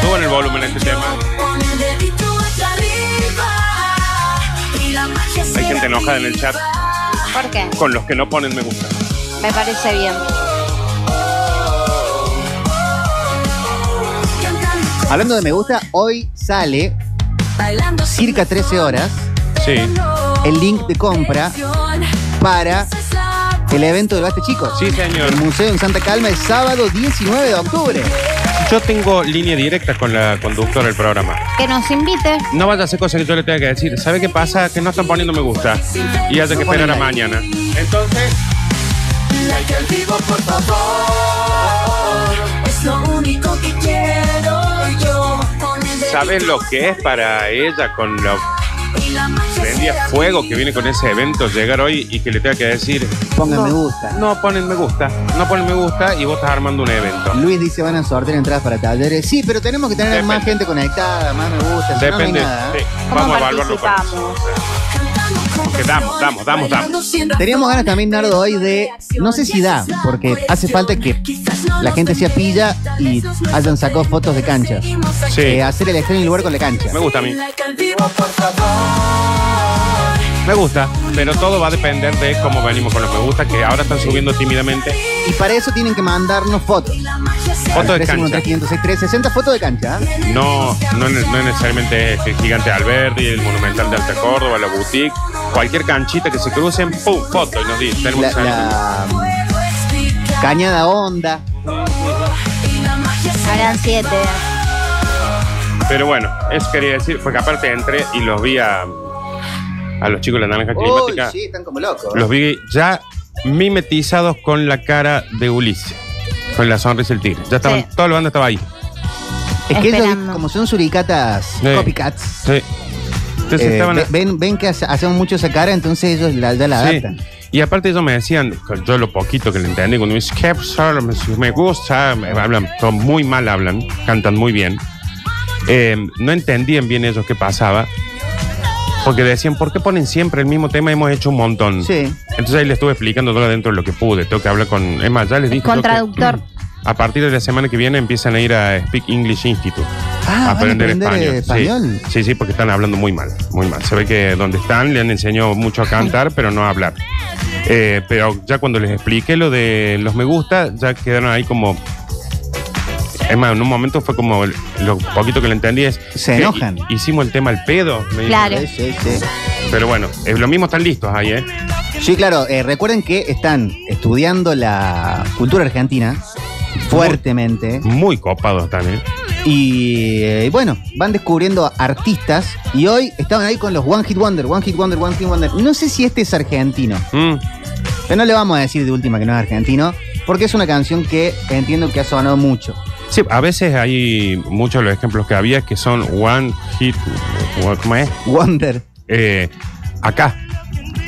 Suban el volumen a este tema. Hay gente enojada en el chat ¿Por qué? con los que no ponen me gusta. Me parece bien. Hablando de me gusta, hoy sale circa 13 horas Sí. el link de compra para el evento del Baste Chicos. Sí, señor. El museo en Santa Calma el sábado 19 de octubre. Yo tengo línea directa con la conductora del programa. Que nos invite. No vaya a hacer cosas que yo le tenga que decir. ¿Sabe qué pasa? Que no están poniendo me gusta. Y haya que esperar a mañana. Entonces, Like al vivo, por favor. Es lo único que quiero ¿sabes lo que es para ella con lo prendía fuego que viene con ese evento llegar hoy y que le tenga que decir Pongan no, me gusta. No ponen me gusta, no ponen me gusta y vos estás armando un evento. Luis dice van a sortear entradas para talleres. Sí, pero tenemos que tener Depende. más gente conectada, más me gusta. si no, hay Depende. nada. sí. ¿Cómo Vamos a evaluarlo? Porque damos, damos, damos, damos. Teníamos ganas también, Nardo, hoy de. No sé si da, porque hace falta que la gente sea pilla y hayan sacado fotos de canchas. Sí. Eh, hacer el extraño lugar con la cancha. Me gusta a mí. Me gusta, pero todo va a depender de cómo venimos con los me gusta que ahora están subiendo tímidamente. Y para eso tienen que mandarnos fotos. Fotos de cancha. 360 fotos de cancha. No, no, no necesariamente el gigante Alberdi, el monumental de Alta Córdoba, la boutique, cualquier canchita que se crucen, ¡pum! foto y nos dice, tenemos La, cañada onda. Harán siete. Pero bueno, eso quería decir, porque aparte entré y los vi a, a los chicos de la naranja Uy, climática, sí, están como locos. los vi ya mimetizados con la cara de Ulises, con la sonrisa del tigre. Ya estaban, Sí. toda la banda estaba ahí. Es que ellos, como son suricatas, Sí. copycats, Sí. Entonces eh, estaban ven, ven que hace- hacemos mucho esa cara, entonces ellos la, ya la Sí. adaptan. Y aparte ellos me decían, con yo lo poquito que le entendí, cuando me dicen, "¿Qué pasó? me, gusta, me hablan, todo muy mal hablan, cantan muy bien. Eh, no entendían bien ellos qué pasaba, porque decían, ¿por qué ponen siempre el mismo tema? Hemos hecho un montón. Sí. Entonces ahí le estuve explicando todo dentro de lo que pude. Tengo que hablar con. Es más, ya les dije. Con yo que traductor. a partir de la semana que viene empiezan a ir a Speak English Institute. Ah, ¿van a aprender, aprender, español. Sí. Sí, sí, porque están hablando muy mal, muy mal. Se ve que donde están le han enseñado mucho a cantar, pero no a hablar. Eh, pero ya cuando les expliqué lo de los me gusta, ya quedaron ahí como. Es más, en un momento fue como lo poquito que le entendí es. Se que enojan. hi- Hicimos el tema al pedo. me dijo. Claro. Sí, sí, sí. Pero bueno, es lo mismo están listos ahí, ¿eh? Sí, claro. eh, recuerden que están estudiando la cultura argentina fuertemente. Muy copados están, ¿eh? Y eh, bueno, van descubriendo artistas. Y hoy estaban ahí con los One Hit Wonder, One Hit Wonder, One Hit Wonder. No sé si este es argentino. Mm. Pero no le vamos a decir de última que no es argentino. Porque es una canción que entiendo que ha sonado mucho. Sí, a veces hay muchos de los ejemplos que había que son one hit. ¿Cómo es? Wonder. Eh, acá.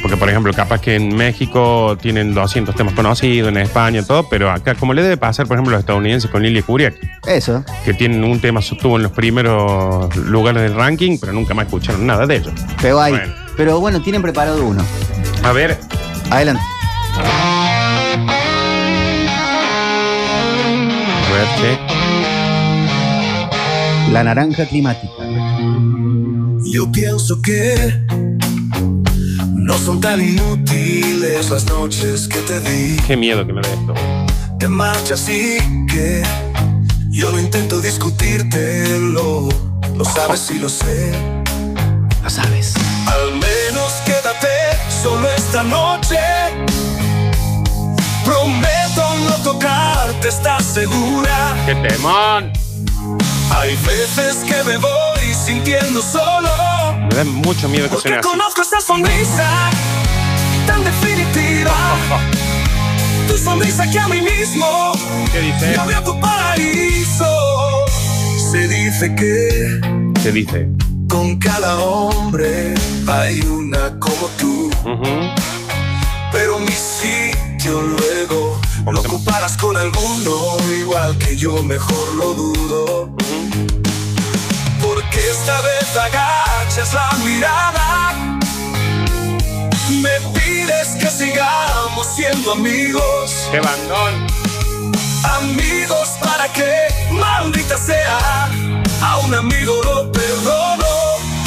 Porque, por ejemplo, capaz que en México tienen 200 temas conocidos, en España, todo, pero acá, como le debe pasar, por ejemplo, a los estadounidenses con Lily Kuriak, Eso. que tienen un tema, estuvo en los primeros lugares del ranking, pero nunca más escucharon nada de ellos. Pero hay. Bueno. Pero bueno, tienen preparado uno. A ver, Adelante. a ver. La naranja climática. Yo pienso que no son tan inútiles las noches que te di. Qué miedo que me da esto. Te marchas y que yo no intento discutírtelo. Lo sabes y lo sé. Lo sabes. Al menos quédate solo esta noche. Prometo no tocarte, ¿estás segura? ¡Qué temón! Hay veces que me voy sintiendo solo. Me da mucho miedo que suene así. conozco esa sonrisa tan definitiva. Tu sonrisa que a mí mismo ¿Qué dice? me tu paraíso. Se dice que ¿Qué dice? con cada hombre hay una como tú. Ujú. Pero mi sitio luego lo comparas con alguno igual que yo, mejor lo dudo. Porque esta vez agachas la mirada. Me pides que sigamos siendo amigos. ¡Qué bandón! Amigos para que, maldita sea, a un amigo lo perdono.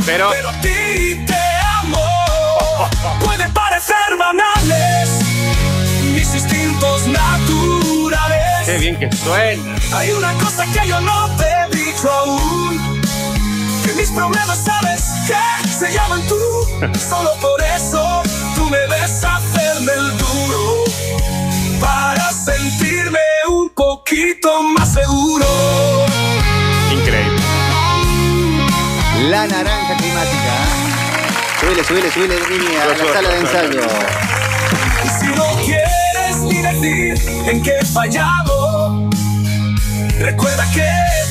Pero- a ti te amo. Puede parecer banales mis instintos naturales. ¡Qué bien que suena! Hay una cosa que yo no te he dicho aún. Mis problemas sabes que se llaman tú. Solo por eso tú me ves hacerme el duro. Para sentirme un poquito más seguro. Increíble. La naranja climática. Subile, subile, subile, niña, a la sala de ensayo. Y si no quieres ni decir en qué he fallado, recuerda que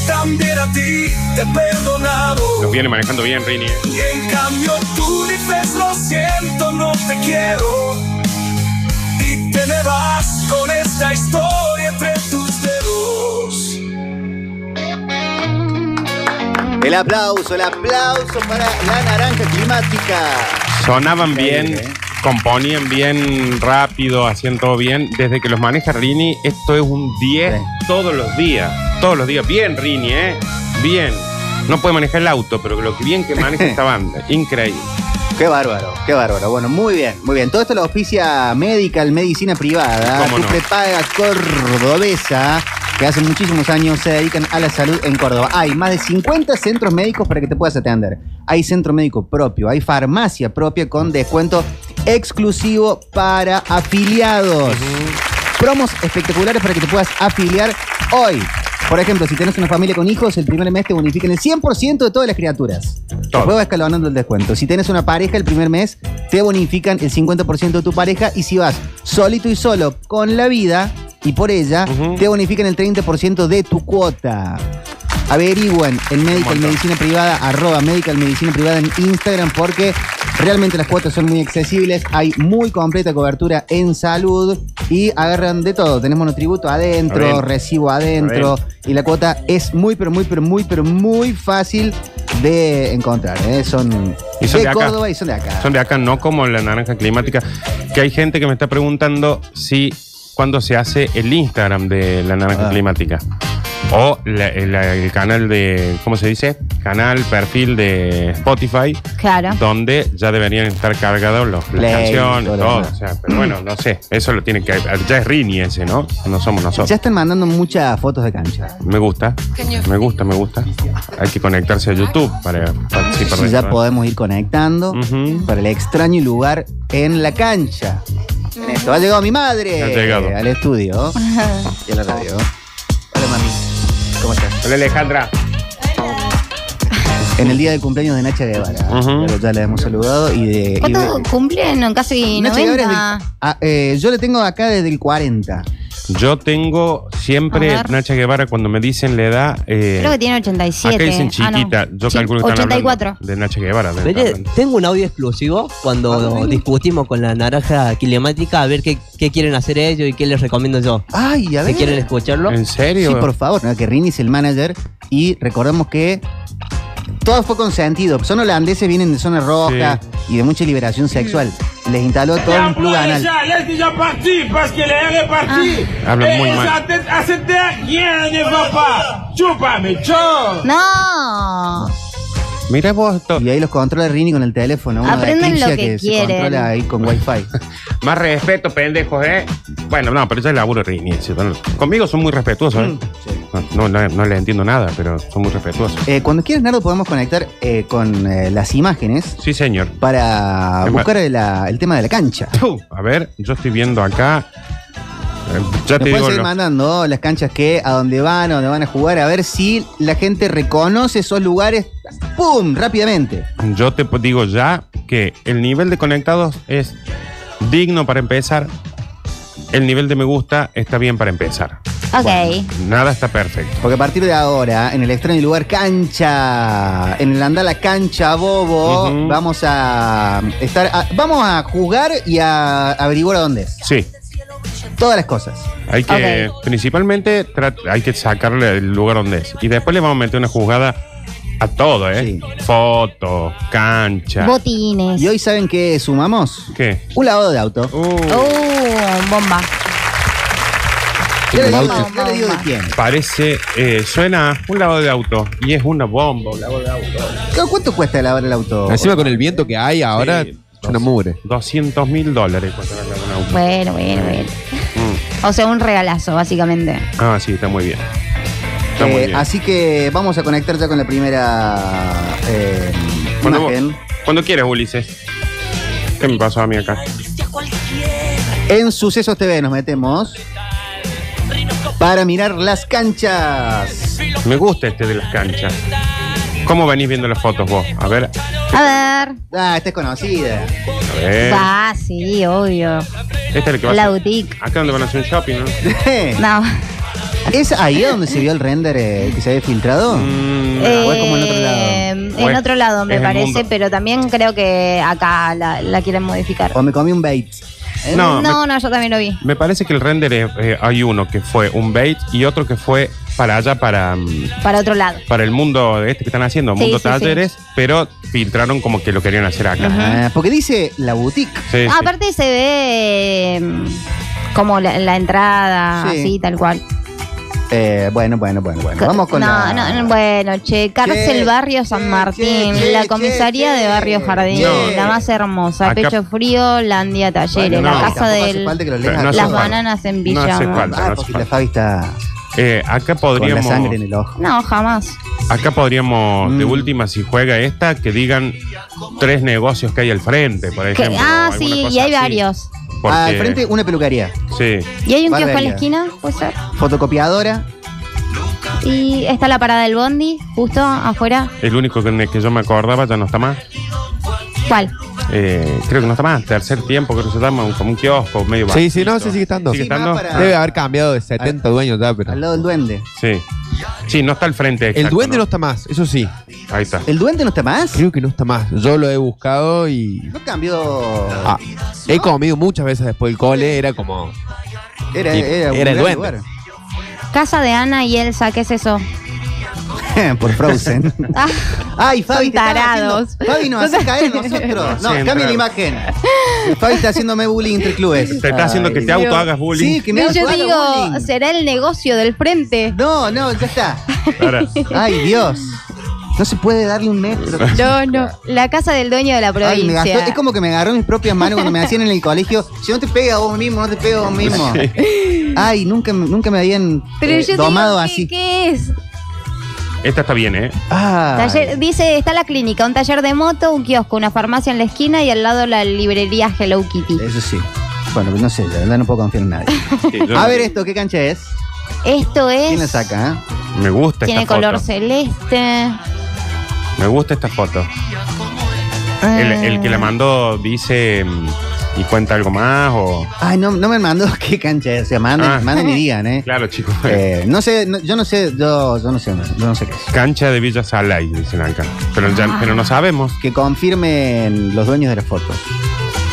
también a ti te he perdonado. Nos viene manejando bien, Rini. ¿eh? Y en cambio tú dices lo siento, no te quiero. Y te me vas con esta historia entre tus dedos. El aplauso, el aplauso para la naranja climática. Sonaban bien, ¿eh? Componían bien rápido, hacían todo bien. Desde que los maneja Rini, esto es un 10 todos los días. Todos los días. Bien, Rini, ¿eh? Bien. No puede manejar el auto, pero lo que bien que maneja esta banda. Increíble. Qué bárbaro, qué bárbaro. Bueno, muy bien, muy bien. Todo esto lo auspicia Medical, medicina privada, ¿Cómo tu no? prepaga cordobesa, que hace muchísimos años se dedican a la salud en Córdoba. Hay más de 50 centros médicos para que te puedas atender. Hay centro médico propio, hay farmacia propia con descuento exclusivo para afiliados. Promos espectaculares para que te puedas afiliar hoy. Por ejemplo, si tenés una familia con hijos, el primer mes te bonifican el 100% de todas las criaturas. Va escalonando el descuento. Si tienes una pareja, el primer mes te bonifican el 50% de tu pareja. Y si vas solito y solo con la vida y por ella, te bonifican el 30% de tu cuota. Averigüen en Medical Medicina Privada, arroba Medical Medicina Privada en Instagram, porque realmente las cuotas son muy accesibles. Hay muy completa cobertura en salud y agarran de todo. Tenemos tributo adentro, recibo adentro. Y la cuota es muy, pero muy, pero muy, pero muy fácil de encontrar. ¿eh? Son, Y son de. Córdoba y son de acá. Son de acá, no como la naranja climática. Que hay gente que me está preguntando si cuándo se hace el Instagram de la naranja Ah. climática. O la- la- el canal de, ¿cómo se dice? Canal, perfil de Spotify, Claro. donde ya deberían estar cargados los, las Play, canciones, todo. O sea, pero bueno, no sé. Eso lo tiene que. Ya es Rini ese, ¿no? No somos nosotros. Ya están mandando muchas fotos de cancha. Me gusta, me gusta, me gusta. Hay que conectarse a YouTube para participar Sí, ya podemos ir conectando para el extraño lugar en la cancha. En esto ha llegado mi madre Ha llegado. al estudio y a la radio. Hola, mami. ¿Cómo estás? Hola, Alejandra. En el día del cumpleaños de Nacha Guevara. Pero ya la hemos saludado y de. y de- ¿Cuánto cumplen? Casi Nacha Guevara es 90. del- ah, eh, yo le tengo acá desde el 40. Yo tengo siempre. Nacha Guevara, cuando me dicen la edad. eh, Creo que tiene 87. Acá dicen Ah, no. chiquita. Yo calculo que están 84. hablando de Nacha Guevara. de- Oye, tengo un audio exclusivo cuando discutimos con la naranja climática a ver qué, qué quieren hacer ellos y qué les recomiendo yo. Ay, a ¿Se ver. quieren escucharlo? ¿En serio? Sí, por favor, ¿no? que Rini es el manager y recordemos que todo fue consentido. Son holandeses, vienen de zona roja y de mucha liberación sexual. Les instaló todo un plug anal. laisse déjà partir parce qu'elle est repartie. Habla Et muy esa mal. No. Mira vos esto. Y ahí los controla Rini con el teléfono. de Aprenden lo que se quieren. controla ahí con wifi. Más respeto, pendejos, ¿eh? Bueno, no, pero ya el laburo Rini. sí, bueno, Conmigo son muy respetuosos, ¿eh? No, no, no les entiendo nada, pero son muy respetuosos. Eh, cuando quieras, Nardo, podemos conectar eh, con eh, las imágenes Sí, señor. para Es buscar la- el tema de la cancha. A ver, yo estoy viendo acá. eh, Ya Nos te pueden digo. seguir lo- mandando las canchas que, a dónde van, a dónde van a jugar, a ver si la gente reconoce esos lugares. ¡Pum! Rápidamente. Yo te digo ya que el nivel de conectados es digno para empezar. El nivel de me gusta está bien para empezar. Ok. Nada está perfecto. Porque a partir de ahora, en el extraño lugar cancha, en el andala cancha bobo, Ujú. vamos a estar, a- vamos a jugar y a averiguar a dónde es. Sí. Todas las cosas. Hay que, principalmente, hay que sacarle el lugar donde es. Y después le vamos a meter una jugada a todo, ¿eh? Foto, cancha. Botines. ¿Y hoy saben qué sumamos? ¿Qué? Un lavado de auto. Oh, bomba. Ya le digo, le de quién. Parece, eh, suena un lavado de auto y es una bomba, un lavado de auto. ¿Cuánto cuesta lavar el auto? Encima con el viento que hay ahora, es una mugre. 200 mil dólares cuesta lavar un auto. Bueno, bueno, bueno. Mm. O sea, un regalazo, básicamente. Ah, sí, está muy bien. Está muy Eh, bien. así que vamos a conectar ya con la primera eh, Cuando, imagen. cuando quieras, Ulises. ¿Qué me pasó a mí acá? En Sucesos TV nos metemos para mirar las canchas. Me gusta este de las canchas. ¿Cómo venís viendo las fotos vos? A ver, A ver. Ah, esta es conocida. a ver. Va, sí, obvio. Esta es la que va a La boutique. Acá donde van a hacer un shopping, ¿no? No. ¿Es ahí donde se vio el render eh, que se había filtrado? Mm, ¿O es como en otro lado? O en es- otro lado, me parece, pero también creo que acá la, la quieren modificar. ¿O me comí un bait? ¿Eh? No, no, no, yo también lo vi. Me parece que el render es, eh, hay uno que fue un bait y otro que fue para allá, para, mm, Para otro lado. para el mundo de este que están haciendo, Sí, mundo sí, sí. talleres, pero filtraron como que lo querían hacer acá. Ah, porque dice la boutique. Sí, sí. Ah, Aparte se ve mm, como la, la entrada, Sí. así, tal cual. Eh, bueno, bueno, bueno, bueno. Vamos con no, la... no, no, bueno, che, cárcel Che, Barrio San Martín, che, la comisaría che, de Barrio Jardín, la más hermosa, Acá- Pecho Frío, Landia Talleres, Bueno, no, la casa del No las bananas en No hace Villamo. falta. Ah, no hace la falta. Fabi está Eh, acá con la podríamos. sangre en el ojo. No, jamás. Acá podríamos, de Mm. última, si juega esta, que digan tres negocios que hay al frente, por Que- ejemplo. ah, sí, y hay así. varios. Porque- Al frente una peluquería, Sí. Y hay un kiosco en la Barbería. esquina, puede ser. fotocopiadora. Y está la parada del Bondi, justo afuera. El único que, que yo me acordaba ya no está más. ¿Cuál? Eh, creo que no está más. Tercer tiempo, creo que se llama, un- como un kiosco medio Sí, sí, no, sí sigue estando. ¿Sigue Sí, más estando? para- Debe haber cambiado de 70 dueños ya, pero. Al lado del duende. Sí. Sí, no está al frente. El exacto, duende no está más, eso sí. Ahí está. ¿El duende no está más? Creo que no está más. Yo lo he buscado y. No cambió. Ah, he comido muchas veces después del cole, era como. Era, era, un era el gran duende. Casa de Ana y Elsa, ¿qué es eso? Por Frozen. Ah, Ay, Fabi, Son te tarados. haciendo- Fabi nos hace caer a nosotros. No, Sí, cambia la imagen. Fabi está haciéndome bullying entre clubes. Te está haciendo que te auto hagas bullying. Sí, que me No, yo haga digo, bullying. será el negocio del frente. No, no, ya está. Ahora, Ay, Dios. No se puede darle un metro. No, no. La casa del dueño de la Ay, me provincia. gastó- es como que me agarró mis propias manos cuando me hacían en el colegio. Si no te pega a vos mismo, no te pega a vos mismo. Ay, nunca, me- nunca me habían Pero eh, yo digo, domado ¿qué- así. ¿qué es? Esta está bien, ¿eh? Ah, Taller- dice, está la clínica, un taller de moto, un kiosco, una farmacia en la esquina y al lado la librería Hello Kitty. Eso sí. Bueno, no sé, la verdad no puedo confiar en nadie. Sí, yo- A ver esto, ¿qué cancha es? Esto ¿Quién la es... saca? eh? Me gusta Tiene esta color foto. celeste. Me gusta esta foto. El, el que la mandó dice mm, y cuenta algo más o. Ay, no, no me mandó qué cancha es. O sea, manden, Ah. manden y digan, ¿eh? Claro, chicos. Eh, no sé, no- yo no sé, yo, yo no sé, yo no sé qué es. Cancha de Villa Salay, dicen acá. Pero, ya- pero no sabemos. Que confirmen los dueños de las fotos.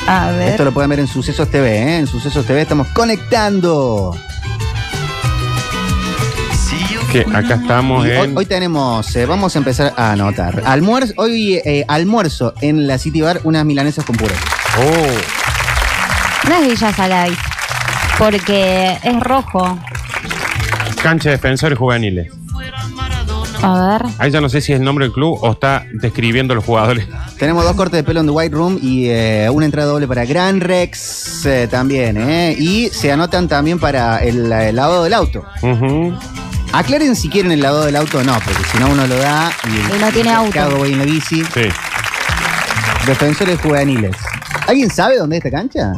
A ver. Esto lo pueden ver en Sucesos TV, ¿eh? En Sucesos TV estamos conectando. Que acá estamos Y hoy, en. hoy tenemos, eh, vamos a empezar a anotar. Almuerzo, hoy eh, almuerzo en la City Bar unas milanesas con puré. Oh, No es Villa Salay, porque es rojo. cancha de defensores juveniles. A ver. Ahí ya no sé si es el nombre del club o está describiendo los jugadores. Tenemos dos cortes de pelo en The White Room y eh, una entrada doble para Gran Rex eh, también, ¿eh? Y se anotan también para el, el lavado del auto. Aclaren si quieren el lavado del auto o no, porque si no uno lo da y, Y no tiene auto. Cago voy en la bici. Sí. Defensores juveniles. ¿Alguien sabe dónde es esta cancha?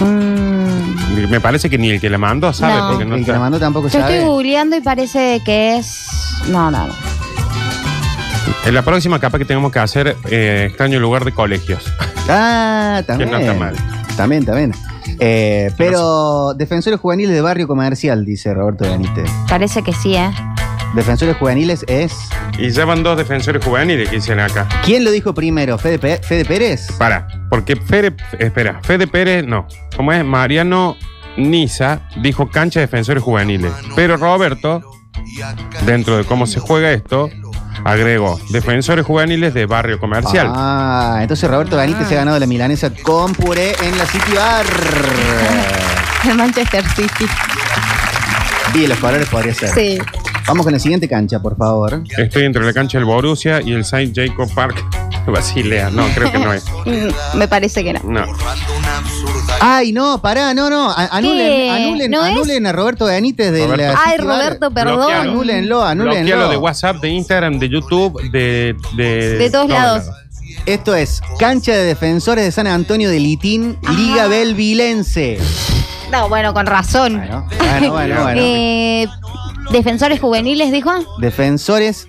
Mm, Me parece que ni el que la mandó sabe No. porque no el que la mandó tampoco yo sabe. estoy googleando y parece que es. No, no, no. En la próxima capa que tenemos que hacer eh, extraño lugar de colegios. Ah, también. Que no está mal. También, también. Eh, pero defensores juveniles de barrio comercial, dice Roberto Benítez. Parece que sí, ¿eh? Defensores juveniles es. Y ya van dos defensores juveniles que dicen acá. ¿Quién lo dijo primero? ¿Fede, Pe- Fede Pérez? Para, porque Fede, espera, Fede Pérez, no. ¿Cómo es? Mariano Niza dijo cancha de defensores juveniles. Pero Roberto, dentro de cómo se juega esto, agregó defensores juveniles de barrio comercial. Ah, entonces Roberto Benítez se ha ganado la milanesa con puré en la City Bar. El Manchester City. Y los colores podría ser. Sí. Vamos con la siguiente cancha, por favor. Estoy entre la cancha del Borussia y el Saint Jacob Park Basilea. No, creo que no es. Mm, Me parece que no. No. Ay, no, pará, no, no. A- Anulen, ¿Qué? anulen, ¿No es? anulen a Roberto Benítez de Roberto. la Ay, City Bar. Roberto, perdón. Bloquealo. Anúlenlo, anúlenlo. Bloquealo de WhatsApp, de Instagram, de YouTube, de... De, De todos lados. Esto es cancha de defensores de San Antonio de Litín, Liga Belvilense. No, bueno, con razón. Bueno, bueno, bueno. bueno. Eh, Defensores juveniles, dijo. Defensores.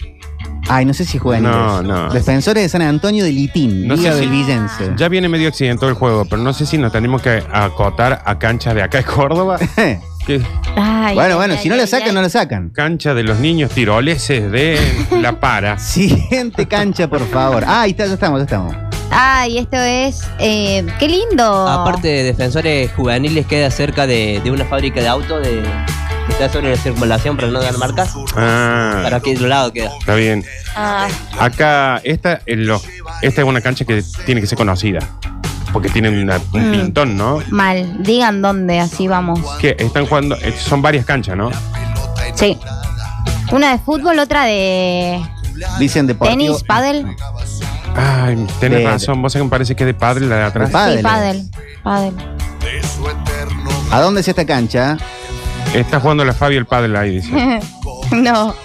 Ay, no sé si juveniles. No, no. Defensores de San Antonio de Litín, No Liga sé si- Belvilense. Ya viene medio accidentado el juego, pero no sé si nos tenemos que acotar a canchas de acá de Córdoba. Que- Ay, bueno, ay, bueno, ay, si no la ay, sacan, ay. no la sacan. cancha de los niños tiroleses de La Para. Siguiente cancha, por favor. Ah, ahí está, ya estamos, ya estamos. Ay, esto es. eh, ¡Qué lindo! Aparte de defensores juveniles, queda cerca de, de una fábrica de autos de, que está sobre la circulación para no dar marcas. Ah, Para aquel lado queda. está bien. Ah, Acá, esta, en lo- esta es una cancha que tiene que ser conocida. Porque tienen una- un Mm. pintón, ¿no? mal. Digan dónde, así vamos. Que están jugando, eh, son varias canchas, ¿no? Sí. Una de fútbol, otra de Dicen deportivo. tenis, pádel. Ay, tenés De- razón, vos sabés que me parece que es de padre la de atrás. De pádel. Sí, pádel. Pádel. ¿A dónde es esta cancha? Está jugando la Fabio el padre ahí, dice. no.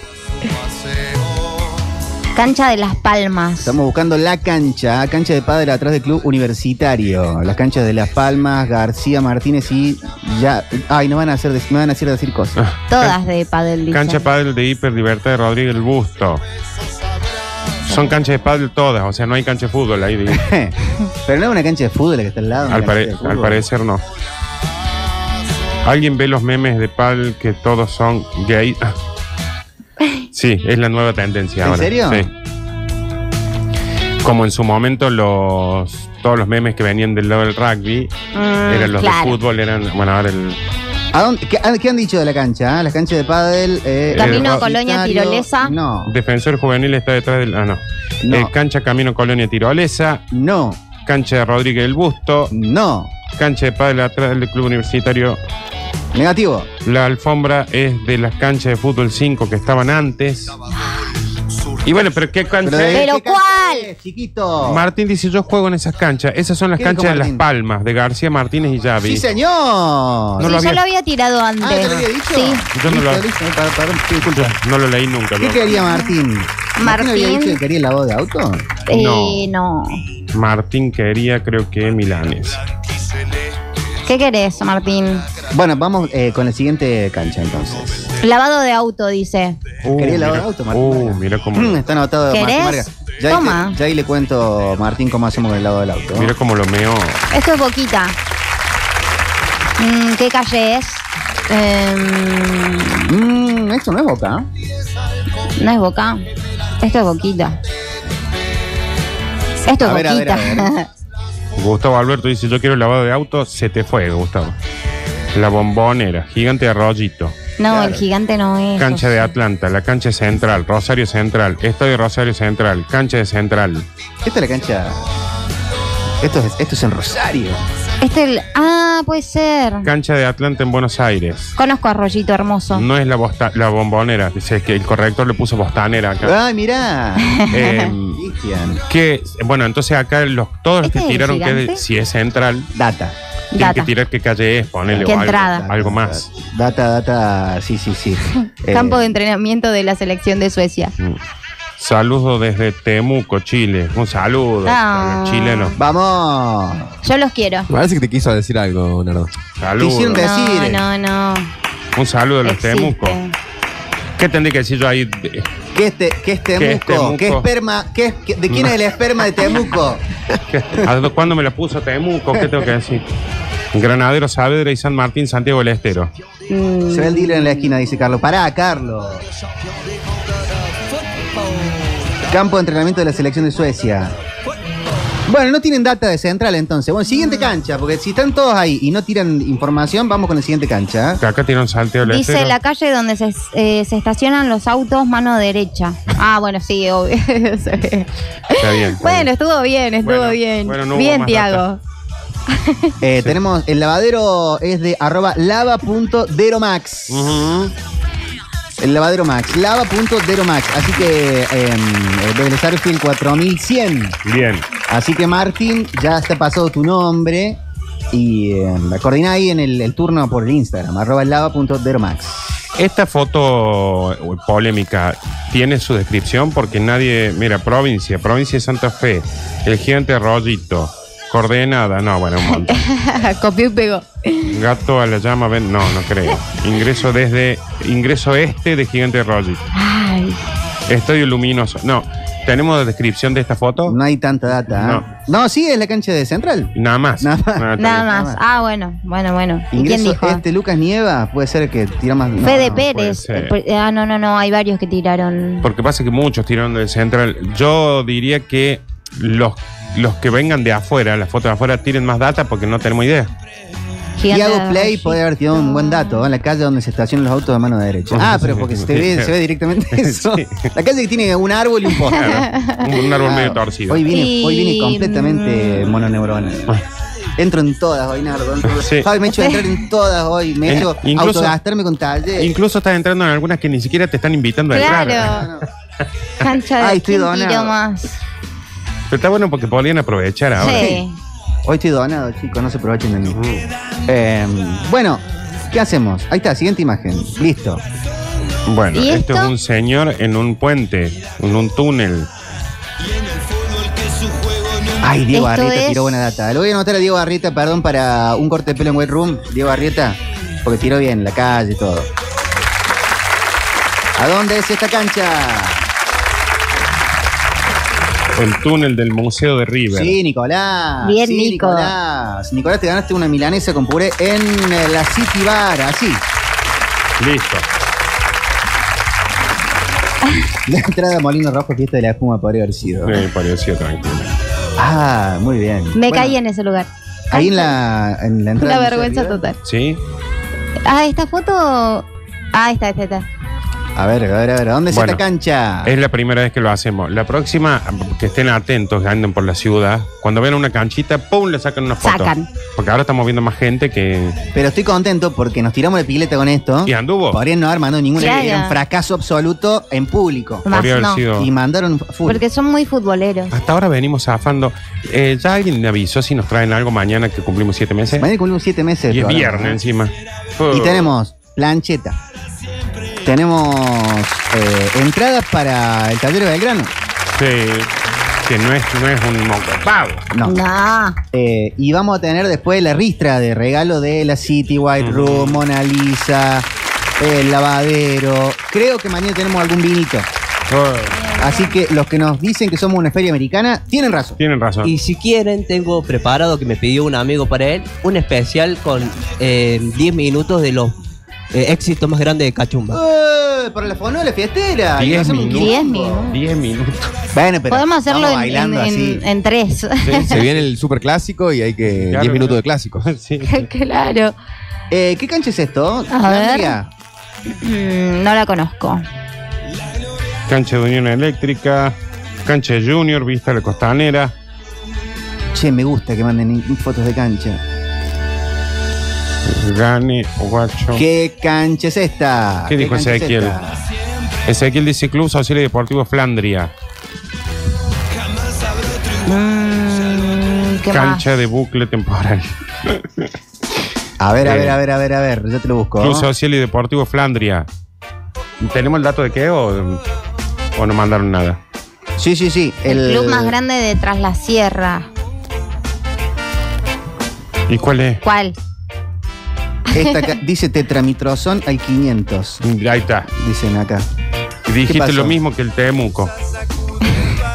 Cancha de Las Palmas. Estamos buscando la cancha, cancha de pádel atrás del club universitario. Las canchas de Las Palmas, García Martínez y ya. Ay, no van a hacer, me van a hacer decir cosas. Todas de pádel, dicen. Cancha pádel de Hiper Libertad de Rodríguez el Busto. Son canchas de pádel todas, o sea, no hay cancha de fútbol ahí. Pero no es una cancha de fútbol la que está al lado. pare- al parecer no. ¿Alguien ve los memes de pádel que todos son gay? Ah. Sí, es la nueva tendencia ¿En ahora. serio? Sí. Como en su momento los todos los memes que venían del lado del rugby Mm, eran los claro. de fútbol, eran bueno ahora el ¿A dónde- qué, qué han dicho de la cancha? ah? La cancha de pádel. eh, Camino eh, Colonia Itario, Tirolesa. No. Defensor juvenil está detrás del. Ah, no. No. Eh, cancha Camino Colonia Tirolesa. No. Cancha de Rodríguez del Busto. No. Cancha de pádel atrás del Club Universitario. Negativo. La alfombra es de las canchas de fútbol 5 que estaban antes. Y bueno, pero ¿qué cancha Pero? ¿Pero ¿qué cancha cuál? es, chiquito. Martín dice, yo juego en esas canchas. Esas son las ¿Qué dijo canchas de Las? Palmas, de García Martínez y Yavi. Sí, señor. No sí, lo yo había- lo había tirado antes. Ah, ¿te lo había dicho? Sí. Yo no lo- disculpa. No leí nunca. ¿Qué quería Martín? Martín. había dicho que quería el lavado de auto? Eh, no. Martín quería, creo que Milanes. ¿Qué querés, Martín? Bueno, vamos eh, con la siguiente cancha entonces. Lavado de auto, dice. ¿Quería el lavado de auto, Martín? Uh, mira cómo, Mm, Está anotado ¿Querés? Martín Marga. Ya ahí, Toma. te- ya ahí le cuento, Martín, cómo hacemos con el lavado del auto. mira cómo lo meó. Esto es Boquita. Mm, ¿Qué calle es? Mm, esto no es boca. no es Boca. Esto es Boquita. Esto es A ver, a ver, Boquita. a ver. Gustavo Alberto dice, yo quiero el lavado de auto. Se te fue, Gustavo. La bombonera, gigante de arroyito. no, el gigante no es. Cancha de Atlanta, la cancha central, Rosario Central, Estadio Rosario Central, cancha de Central. Esta es la cancha. Esto es, esto es en Rosario. Este el- Ah, puede ser. Cancha de Atlanta en Buenos Aires. Conozco a Arroyito Hermoso. No es la, bosta- la bombonera, dice que el corrector le puso bostanera acá. Ay, mirá. Cristian. que, bueno, entonces acá los, todos los ¿Este que es tiraron que gigante? si es central, Data. tienen que tirar qué calle es, ponele ¿Qué o algo, entrada? algo más. Data, data. Sí, sí, sí. Eh, Campo de entrenamiento de la selección de Suecia. Mm. Saludo desde Temuco, Chile. Un saludo Ah. a los chilenos. Vamos. Yo los quiero. Me parece que te quiso decir algo, Nardo. Saludos. hicieron de- Decir. No, no, no. Un saludo a los Existe. Temuco. ¿Qué tendría que decir yo ahí? ¿Qué es, te- qué es Temuco? ¿Qué es Temuco? ¿Qué esperma? ¿Qué es- qué- ¿De quién es el esperma de Temuco? ¿Qué- a- ¿Cuándo me la puso Temuco? ¿Qué tengo que decir? Granadero Saavedra y San Martín, Santiago del Estero. Mm, Se ve el dealer en la esquina, dice Carlos. Pará, Carlos. Campo de entrenamiento de la selección de Suecia. Bueno, no tienen data de central entonces. Bueno, siguiente cancha, porque si están todos ahí y no tiran información, vamos con la siguiente cancha. Que acá tiene un Santiago del Dice Estero. la calle donde se, eh, se estacionan los autos, mano derecha. Ah, bueno, sí, obvio. Está bien. está bueno, bien. estuvo bien, estuvo Bueno, bien. bueno, no hubo bien, Tiago. Eh, Tenemos el lavadero es de arroba lava.deromax. El lavadero max, lava.deromax. Así que eh, desde Starfield 4100. Bien. Así que Martín, ya está pasado tu nombre. Y eh, coordina ahí en el, el turno por el Instagram, arroba lava.deromax. Esta foto eh, polémica tiene su descripción porque nadie. Mira, provincia, provincia de Santa Fe, el gigante Rollito, coordenada, no, bueno, un montón. Copió y pegó. Gato a la llama, ven, no, no creo. Ingreso desde. Ingreso este de gigante Rollito. Ay, Estadio luminoso. No, ¿tenemos la descripción de esta foto? No hay tanta data. ¿eh? No, sí, es la cancha de Central. Nada más. Nada más. Ah, nada más. Ah, bueno, bueno, bueno. ¿Y quién Ingreso dijo? este Lucas Nieva, puede ser que tira más. no, Fede no. Pérez. ser. Eh, Ah, no, no, no, hay varios que tiraron. Porque pasa que muchos tiraron del central. Yo diría que los, los que vengan de afuera, las fotos de afuera, tiren más data porque no tenemos idea. Tiago Play puede haber tirado un buen dato en la calle donde se estacionan los autos de mano derecha. Ah, pero porque se, te ve, se ve directamente eso. La calle que tiene un árbol y un poste. Un, un árbol medio torcido. Hoy viene, Y- hoy viene completamente mononeuronal. Entro en todas hoy, Nardo. entro- Sí. Javi, me he hecho entrar en todas hoy. Me he hecho incluso- autogastarme con taller. Incluso estás entrando en algunas que ni siquiera te están invitando a entrar. Claro. Cancha de Ay, estoy ¿quién donado. más. Pero está bueno porque podrían aprovechar ahora. Sí. Hoy estoy donado, chicos, no se aprovechen de mí. Eh, bueno, ¿qué hacemos? Ahí está, siguiente imagen. Listo. Bueno, ¿Y esto es un señor en un puente, en un túnel. Ay, Diego Esto Arrieta es- tiró buena data. Lo voy a anotar a Diego Arrieta, perdón, para un corte de pelo en White Room. Diego Arrieta, porque tiró bien la calle y todo. ¿A dónde es esta cancha? El túnel del Museo de River. Sí, Nicolás. Bien, Sí, Nico. Nicolás. Nicolás, te ganaste una milanesa con puré en eh, la City Bar, así. Listo. La entrada a Molino Rojo, fiesta de la espuma, podría haber sido. Me pareció tranquilo. Ah, muy bien. Me Bueno, caí en ese lugar. Ahí en la, en la entrada. Una vergüenza total. ¿Sí? Ah, esta foto. Ah, esta, esta, esta. A ver, a ver, a ver, ¿dónde es Bueno, esta cancha? Es la primera vez que lo hacemos. La próxima, que estén atentos, que anden por la ciudad. Cuando vean una canchita, ¡pum! le sacan una foto. Sacan. Porque ahora estamos viendo más gente que. Pero estoy contento porque nos tiramos de pileta con esto. ¿Y anduvo? Podrían no haber mandado ninguna. Claro. Era un fracaso absoluto en público. Más Podría haber no. sido- Y mandaron full. Porque son muy futboleros. Hasta ahora venimos zafando. Eh, ¿Ya alguien me avisó si nos traen algo mañana que cumplimos siete meses? Mañana cumplimos siete meses. de Y es programa, viernes encima. Y tenemos plancheta. Tenemos eh, entradas para el tablero del grano. Sí, que no es, no es un mocopavo. No. Eh, y vamos a tener después la ristra de regalo de la City, White Room, Mona Lisa, el lavadero. Creo que mañana tenemos algún vinito. Así que los que nos dicen que somos una feria americana, tienen razón. Tienen razón. Y si quieren, tengo preparado que me pidió un amigo para él, un especial con eh, 10 minutos de los eh, éxitos más grandes de Cachumba. ¡Eh! Para la fonola fiestera. Y 10 hacemos un minutos. quilombo. 10 minutos. Bueno, pero Podemos hacerlo en, bailando en- así. en- en tres. Se viene el super clásico y hay que. Claro. 10 minutos de clásico. claro. Eh, ¿Qué cancha es esto? A ver. Mm, no la conozco. Cancha de Unión Eléctrica, cancha de Junior, vista la costanera. Che, me gusta que manden fotos de cancha. Gane, guacho. ¿Qué cancha es esta? ¿Qué dijo cancha es Ezequiel? esta? Ezequiel dice Club Social y Deportivo Flandria. Mm, ¿Qué Cancha de bucle temporal. A ver, a Eh, ver, a ver, a ver, a ver. Yo te lo busco. Club Social y Deportivo Flandria. ¿Tenemos el dato de qué o, o no mandaron nada? Sí, sí, sí. El club más grande de Tras la Sierra. ¿Y cuál es? ¿Cuál? Esta dice tetramitrozón al 500. Ahí está. Dicen acá. Dijiste pasó? lo mismo que el Temuco.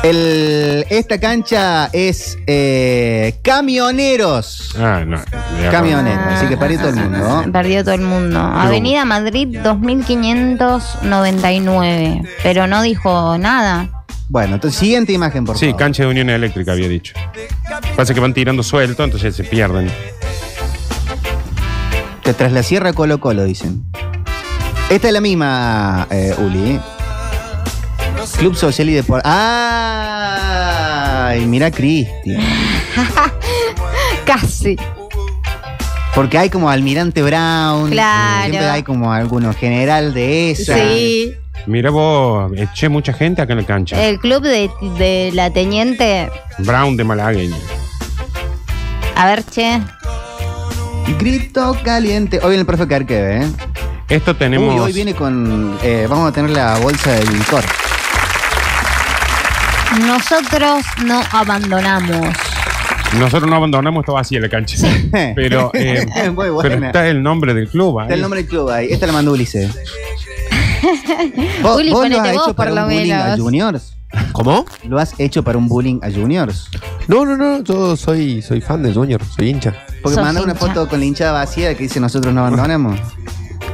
El, esta cancha es eh, camioneros. Ah, no. Camioneros. Así que para todo el mundo. Perdió todo el mundo. Avenida Madrid 2599. Pero no dijo nada. Bueno, entonces siguiente imagen, por Sí, favor. cancha de Unión Eléctrica había dicho. Pasa que van tirando suelto, entonces se pierden. Que tras la sierra Colo Colo, dicen. Esta es la misma, eh, Uli. ¿eh? Club Social y Deportivo. ¡Ay! Mira Cristian. Casi. Porque hay como Almirante Brown. Claro. Siempre hay como alguno general de esa. Sí. Mira vos, eché mucha gente acá en la cancha. El club de, de la teniente. Brown de Malagueño. A ver, che. Grito caliente. Hoy viene el profe Carqueve, ¿eh? Esto tenemos. Uy, hoy viene con. eh, vamos a tener la bolsa del licor. Nosotros no abandonamos. Nosotros no abandonamos, esto vacía la cancha. Pero, eh, Muy pero está el nombre del club. ahí. Está el nombre del club ahí. Esta la mandó Ulises. ¿Vos, lo ponete has vos, hecho para un bullying a menos. juniors? ¿Cómo? ¿Lo has hecho para un bullying a juniors? No, no, no. Yo soy, soy fan de Junior, soy hincha. Porque Sos manda una hincha. foto con la hinchada vacía que dice nosotros no abandonamos.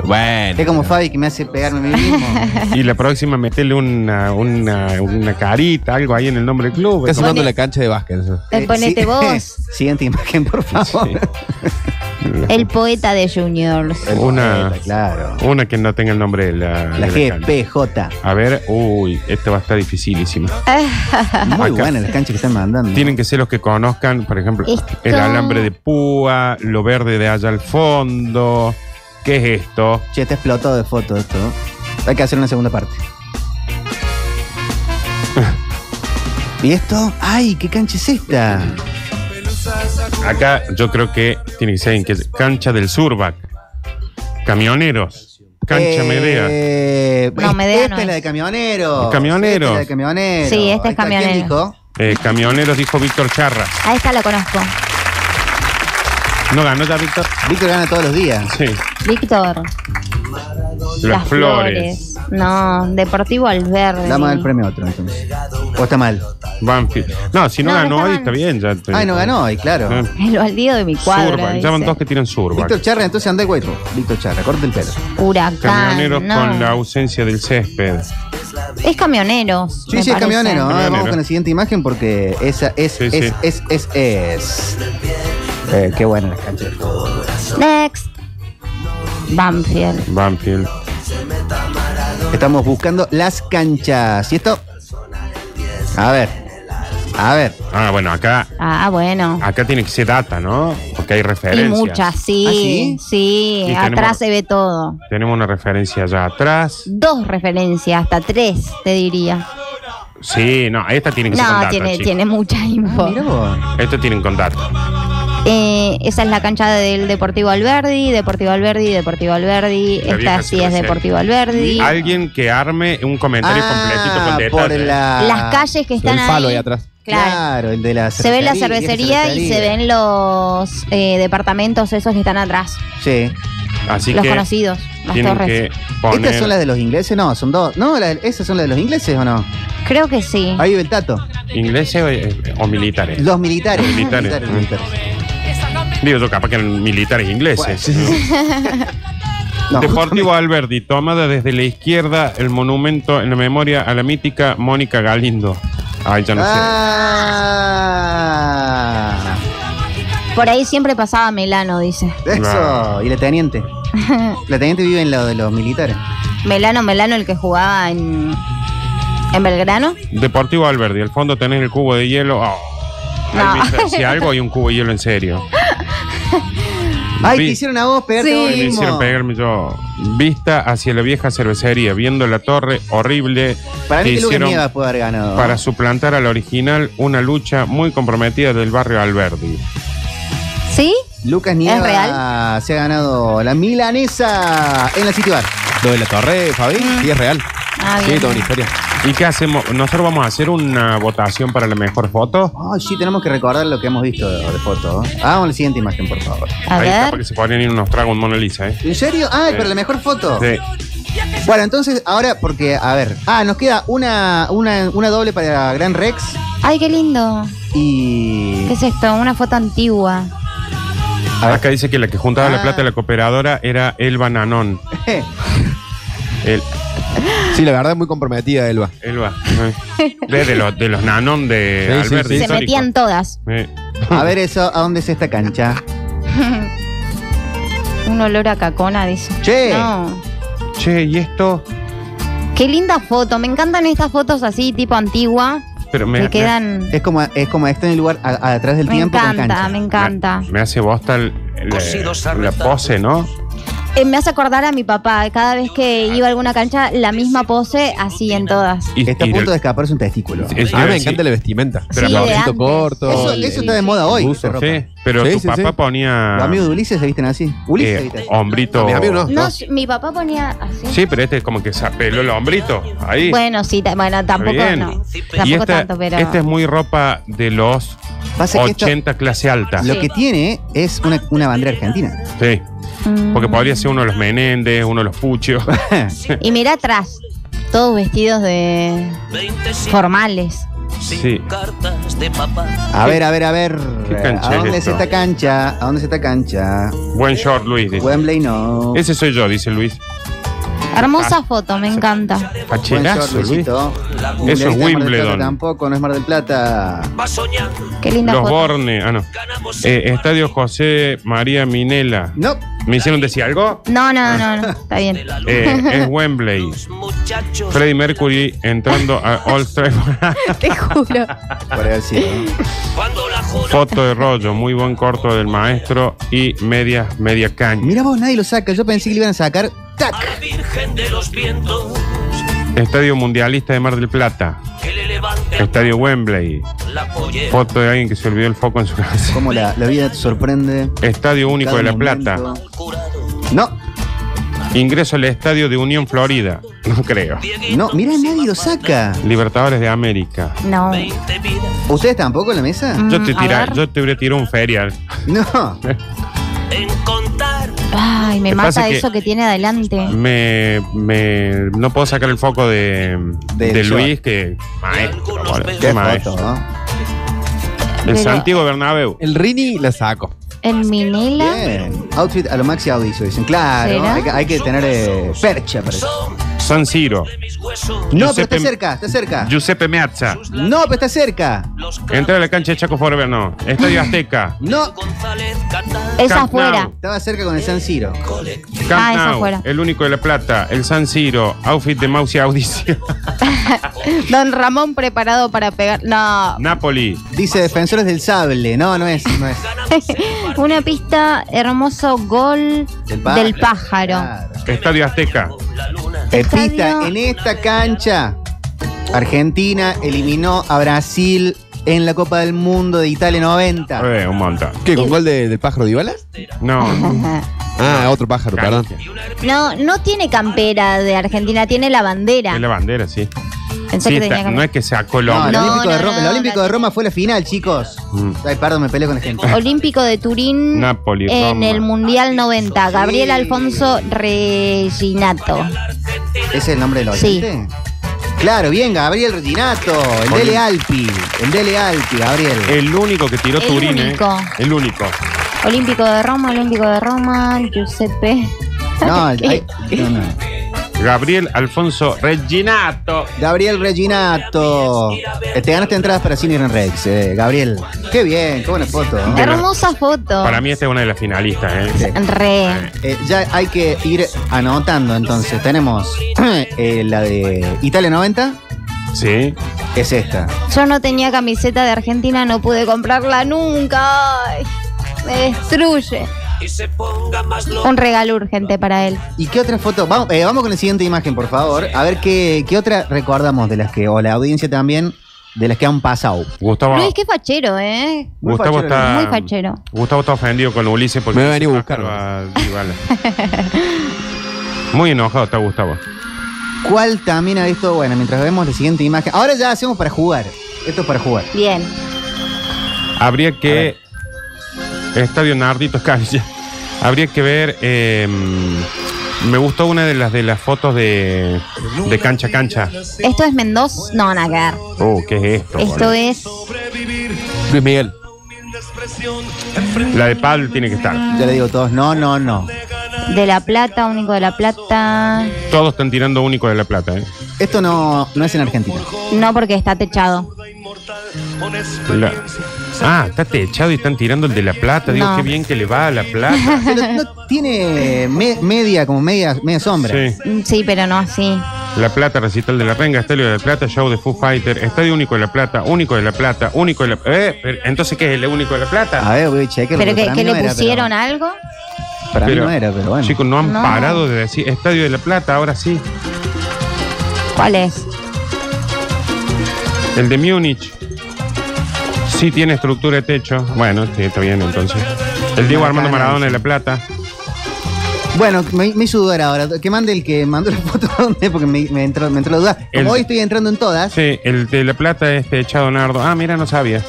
Bueno. Es como Fabi que me hace pegarme a mí mismo. Y la próxima, meterle una, una, una carita, algo ahí en el nombre del club. Está sonando la cancha de básquet. eso. El ponete sí. vos. Siguiente imagen, por favor. El poeta de Juniors. Una, Claro. una que no tenga el nombre de la, La de. GPJ. A ver, uy, esto va a estar dificilísimo. Muy Acá. buena las canchas que están mandando. Tienen que ser los que conozcan, por ejemplo, Esto- el alambre de púa, lo verde de allá al fondo. ¿Qué es esto? Che, está explotado de fotos esto. Hay que hacer una segunda parte. ¿Y esto? ¡Ay, qué cancha es esta! Acá yo creo que tiene que ser en que es cancha del Surbac. Camioneros. Cancha Medea. Eh, No, Medea esta no es la de camioneros. Camioneros. Esta es la de camioneros. Sí, este es Ahí está, ¿quién camionero. dijo? Eh, camioneros, dijo Víctor Charra. A esta la conozco. ¿No ganó ya Víctor? Víctor gana todos los días. Sí. Víctor. Las, flores. No, Deportivo Alverde. Damos el premio otro entonces. ¿O está mal? Banfield. No, si no, No, ganó está hoy, mal. está bien. Ya te- Ay, no ganó hoy, claro. Eh, El baldío de mi. Ya van dice. dos que tiran Surbac. Víctor Charra, entonces anda el güey. Víctor Charra, corte el pelo. Huracán. Camioneros no. con la ausencia del césped. Es camioneros. Sí, me sí, es parece. camionero. Ah, Camionero. Vamos con la siguiente imagen porque esa es, Sí, es, sí. es, es, es, Eh, qué buena la cancha. Next. Banfield. Banfield. Estamos buscando las canchas. ¿Y esto? A ver. A ver. Ah, bueno, acá, Ah, bueno. acá tiene que ser data, ¿no? Porque hay Y referencias. muchas, sí. ¿Ah, sí? sí, Sí, atrás tenemos- se ve todo. Tenemos una referencia allá atrás. Dos referencias, hasta tres, te diría. Sí, no, esta tiene que ser con No, data, tiene, chicos. tiene mucha info. Mira vos. Esto tienen con data. Eh, esa es la cancha del Deportivo Alberdi, Deportivo Alberdi, Deportivo Alberdi. La Esta sí es. Deportivo Alberdi. Alguien que arme un comentario completito con Ah, detalle. por la... Las calles que están el palo ahí. ahí atrás. Claro. Claro, el de la Se ve la cervecería y se ven los eh, departamentos esos que están atrás. Sí. Así los que conocidos, las torres. que poner... ¿Estas son las de los ingleses? No, son dos. No, la- esas son las de los ingleses o no? Creo que sí. Ahí ve el tato. ¿Ingleses o, eh, o militares? Los militares. Militares. militares, militares. Digo yo, capaz que eran militares ingleses. No, Deportivo Alberdi, tomada desde la izquierda el monumento en la memoria a la mítica Mónica Galindo. Ay, ya no Ah, Por ahí siempre pasaba Melano, dice. eso. Y la teniente. La teniente vive en lo de los militares. Melano, Melano, el que jugaba en, en Belgrano. sé. Deportivo Alberdi, al fondo tenés el cubo de hielo. Oh. No. Si algo hay un cubo de hielo en serio. Ay, Vi- te hicieron a vos pegarte Sí. a vos Me mismo. hicieron pegarme yo. Vista hacia la vieja cervecería, viendo la torre horrible Para mí que Lucas hicieron Nievas puede haber ganado. para suplantar al original una lucha muy comprometida del barrio Alberdi. ¿Sí? Lucas Nieva real? se ha ganado la milanesa en la City Bar. Lo de la torre, Fabi, sí es real. Ah, Sí, toda una historia. ¿Y qué hacemos? Nosotros vamos a hacer una votación para la mejor foto. Ay, sí, tenemos que recordar lo que hemos visto de, de foto. Hagamos la siguiente imagen, por favor. A Ahí ver. que se ponen ir unos tragos en Mona Lisa, ¿eh? ¿En serio? Ay, Sí. pero la mejor foto. Sí. Bueno, entonces, ahora, porque, a ver. Ah, nos queda una, una, una doble para Gran Rex Ay, qué lindo. y. ¿Qué es esto? Una foto antigua. A ver. Acá dice que la que juntaba la Ah. plata de la cooperadora era Elba Nanón. El, Sí, la verdad es muy comprometida, Elba. Elba. ¿eh? De, los, de los Nanón de Sí, sí, Alberdi. sí. Se histórico. metían todas. Eh, A ver eso, ¿a dónde es esta cancha? Un olor a cacona, dice. Che. No. Che, ¿y esto? Qué linda foto. Me encantan estas fotos así, tipo antigua. Pero me, que quedan. Es como, es como está en el lugar a- a- atrás del Me tiempo con encanta, cancha. me encanta. me, me hace bosta el- el- la pose, ¿no? Eh, me hace acordar a mi papá. Cada vez que iba a alguna cancha, la misma pose, así en todas. Y- Está a y punto el- de escaparse un testículo. A mí me encanta la vestimenta. Sí, de Shortcito antes. corto. Eso, el- eso está de moda hoy. esa ropa. Sí, pero Sí, tu sí, papá sí. ponía Los amigos de Ulises se visten así. Ulises se eh, viste así. hombrito. No, mis amigos No, mi papá ponía así. Sí, pero este es como que se apeló el hombrito. Ahí. Bueno, sí, ta- bueno, tampoco bien. no. y Tampoco esta, tanto, pero. esta es muy ropa de los Pasa que esto- 80 clase alta. Lo que tiene es una, una bandera argentina. Sí. Mm. Porque podría ser uno de los Menéndez, uno de los Puchios. Y mira atrás, todos vestidos de formales. sí. A ver, a ver, a ver. ¿Qué cancha ¿A es dónde es esto? esta cancha? ¿A dónde es esta cancha? Buen short, Luis. dice. Wembley no. Ese soy yo, dice Luis. Hermosa foto, me encanta. Luis. Luisito. Eso es Wimbledon. Tampoco, no es Mar del Plata. Qué linda Los foto. Borne. Ah, no. Eh, Estadio José María Minela. No. ¿Me hicieron decir algo? No, no, no, no, está bien. Eh, es Wembley. Freddie Mercury entrando a All Trafford. Te juro. Foto de rollo, muy buen corto del maestro y media, media caña. Mira vos, nadie lo saca. Yo pensé que le iban a sacar. ¡Tac! Estadio Mundialista de Mar del Plata. Estadio Wembley. Foto de alguien que se olvidó el foco en su casa. Cómo la, la vida te sorprende. Estadio Único Cada de La momento. Plata. No, Ingreso al estadio de Unión Florida. No creo. no, mira, nadie lo saca. Libertadores de América. No. ¿Ustedes tampoco en la mesa? Mm, Yo te, a tira, yo te hubiera tirado un ferial. No. Ay, me mata es que- eso que tiene adelante. Me, me, no puedo sacar el foco de, de. Luis, que maestro. boludo, Qué maestro. foto, ¿no? El Pero- Santiago Bernabéu. El Rini la saco. En Minela. Bien. Outfit a lo Maxi Audizo, dicen. Claro, ¿Será? hay que, hay que tener eh, percha para eso. San Siro. No, Giuseppe- pero está cerca, está cerca. Giuseppe Meazza. No, pero está cerca. Entra a la cancha de Chaco Forever, no. Estadio Azteca. No. Esa Camp afuera. Estaba cerca con el San Siro. Camp Ah, esa Nou, fuera. el único de La Plata. El San Siro. Outfit de Mausi Audición. Don Ramón preparado para pegar. No. Napoli. Dice Defensores del Sable. No, no es, no es. Una pista, hermoso gol del pájaro. Estadio Azteca. Pista, en esta cancha, Argentina eliminó a Brasil en la Copa del Mundo de Italia 90. Eh, un montón. ¿Qué? ¿Con gol de- del pájaro Dybala? No. Ah, otro pájaro, perdón. No, no tiene campera de Argentina, tiene la bandera. Es la bandera, sí. Pensé Sí, que está- tenía no es que sea No, Colombia. el No, Olímpico, de, no, Roma, no, el Olímpico no. de Roma fue la final, chicos. Mm. Ay, perdón, me peleé con la gente. Olímpico de Turín Napoli, en Roma. el Mundial 90. Gabriel Alfonso Reginato. ¿Ese es el nombre del Sí. oyente? Claro, bien, Gabriel Reginato, el Oli- Dele Alpi, el Dele Alpi, Gabriel. El único que tiró El Turín, ¿eh? único. El único. Olímpico de Roma, Olímpico de Roma, Giuseppe. No, ¿Qué? ay, no, no. Gabriel Alfonso Reginato. Gabriel Reginato. Eh, Te ganaste entradas para Cine en Rex, eh, Gabriel. Qué bien, qué buena foto. La- Hermosa foto. Para mí esta es una de las finalistas, ¿eh? Re. Eh, ya hay que ir anotando entonces. Tenemos eh, la de Italia 90, Sí. es esta. Yo no tenía camiseta de Argentina, no pude comprarla nunca. Ay, me destruye. Un regalo urgente para él. ¿Y qué otra foto? Vamos, eh, vamos con la siguiente imagen, por favor. A ver qué, qué otra recordamos de las que, o la audiencia también, de las que han pasado. Gustavo, Luis, qué fachero, ¿eh? Muy Gustavo fachero, está. Muy fachero. Gustavo está ofendido con Ulises porque. Me va a venir a buscar, a. Muy enojado está Gustavo. ¿Cuál también ha visto? Bueno, mientras vemos la siguiente imagen. Ahora ya hacemos para jugar. Esto es para jugar. Bien. Habría que. Estadio Nardito Cancha. Habría que ver. eh, me gustó una de las de las fotos de, de cancha cancha. ¿Esto es Mendoza? No, nada que ver. Oh, ¿qué es esto? Esto boludo? es. Luis Miguel. La de Pal tiene que estar. Ya le digo a todos, no, no, no. De La Plata, único de La Plata. Todos están tirando único de la plata, ¿eh? Esto no, no es en Argentina. No, porque está techado. La- Ah, está techado y están tirando el de la plata. Digo, No. qué bien que le va a la plata. Pero no tiene me- media, como media, media sombra. Sí. Mm, Sí, pero no así. La Plata, recital de la Renga, Estadio de la Plata, show de Foo Fighter, Estadio único de la Plata, único de la Plata, único de la eh, pero, Entonces, ¿qué es el único de la Plata? A ver, voy a chequear. ¿Pero porque que, para que mí le era, pusieron algo? pero- Para Pero- mí no era, pero bueno. Chicos, no han No. parado de decir Estadio de la Plata, ahora sí. ¿Cuál es? El de Múnich. Sí tiene estructura de techo. Bueno, sí, está bien entonces. El Diego Armando Maradona de la Plata. Bueno, me, me hizo dudar ahora. Que mande el que mandó la foto dónde, porque me, me entró, me entró la duda. Como El- hoy estoy entrando en todas. Sí, el de la Plata es techado Nardo. Ah, mira, no sabía.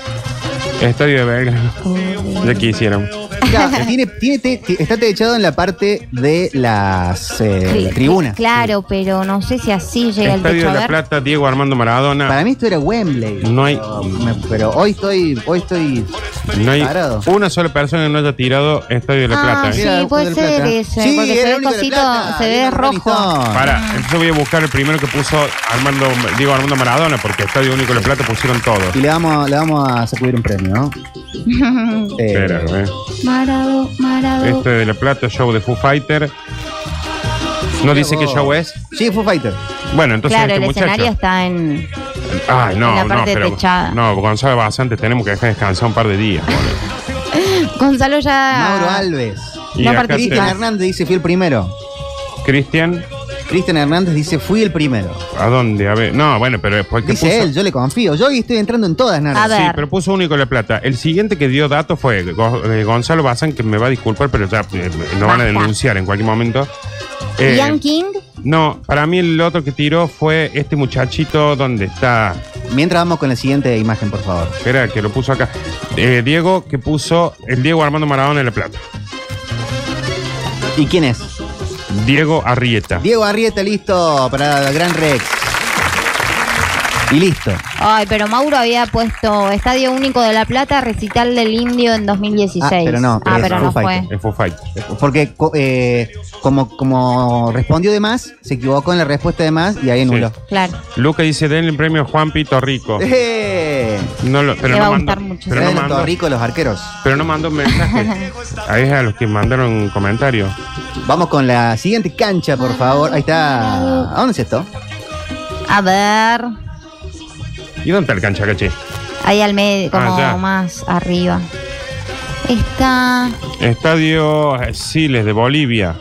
Estadio de Belgrano. Ya quisieron. Claro, tiene, tiene te- está techado en la parte de las eh, tribunas. Claro, pero no sé si así llega el Estadio techo. de la. Plata, Diego Armando Maradona. Para mí esto era Wembley. No hay- Pero, hoy estoy, hoy estoy No hay parado. una sola persona que no haya tirado Estadio de la Ah, Plata. ¿eh? sí, puede ser ese. Sí, porque era se el ve cosito, se ve rojo. Para, entonces voy a buscar el primero que puso Armando, Diego Armando Maradona, porque Estadio Único de la Plata pusieron todos. Y le vamos, le vamos a sacudir un premio, ¿no? Eh, Espera, eh. Marado, marado. Este de la Plata, show de Foo Fighter. ¿No dice qué show es? Sí, Foo Fighter. Bueno, entonces claro, este el muchacho. escenario está en. Ay, no, en la no, parte pero. techada. No, Gonzalo Basante tenemos que dejar descansar un par de días. Gonzalo ya. Mauro Alves. Y No. Cristian Hernández dice fui el primero. Cristian, Cristian Hernández dice fui el primero. ¿a dónde? A ver. No, bueno, pero después que Dice puso. él, yo le confío. Yo hoy estoy entrando en todas, Nardo. A ver. Sí, pero puso único la plata. El siguiente que dio datos fue Go- eh, Gonzalo Bazán, que me va a disculpar, pero ya eh, nos van a Basta. denunciar en cualquier momento. Eh, Ian King. no, para mí el otro que tiró fue este muchachito donde está. Mientras vamos con la siguiente imagen, por favor. Espera, que lo puso acá. Eh, Diego, que puso el Diego Armando Maradona de la Plata. ¿Y quién es? Diego Arrieta. Diego Arrieta, listo para Gran Rex. Y listo. Ay, pero Mauro había puesto Estadio Único de La Plata, recital del Indio en 2016. Ah, pero no, Ah, es pero Foo no fue. Es Foo. Porque eh, como, como respondió de más, se equivocó en la respuesta de más y ahí anuló. Claro. Luca dice, denle el premio a Juan Pito Rico. ¡Eh! No lo, pero Le no va a mandó, gustar mucho. pero no mandó, torricos, los arqueros. pero no mandó mensaje. Ahí es a los que mandaron comentarios. Vamos con la siguiente cancha, por favor. Ahí está. ¿A dónde es esto? A ver. ¿Y dónde está el cancha, caché? Ahí al medio, como Ah, ya. más arriba. Está. Estadio Siles de Bolivia.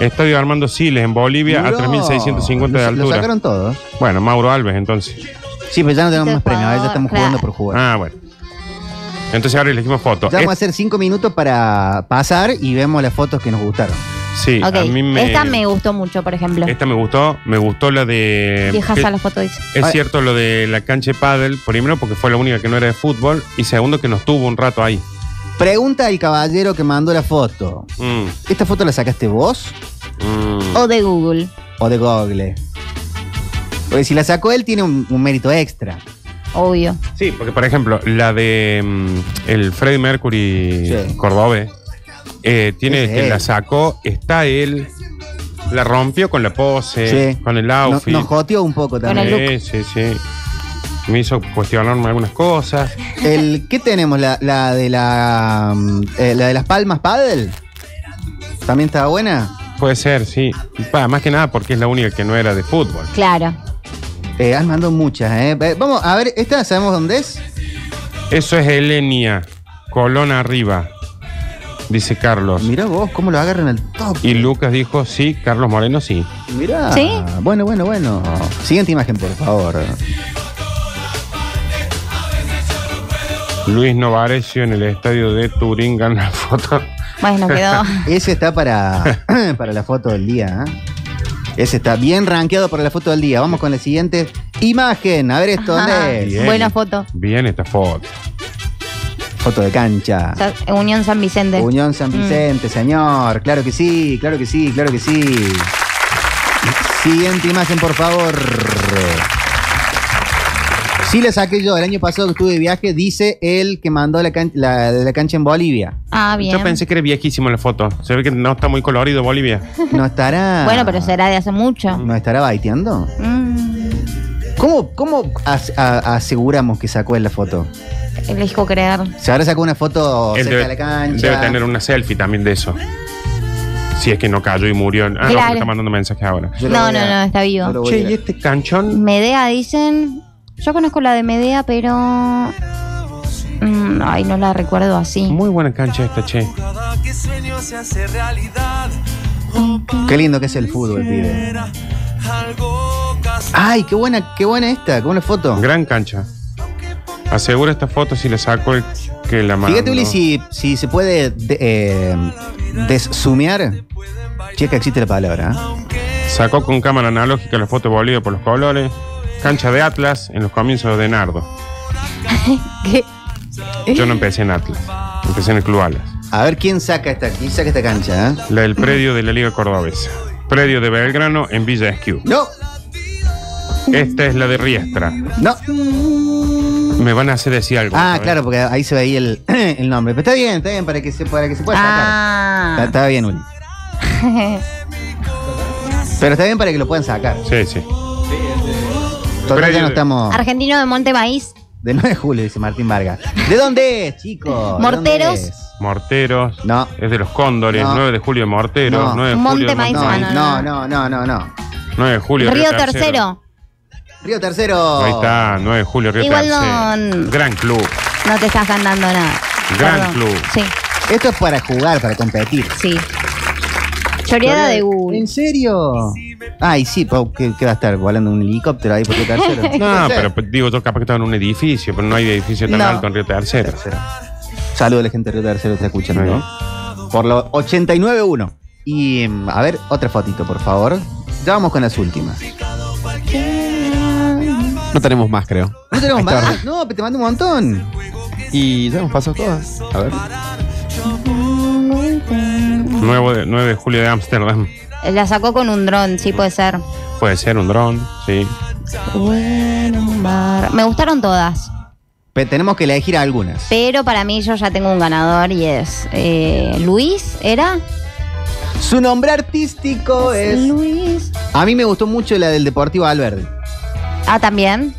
Estadio Armando Siles en Bolivia a Duró. 3.650 de Lo- Lo altura. sacaron todos. Bueno, Mauro Alves entonces. Sí, pero ya no tenemos más premios. ahora Ya estamos jugando por jugar. Ah, bueno. Entonces ahora elegimos foto. Ya vamos a hacer cinco minutos para pasar y vemos las fotos que nos gustaron. Sí, a mí me... Esta me gustó mucho, por ejemplo. Esta me gustó. Me gustó la de... Viejas que- a la foto, dice. Es cierto lo de la cancha de pádel, primero porque fue la única que no era de fútbol y segundo que nos tuvo un rato ahí. Pregunta al caballero que mandó la foto. Mm, ¿Esta foto la sacaste vos mm. O de Google. o de Google? Porque si la sacó él tiene un, un mérito extra. Obvio. Sí, porque por ejemplo, la de mm, el Freddie Mercury Sí. Cordobés, eh, tiene que la sacó, está él, la rompió con la pose, Sí. con el No- outfit. nos joteó un poco también. el sí, sí, sí. Me hizo cuestionarme algunas cosas. El, ¿Qué tenemos? La, la de la, mm, eh, la de las palmas paddle. ¿También estaba buena? Puede ser, sí. Pa, más que nada porque es la única que no era de fútbol. Claro. Eh, han mandado muchas, ¿eh? Ve- Vamos a ver, ¿esta sabemos dónde es? Eso es Elenia, Colón arriba, dice Carlos. Mirá vos, cómo lo agarran al top. Y Lucas dijo, sí, Carlos Moreno, sí. Mirá. ¿Sí? Bueno, bueno, bueno. Siguiente imagen, por favor. Luis Novarecio en el estadio de Turín gana la foto. Bueno, quedó. Ese está para, para la foto del día. ¿eh? Ese está bien rankeado para la foto del día. Vamos con la siguiente imagen. A ver esto, Ajá. ¿dónde es? Bien. Buena foto. Bien esta foto. Foto de cancha. Sa- Unión San Vicente. Unión San Mm. Vicente, señor. Claro que sí, claro que sí, claro que sí. Siguiente imagen, por favor. Sí la saqué yo. El año pasado que estuve de viaje, dice el que mandó la, can- la de la cancha en Bolivia. Ah, bien. Yo pensé que era viejísimo la foto. Se ve que no está muy colorido Bolivia. ¿No estará... Bueno, pero será de hace mucho. ¿No estará baiteando? Mm, ¿Cómo, cómo as- a- aseguramos que sacó él la foto? Elijo creer. ¿Se habrá sacado una foto Él cerca debe, de la cancha? debe tener una selfie también de eso. Si es que no cayó y murió. Ah, no, Claro. porque está mandando mensajes ahora. Yo lo No, voy no, a- no, está vivo. yo lo voy Che, a- ¿y este canchón? Medea dicen. Yo conozco la de Medea, pero. mm, ay, no la recuerdo así. Muy buena cancha esta, che. Qué lindo que es el fútbol, pibe. Ay, qué buena, qué buena esta, qué buena foto. Gran cancha. Asegura esta foto si le saco el que la mando. Fíjate, Uli, si, si se puede de- eh, deszumear. Checa, existe la palabra. ¿eh? Sacó con cámara analógica la foto de Bolivia por los colores. Cancha de Atlas en los comienzos de Nardo. ¿Qué? Yo no empecé en Atlas. Empecé en el Club Atlas. A ver quién saca esta, quién saca esta cancha, ¿eh? La del predio de la Liga Cordobesa. Predio de Belgrano en Villa Esquiú. No, Esta es la de Riestra. no. Me van a hacer decir algo. Ah, ¿sabes? claro, porque ahí se veía el, el nombre. Pero está bien, está bien, para que se, para que se pueda sacar. Está, Ah. está bien, Uli. Pero está bien para que lo puedan sacar. Sí, sí. Total, ya no estamos. Argentino de Monte Maíz. De 9 de julio, dice Martín Vargas. ¿De dónde es, chicos? ¿De dónde Morteros. es? Morteros. No. Es de los Cóndores. No. 9 de julio de Morteros. No. 9 de Monte julio de Maíz, No, Monte Ah, no, no, no, no, no, no. 9 de julio Río Tercero. Río Tercero. Ahí está, 9 de julio, Río Igual Tercero. Gran club. No te estás ganando nada. Gran Perdón. club. Sí, Esto es para jugar, para competir. sí. Choreada de Google. ¿En serio? Ay, sí, po, ¿qué, qué va a estar volando un helicóptero ahí por Río Tercero? No, Puede ser. pero pues, digo, yo capaz que estaba en un edificio, pero no hay edificio tan No. alto en Río Tercero. Saludos a la gente de Río Tercero que está escuchando, ¿no? Por lo 89.1. Y mm, a ver, otra fotito, por favor. Ya vamos con las últimas. No tenemos más, creo. No tenemos más. No, pero te mando un montón. Y ya hemos pasado todas. A ver. 9 de, 9 de julio de Ámsterdam. La sacó con un dron, sí puede ser. Puede ser un dron, sí. Bueno, bar- Me gustaron todas. Pe- tenemos que elegir algunas. Pero para mí yo ya tengo un ganador y es eh, Luis, ¿era? Su nombre artístico es. Luis. A mí me gustó mucho la del Deportivo Alberdi. Ah, también.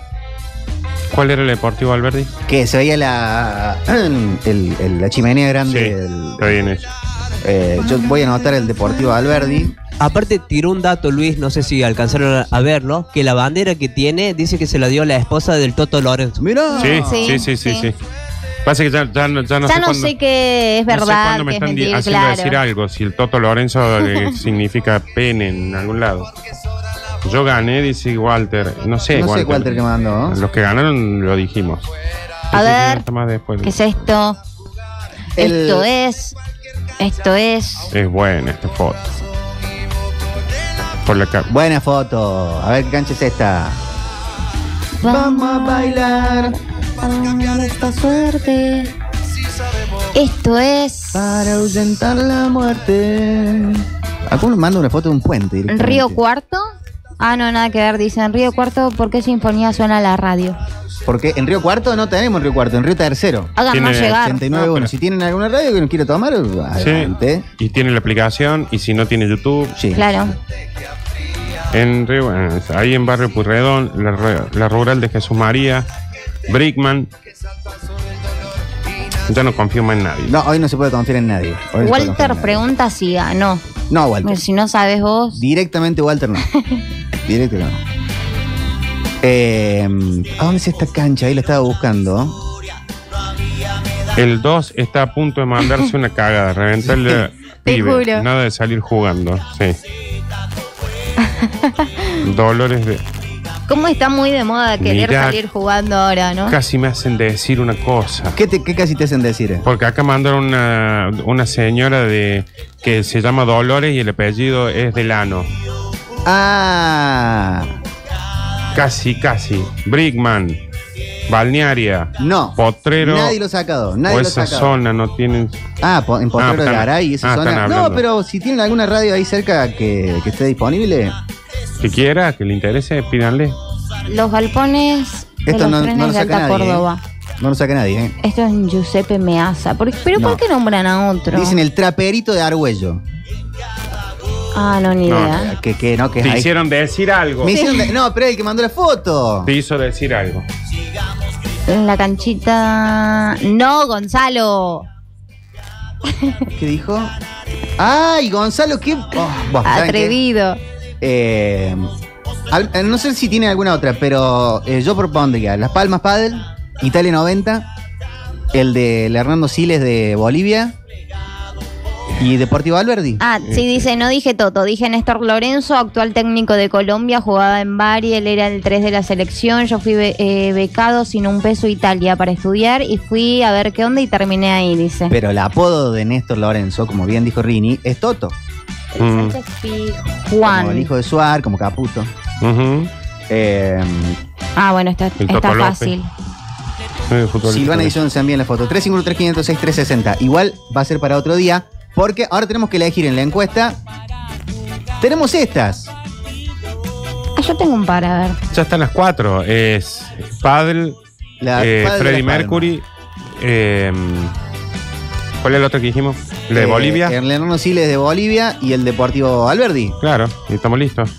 ¿Cuál era el Deportivo Alberdi? Que se veía la, el- el- la chimenea grande. Sí, del- está bien hecho. eh, yo voy a anotar el Deportivo Alberdi. Aparte tiró un dato, Luis, no sé si alcanzaron a- a verlo, que la bandera que tiene dice que se la dio la esposa del Toto Lorenzo. Mira. Sí, Sí, sí, sí, sí, sí. sí. Pasa que ya, ya no, ya no ya sé no cuándo- sé que es no sé verdad, cuándo me es están di- mentira, haciendo claro. decir algo. Si el Toto Lorenzo eh, significa pene en algún lado. Yo gané, dice Walter. No sé, No sé Walter. Walter que mandó. Los que ganaron lo dijimos. A ver. ¿qué es esto? El- Esto es. Esto es. Es buena esta foto. Por la Buena foto. A ver qué cancha es esta. Vamos a bailar. Para esta suerte. Esto es. Para ahuyentar la muerte. Algunos manda una foto de un puente. ¿En directamente. Río Cuarto? Ah, no, nada que ver. Dicen Río Cuarto, ¿por qué sinfonía suena la radio? Porque en Río Cuarto no tenemos Río Cuarto, en Río Tercero. Háganos Tiene llegar. 89 No, bueno, pero- Si tienen alguna radio que nos quiera tomar, adelante. Sí. Y tiene la aplicación. Y si no tiene YouTube. Sí. Claro. En Río, ahí en Barrio Purredón, la, la rural de Jesús María, Brickman. Ya no confío más en nadie. No, hoy no se puede confiar en nadie. Hoy no se puede confiar en Walter nadie. pregunta si ganó. No, Walter. Si no sabes vos. Directamente Walter no. Directo no. Eh, ¿A dónde es esta cancha? Ahí la estaba buscando. El 2 está a punto de mandarse una cagada, reventarle Te pibe. juro. Nada de salir jugando, sí. Dolores de. ¿Cómo está muy de moda querer Mirá. salir jugando ahora, no? Casi me hacen decir una cosa. ¿Qué, te- qué casi te hacen decir? Porque acá mandaron una, una señora de que se llama Dolores y el apellido es Delano. Ah, Casi, casi. Brickman, Balnearia, no. Potrero. Nadie lo ha sacado. Nadie o lo ha esa sacado. zona no tienen. Ah, po- en Potrero Ah, de están- Garay esa ah, están zona. hablando. No, pero si tienen alguna radio ahí cerca que, que esté disponible, Que quiera, que le interese, pídanle. Los galpones de esto los no, trenes no lo de saca Alta nadie. Córdoba. ¿eh? No lo saca nadie. ¿eh? Esto es Giuseppe Meazza. ¿Por- ¿Pero No. por qué nombran a otro? Dicen el traperito de Argüello. Ah, no, ni No. idea. Que, que no, que es Te ahí. hicieron decir algo. Me hicieron de- No, pero el que mandó la foto. Te hizo decir algo. En la canchita. No, Gonzalo. ¿Qué dijo? ¡Ay, Gonzalo! ¿Qué? Oh, buah, ¿saben qué? Atrevido. Eh, al- eh, no sé si tiene alguna otra, pero eh, yo propondría Las Palmas Padel, Italia 90, el de Hernando Siles de Bolivia y Deportivo Alberdi. Ah, sí, dice, no dije Toto, dije Néstor Lorenzo, actual técnico de Colombia, jugaba en Bari, él era el 3 de la selección, yo fui be- eh, becado sin un peso a Italia para estudiar y fui a ver qué onda y terminé ahí, dice. Pero el apodo de Néstor Lorenzo, como bien dijo Rini, es Toto. Mm, Como el hijo de Suar, como Caputo. Eh, Ah, bueno, está, El está López. fácil. Eh, futbolista. Silvana Edición se envía la foto. 353-506-360. Igual va a ser para otro día, porque ahora tenemos que elegir en la encuesta. Tenemos estas. Ah, yo tengo un par, a ver. Ya están las cuatro. Es Padel, La eh, de Las Palmas. Mercury. eh, ¿Cuál es el otro que dijimos? ¿El de Eh, Bolivia? El Hernando Siles de Bolivia y el Deportivo Alberdi. Claro, y estamos listos.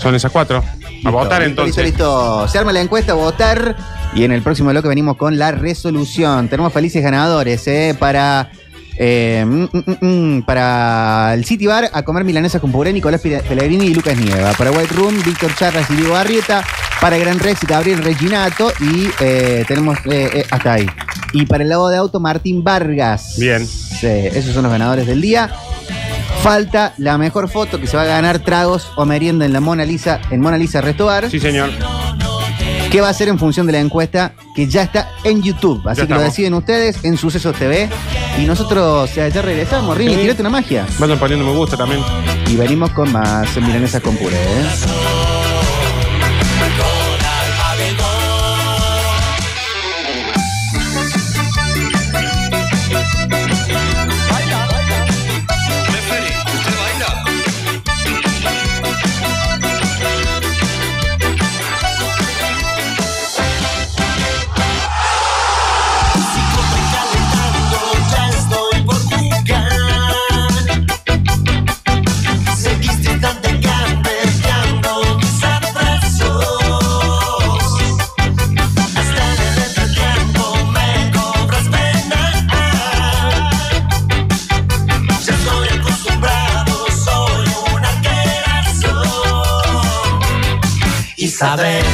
Son esas cuatro. A votar listo, entonces. Listo, listo. Se arma la encuesta, a votar. Y en el próximo bloque venimos con la resolución. Tenemos felices ganadores, ¿eh? Para. Eh, mm, mm, mm, para el City Bar a comer milanesas con puré, Nicolás Pellegrini y Lucas Nieva. Para White Room, Víctor Charras y Diego Barrieta. Para Gran Rex y Gabriel Reginato. Y eh, tenemos eh, eh, hasta ahí. Y para el lavado de auto, Martín Vargas. Bien. Sí, esos son los ganadores del día. Falta la mejor foto que se va a ganar tragos o merienda en la Mona Lisa, en Mona Lisa Restobar. Sí, señor. ¿Qué va a ser en función de la encuesta que ya está en YouTube? Así Ya que lo deciden ustedes en Sucesos TV. Y nosotros ya, ya regresamos. Rini, Sí. tirate una magia. Vayan poniendo me gusta también. Y venimos con más Milanesa con Puré. ¿eh? Sabes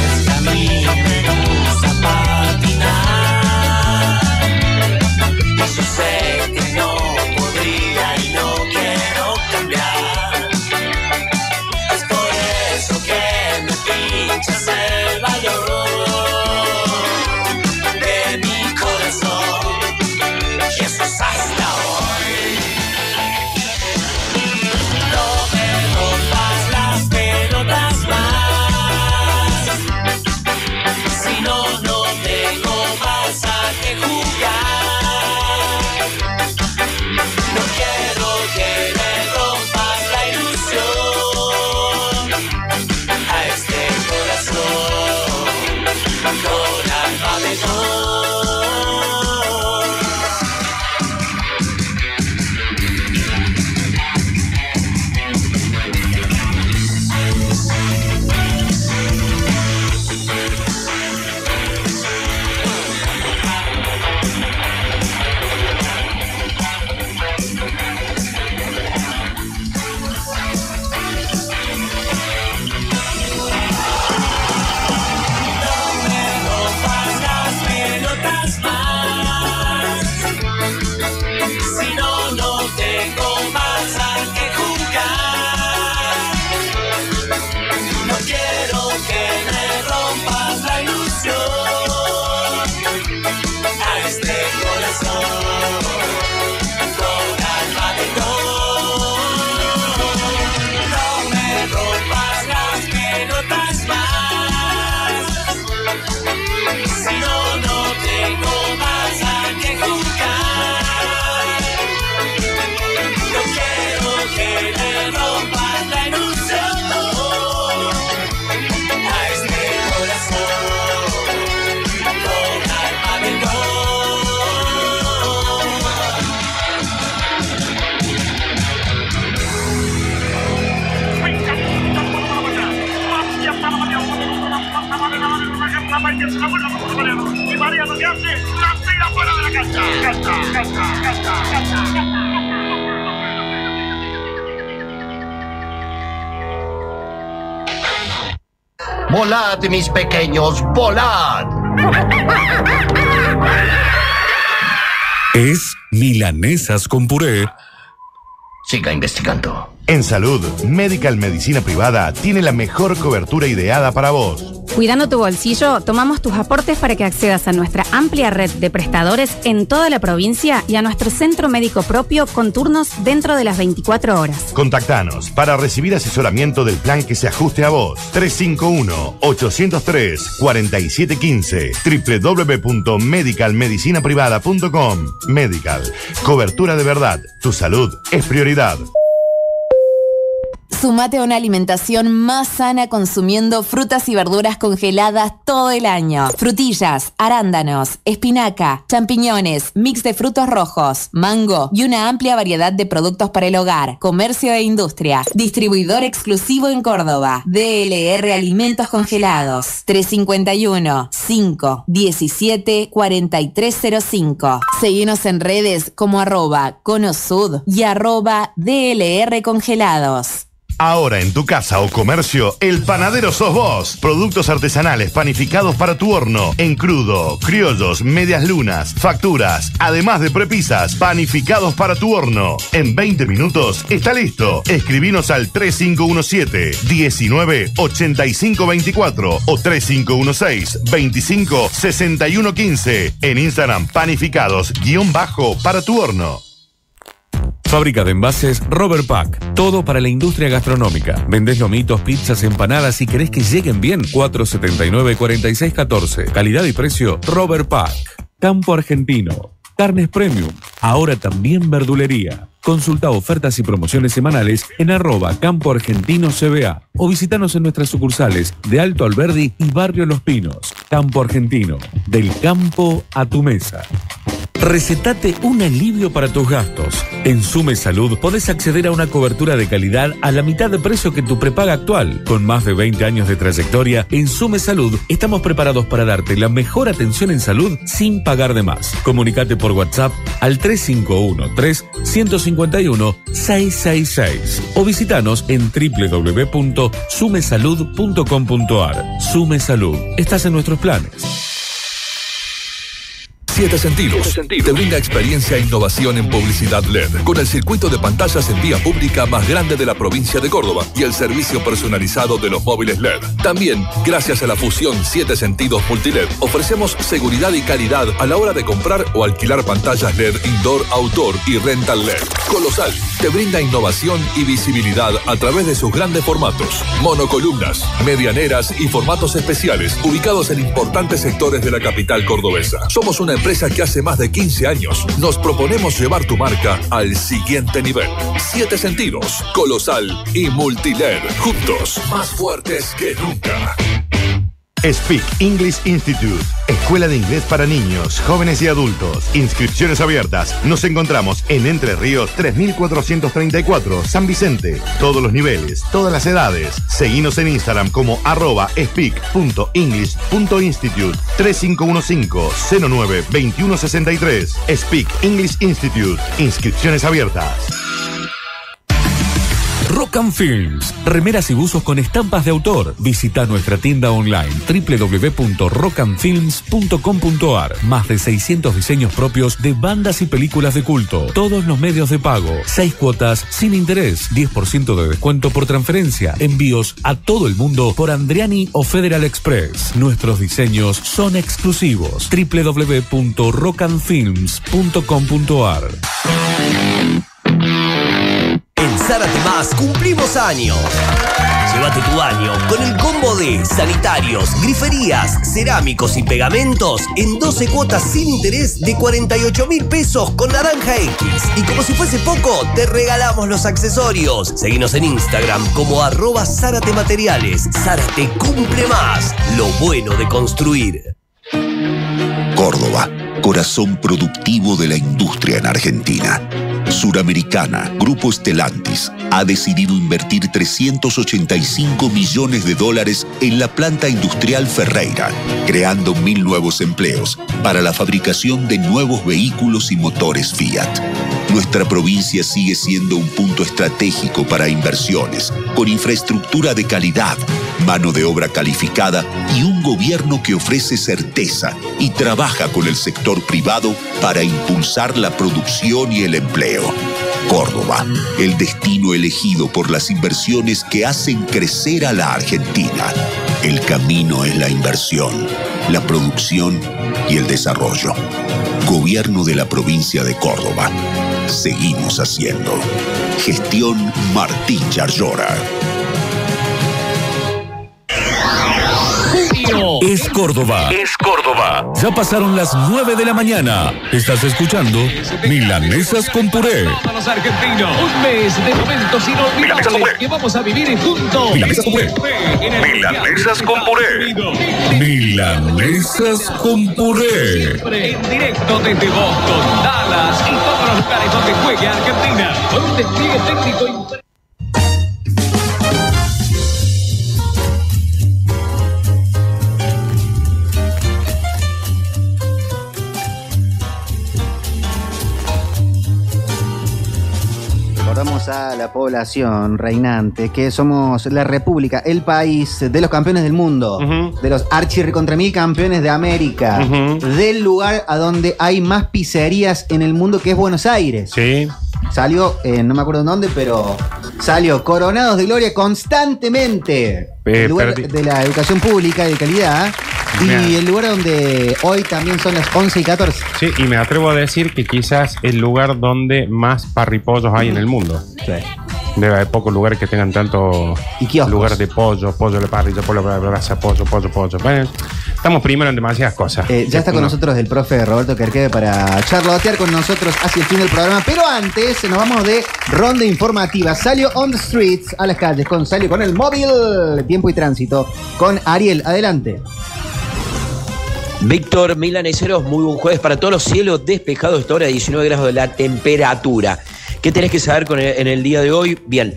milanesas con puré. Siga investigando. En salud, Medical Medicina Privada tiene la mejor cobertura ideada para vos. Cuidando tu bolsillo, tomamos tus aportes para que accedas a nuestra amplia red de prestadores en toda la provincia y a nuestro centro médico propio con turnos dentro de las 24 horas. Contactanos para recibir asesoramiento del plan que se ajuste a vos. 351-803-4715 www.medicalmedicinaprivada.com Medical. Cobertura de verdad. Tu salud es prioridad. Sumate a una alimentación más sana consumiendo frutas y verduras congeladas todo el año. Frutillas, arándanos, espinaca, champiñones, mix de frutos rojos, mango y una amplia variedad de productos para el hogar, comercio e industria. Distribuidor exclusivo en Córdoba. DLR Alimentos Congelados. 351 5 17 4305. Seguinos en redes como arroba conosud y arroba DLR Congelados. Ahora en tu casa o comercio, el panadero sos vos. Productos artesanales panificados para tu horno, en crudo, criollos, medias lunas, facturas, además de prepisas, panificados para tu horno. En 20 minutos está listo. Escribinos al 3517 19 85 24 o 3516 25 61 15. En Instagram, panificados guion bajo para tu horno. Fábrica de envases Robert Pack. Todo para la industria gastronómica. Vendés lomitos, pizzas, empanadas y querés que lleguen bien. 479-4614. Calidad y precio Robert Pack. Campo Argentino. Carnes Premium. Ahora también verdulería. Consulta ofertas y promociones semanales en arroba Campo Argentino CBA o visitanos en nuestras sucursales de Alto Alberdi y Barrio Los Pinos. Campo Argentino. Del campo a tu mesa. Recetate un alivio para tus gastos. En Sume Salud podés acceder a una cobertura de calidad a la mitad de precio que tu prepaga actual. Con más de 20 años de trayectoria, en Sume Salud estamos preparados para darte la mejor atención en salud sin pagar de más. Comunicate por WhatsApp al 351-351-666 o visitanos en www.sumesalud.com.ar. Sume Salud. Estás en nuestros planes. Siete Sentidos te brinda experiencia e innovación en publicidad LED con el circuito de pantallas en vía pública más grande de la provincia de Córdoba y el servicio personalizado de los móviles LED. También, gracias a la fusión Siete Sentidos Multiled, ofrecemos seguridad y calidad a la hora de comprar o alquilar pantallas LED indoor, outdoor y rental LED. Colosal te brinda innovación y visibilidad a través de sus grandes formatos, monocolumnas, medianeras y formatos especiales ubicados en importantes sectores de la capital cordobesa. Somos una empresa que hace más de 15 años nos proponemos llevar tu marca al siguiente nivel. Siete sentidos, colosal y multiled, juntos, más fuertes que nunca. Speak English Institute, Escuela de Inglés para niños, jóvenes y adultos. Inscripciones abiertas. Nos encontramos en Entre Ríos 3434, San Vicente. Todos los niveles, todas las edades. Seguinos en Instagram como arroba speak.english.institute 3515-09-2163. Speak English Institute. Inscripciones abiertas. Rock and Films, remeras y buzos con estampas de autor. Visita nuestra tienda online www.rockandfilms.com.ar. Más de 600 diseños propios de bandas y películas de culto. Todos los medios de pago. 6 cuotas sin interés. 10% de descuento por transferencia. Envíos a todo el mundo por Andriani o Federal Express. Nuestros diseños son exclusivos. www.rockandfilms.com.ar. Zárate Más cumplimos años. Llévate tu año con el combo de sanitarios, griferías, cerámicos y pegamentos en 12 cuotas sin interés de 48 mil pesos con Naranja X. Y como si fuese poco, te regalamos los accesorios. Seguinos en Instagram como arroba Zárate Materiales. Zárate cumple más. Lo bueno de construir. Córdoba, corazón productivo de la industria en Argentina. Suramericana, Grupo Estelantis, ha decidido invertir 385 millones de dólares en la planta industrial Ferreira, creando mil nuevos empleos para la fabricación de nuevos vehículos y motores Fiat. Nuestra provincia sigue siendo un punto estratégico para inversiones, con infraestructura de calidad, mano de obra calificada y un gobierno que ofrece certeza y trabaja con el sector privado para impulsar la producción y el empleo. Córdoba, el destino elegido por las inversiones que hacen crecer a la Argentina. El camino es la inversión, la producción y el desarrollo. Gobierno de la provincia de Córdoba. Seguimos haciendo. Gestión Martín Es Córdoba. Es Córdoba. Ya pasaron las 9 de la mañana. Estás escuchando Milanesas con puré. A los argentinos, un mes de momentos inolvidables que vamos a vivir juntos. Milanesas con puré. Milanesas con puré. Milanesas con puré. Siempre en directo desde Boston, Dallas y todos los lugares donde juegue Argentina. Con un despliegue técnico impresionante. Recordamos a la población reinante que somos la república, el país de los campeones del mundo, de los archi contra mil campeones de América, del lugar a donde hay más pizzerías en el mundo que es Buenos Aires. Sí. Salió, eh, no me acuerdo en dónde, pero salió coronados de gloria constantemente. Eh, el lugar de la educación pública y de calidad. Y el lugar donde hoy también son las 11 y 14. Sí, y me atrevo a decir que quizás el lugar donde más parripollos hay en el mundo. Debe haber pocos lugares que tengan tanto lugar de pollo, pollo de la parrilla, pollo de brasa, pollo, pollo, pollo. Bueno, estamos primero en demasiadas cosas. Eh, ya está con nosotros el profe Roberto Kerkeve para charlotear con nosotros hacia el fin del programa. Pero antes nos vamos de ronda informativa. Salió on the streets, a las calles, con Salió con el móvil, tiempo y tránsito. Con Ariel, adelante. Víctor Milaneceros, muy buen jueves para todos los cielos despejados, esta hora 19 grados de la temperatura. ¿Qué tenés que saber con el- en el día de hoy? Bien,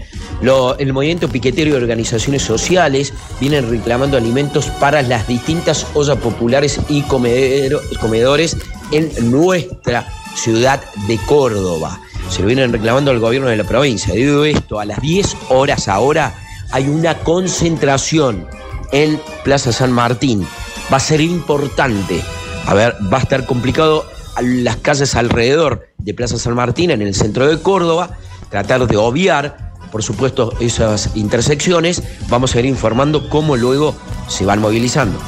el movimiento piquetero y organizaciones sociales vienen reclamando alimentos para las distintas ollas populares y comedero- comedores en nuestra ciudad de Córdoba. Se lo vienen reclamando al gobierno de la provincia. Debido a esto, a las 10 horas ahora hay una concentración en Plaza San Martín. Va a ser importante. A ver, va a estar complicado las calles alrededor de Plaza San Martín, en el centro de Córdoba, tratar de obviar, por supuesto, esas intersecciones. Vamos a ir informando cómo luego se van movilizando.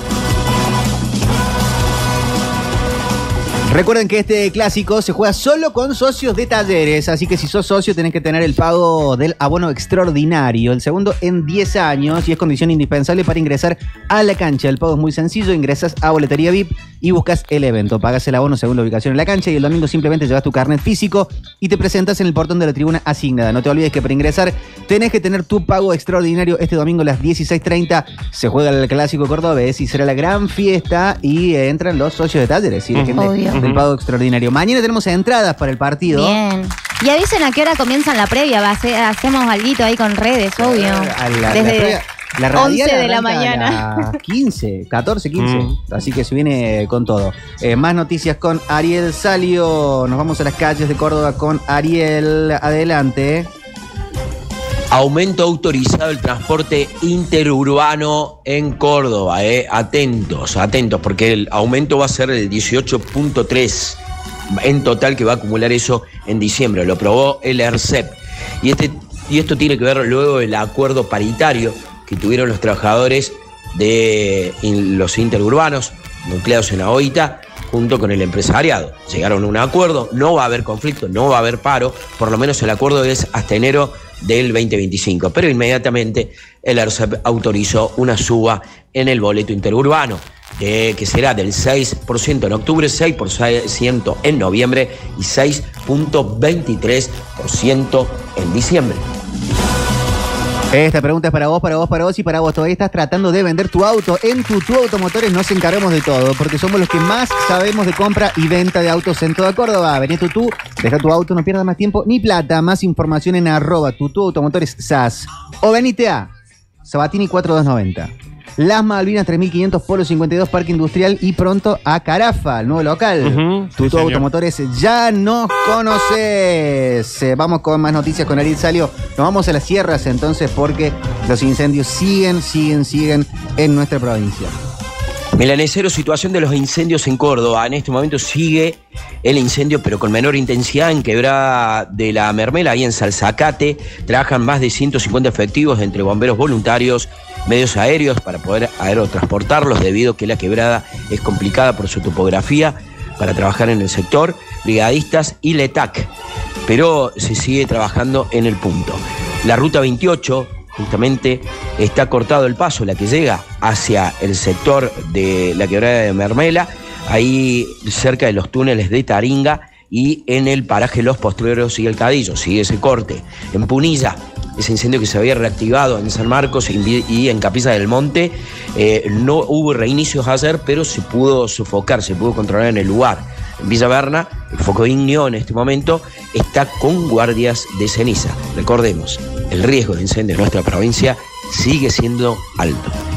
Recuerden que este clásico se juega solo con socios de talleres, así que si sos socio tenés que tener el pago del abono extraordinario, el segundo en 10 años y es condición indispensable para ingresar a la cancha. El pago es muy sencillo, ingresas a boletería VIP y buscas el evento. Pagas el abono según la ubicación en la cancha y el domingo simplemente llevas tu carnet físico y te presentas en el portón de la tribuna asignada. No te olvides que para ingresar tenés que tener tu pago extraordinario. Este domingo a las 16.30 se juega el clásico cordobés y será la gran fiesta y entran los socios de talleres, ¿sí? La gente Obvio. del pago extraordinario. Mañana tenemos entradas para el partido. Bien. Y avisen a qué hora comienzan la previa. va a ser- hacemos algo ahí con redes, obvio. A la, la Desde previa- la 11 radial de la mañana. las 15, 14, 15. Mm. Así que se viene con todo. Eh, más noticias con Ariel Salio. Nos vamos a las calles de Córdoba con Ariel. Adelante. Aumento autorizado el transporte interurbano en Córdoba. eh. Atentos, atentos, porque el aumento va a ser el 18.3 en total que va a acumular eso en diciembre. Lo probó el ERCEP. Y, este, y esto tiene que ver luego el acuerdo paritario que tuvieron los trabajadores de los interurbanos nucleados en AOITA junto con el empresariado. Llegaron a un acuerdo, no va a haber conflicto, no va a haber paro, por lo menos el acuerdo es hasta enero del 2025, pero inmediatamente el ERCEP autorizó una suba en el boleto interurbano, que será del 6% en octubre, 6% en noviembre y 6.23% en diciembre. Esta pregunta es para vos, para vos, para vos y para vos. Todavía estás tratando de vender tu auto. En Tutu Automotores nos encargamos de todo, porque somos los que más sabemos de compra y venta de autos en toda Córdoba. Vení a Tutu, deja tu auto, no pierdas más tiempo ni plata. Más información en arroba Automotores SAS. O venite a Sabatini 4290. Las Malvinas 3500 Polo 52 Parque Industrial y pronto a Carafa, el nuevo local. Sí, señor. Automotores ya nos conoces. Eh, vamos con más noticias con Ariel Salio. Nos vamos a las sierras entonces porque los incendios siguen, siguen, siguen en nuestra provincia. Milanesero, situación de los incendios en Córdoba. En este momento sigue el incendio, pero con menor intensidad en Quebrada de la Mermela, ahí en Salzacate. Trabajan más de 150 efectivos entre bomberos voluntarios, medios aéreos para poder aerotransportarlos, debido a que la quebrada es complicada por su topografía para trabajar en el sector, brigadistas y LETAC. Pero se sigue trabajando en el punto. La ruta 28 justamente está cortado el paso, la que llega hacia el sector de la quebrada de Mermela, ahí cerca de los túneles de Taringa y en el paraje Los Postreros y el Cadillo, sigue ese corte. En Punilla, ese incendio que se había reactivado en San Marcos y en Capilla del Monte, eh, no hubo reinicios ayer, pero se pudo sofocar, se pudo controlar en el lugar. En Villa Berna, el foco ignio en este momento está con guardias de ceniza. Recordemos, el riesgo de incendio en nuestra provincia sigue siendo alto.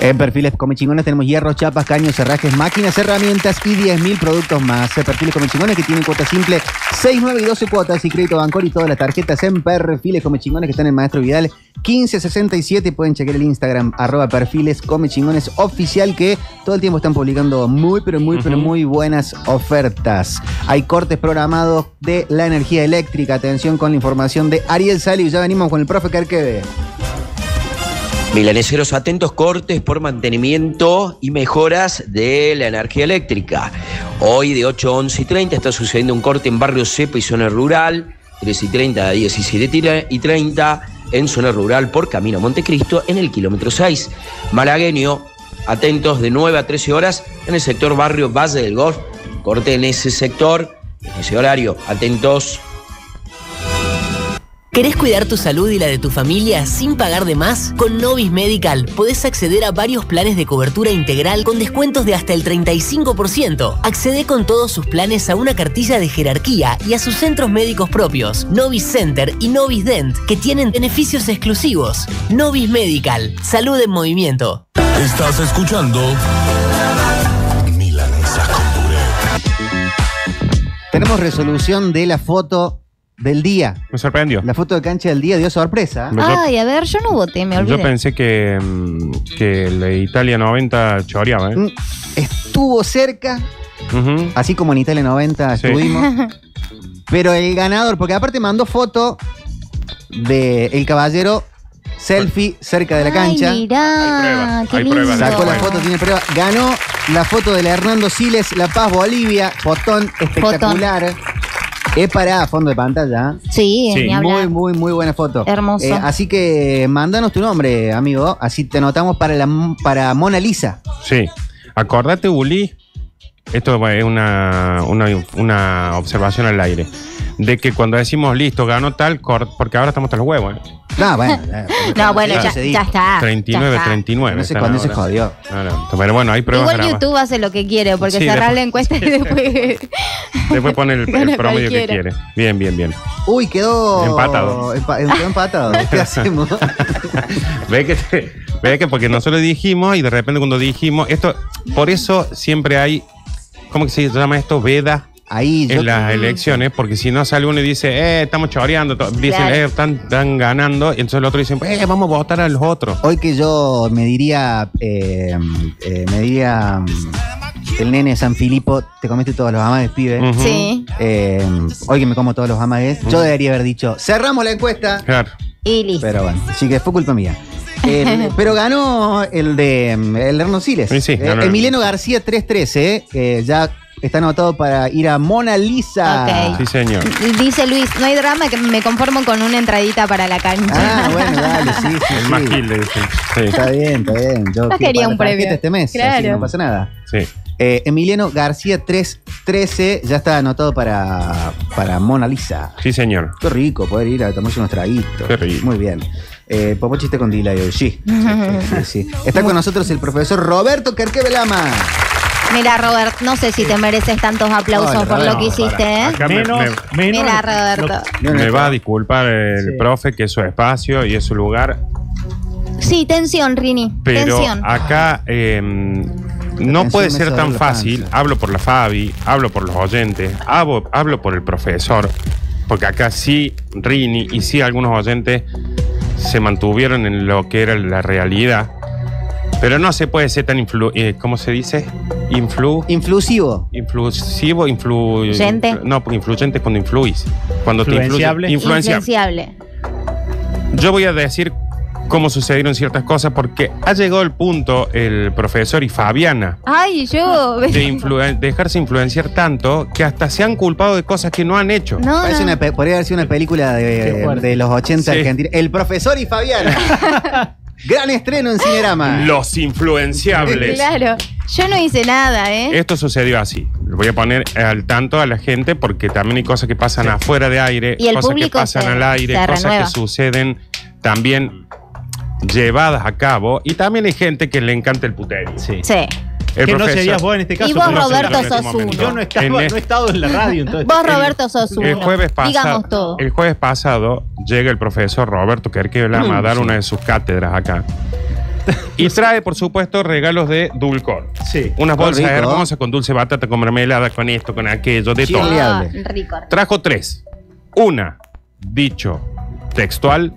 En perfiles come chingones tenemos hierros, chapas, caños, cerrajes, máquinas, herramientas y 10.000 productos más. En perfiles come chingones que tienen cuota simple 6, 9 y 12 cuotas y crédito Bancor y todas las tarjetas en perfiles come chingones que están en Maestro Vidal 1567. Pueden chequear el Instagram arroba perfiles come chingones oficial que todo el tiempo están publicando muy pero muy pero muy buenas ofertas. Hay cortes programados de la energía eléctrica. Atención con la información de Ariel Sali. Ya venimos con el profe Carqueve. Milaneseros atentos, cortes por mantenimiento y mejoras de la energía eléctrica. Hoy de 8 a 11 y 30 está sucediendo un corte en barrio Cepa y zona rural, 3 y 30 a 17 y 30 en zona rural por Camino Montecristo en el kilómetro 6. Malagueño, atentos de 9 a 13 horas en el sector barrio Valle del Golf. Corte en ese sector, en ese horario, atentos. ¿Querés cuidar tu salud y la de tu familia sin pagar de más? Con Novis Medical podés acceder a varios planes de cobertura integral con descuentos de hasta el 35%. Accede con todos sus planes a una cartilla de jerarquía y a sus centros médicos propios, Novis Center y Novis Dent, que tienen beneficios exclusivos. Novis Medical, salud en movimiento. Estás escuchando Tenemos resolución de la foto del día. Me sorprendió. La foto de cancha del día dio sorpresa. Ay, a ver, yo no voté, me olvidé. Yo pensé que, mm, que la Italia 90 choreaba, ¿eh? Mm, Estuvo cerca, así como en Italia 90 Sí. estuvimos. pero el ganador, porque aparte mandó foto de el caballero selfie cerca de la cancha. Ay, mirá, qué hay lindo. pruebas. Sacó la foto, tiene prueba. Ganó la foto de la Hernando Siles, La Paz, Bolivia. Fotón espectacular. Es para fondo de pantalla. Sí, ni hablar. muy, muy, muy buena foto. Hermoso. Eh, así que mándanos tu nombre, amigo. Así te anotamos para, la, para Mona Lisa. Sí. Acordate, Uli, esto es una, una, una observación al aire, de que cuando decimos listo, ganó tal, cor- porque ahora estamos hasta los huevos. ¿eh? No, bueno. No, bueno, ya, se ya está. 39, ya está. 39. No sé cuándo se jodió. No, no, Pero bueno, hay pruebas Igual. YouTube hace lo que quiere, porque Sí, cerrar después- la encuesta y después. Después pone el, el promedio que quiere. Bien, bien, bien. Uy, quedó. Empatado. empa- quedó empatado. ¿Qué hacemos? Ve que, te- ve que porque nosotros dijimos y de repente cuando dijimos esto, por eso siempre hay, ¿cómo que se llama esto? Veda. Ahí en yo- las elecciones, porque si no sale uno y dice, eh, estamos choreando, dicen, Claro. eh, están, están ganando, y entonces el otro dicen, eh, vamos a votar a los otros. Hoy que yo me diría, eh, eh, me diría mm, el nene de San Filipo, te comiste todos los amagues, pibe. Ujú. Sí. Eh, hoy que me como todos los amagues, yo debería haber dicho, cerramos la encuesta. Claro. Y listo. Pero bueno, sí que fue culpa mía. El- pero ganó el de mm, el Erno Siles. Sí, sí, Eh, Emiliano García 313, que ya está anotado para ir a Mona Lisa. Ok. Sí, señor. Dice Luis, no hay drama, que me conformo con una entradita para la cancha. Ah, bueno, dale, sí, sí. El sí. más gil. Sí. Está bien, está bien. Yo No quería un premio. este mes, así Claro. que no pasa nada. Sí. Eh, Emiliano García 313 ya está anotado para, para Mona Lisa. Sí, señor. Qué rico poder ir a tomarse unos traguitos. Qué rico. Muy bien. Eh, Popo chiste con delay hoy, sí. Sí, sí. Está con nosotros el profesor Roberto Kerkevelama. Mira, Robert, no sé si te mereces tantos aplausos por lo que hiciste, ¿eh? Acá Menos, me- menos. Mira, Roberto. Me va a disculpar el Sí. profe, que es su espacio y es su lugar, Sí, tensión, Rini. pero tensión. acá eh, no puede ser tan fácil. panza. Hablo por la Fabi, hablo por los oyentes, hablo, hablo por el profesor, porque acá sí Rini y sí algunos oyentes se mantuvieron en lo que era la realidad. Pero no se puede ser tan influ... eh, ¿Cómo se dice? Influ... Influsivo. Influsivo, influ... Influyente. No, porque influyente es cuando influís. Cuando te influye. Influenciable. Influenciable. Influenciable. Yo voy a decir cómo sucedieron ciertas cosas porque ha llegado el punto el profesor y Fabiana Ay, yo. de influen- dejarse influenciar tanto que hasta se han culpado de cosas que no han hecho. No, Parece no. una pe- podría haber sido una película de, de los 80 Sí. argentinos. El profesor y Fabiana. Gran estreno en Cinerama. Los influenciables. Claro. Yo no hice nada, ¿eh? Esto sucedió así. Lo voy a poner al tanto a la gente porque también hay cosas que pasan afuera de aire, Y el cosas que pasan se- al aire, cosas renueva. que suceden también llevadas a cabo. Y también hay gente que le encanta el puterío. Sí. Sí. El que no profesor- serías vos en este caso. Y vos, no Roberto, en este sos uno. Yo no, estaba- no este- he estado en la radio. Entonces, Vos, Roberto, sos uno. El jueves pasado, Digamos todo. el jueves pasado llega el profesor Roberto Kerkevelama Mm, a dar una de sus cátedras acá. Y trae, por supuesto, regalos de Dulcor. Sí. Unas bolsas rico. hermosas con dulce batata, con mermelada, con esto, con aquello, de Sí, todo. Rico. Trajo tres. Una, dicho textual,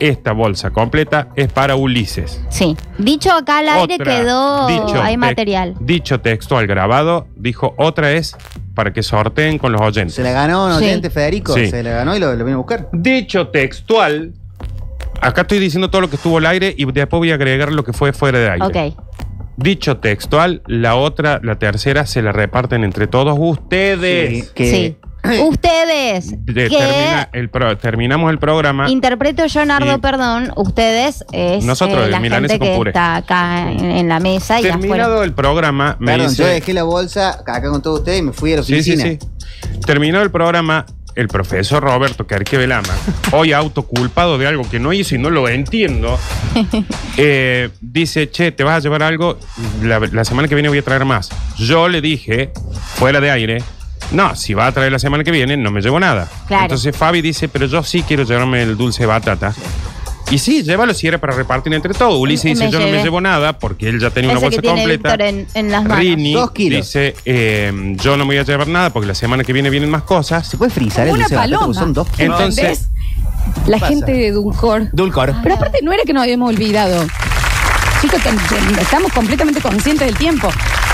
esta bolsa completa es para Ulises. Sí. Dicho acá al aire Otra, quedó. dicho hay te- material. Dicho textual grabado, dijo otra es para que sorteen con los oyentes. Se la ganó un Sí. oyente, Federico. Sí. Se la ganó y lo, lo vino a buscar. Dicho textual, acá estoy diciendo todo lo que estuvo al aire y después voy a agregar lo que fue fuera de aire. Ok. Dicho textual, la otra, la tercera, se la reparten entre todos ustedes. Sí, que- Sí. Ustedes. De- que termina el pro- terminamos el programa. interpreto yo, Nardo, Y- perdón. Ustedes es Nosotros, eh, la gente con que puré. está acá en, en la mesa y afuera. Terminado el programa, me Perdón, dice- yo dejé la bolsa acá con todos ustedes y me fui a la Sí, sí, oficina. sí. Terminó el programa, el profesor Roberto Carque Velama, hoy autoculpado de algo que no hizo y no lo entiendo, eh, dice, che, ¿te vas a llevar algo? La, la semana que viene voy a traer más. Yo le dije, fuera de aire, no, si va a traer la semana que viene, no me llevo nada. Claro. Entonces Fabi dice, pero yo sí quiero llevarme el dulce de batata. Y sí, llévalo si era para repartir entre todos. Ulises dice, yo no me llevo nada porque él ya tenía una Ese que bolsa tiene completa. Víctor en, en las manos. Rini Dos kilos. dice, eh, yo no me voy a llevar nada porque la semana que viene vienen más cosas. Se puede frizar el Una dulce de batata, paloma. porque son dos Entonces- ¿Entendés? La pasa? gente de Dulcor. Dulcor. Pero aparte no era que nos habíamos olvidado. Chicos, estamos completamente conscientes del tiempo.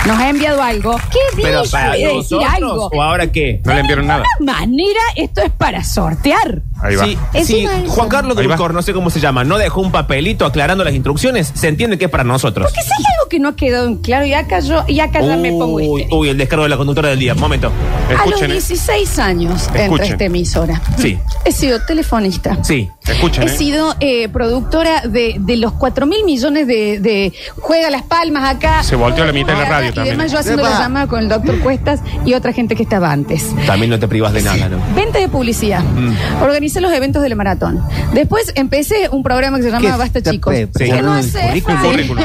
Nos ha enviado algo. ¿Qué Pero para decir nosotros, algo. ¿o ahora qué? No le enviaron nada. De manera, esto es para sortear. Ahí va. Sí, Encima sí, eso. Juan Carlos Ahí va. Dulcor, no sé cómo se llama, no dejó un papelito aclarando las instrucciones, se entiende que es para nosotros. Porque si hay algo que no ha quedado en claro, y acá yo, y acá ya me pongo Uy, uy, el descargo de la conductora del día. Momento. A los Escuchen, eh. 16 años entré a Escuchen. esta emisora. Sí. He sido telefonista. Sí. Escuchen, He eh. sido eh, productora de, de los 4 mil millones de, de Juega las Palmas acá. Se volteó la mitad de la Acá, radio Y también. además yo haciendo la llamada con el doctor Cuestas y otra gente que estaba antes. También no te privas de nada, ¿no? Venta de publicidad. Mm. Organicé los eventos de la maratón. Después empecé un programa que se llama. Basta Chicos. Que no hace currículum. falta Currículum.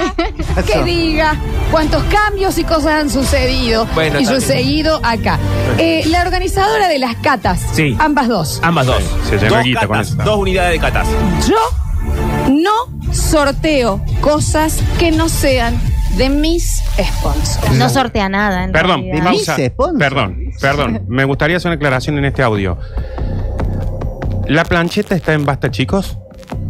que diga cuántos cambios y cosas han sucedido. Bueno, y yo he seguido acá. Eh, la organizadora de las catas. Sí. Ambas dos. Ambas dos. se dos guita con catas, eso. dos unidades de catas. Yo no sorteo cosas que no sean de mis sponsors. No sortea nada. en Perdón, realidad. pausa. Dice. Perdón, perdón. Me gustaría hacer una aclaración en este audio. ¿La plancheta está en basta, chicos?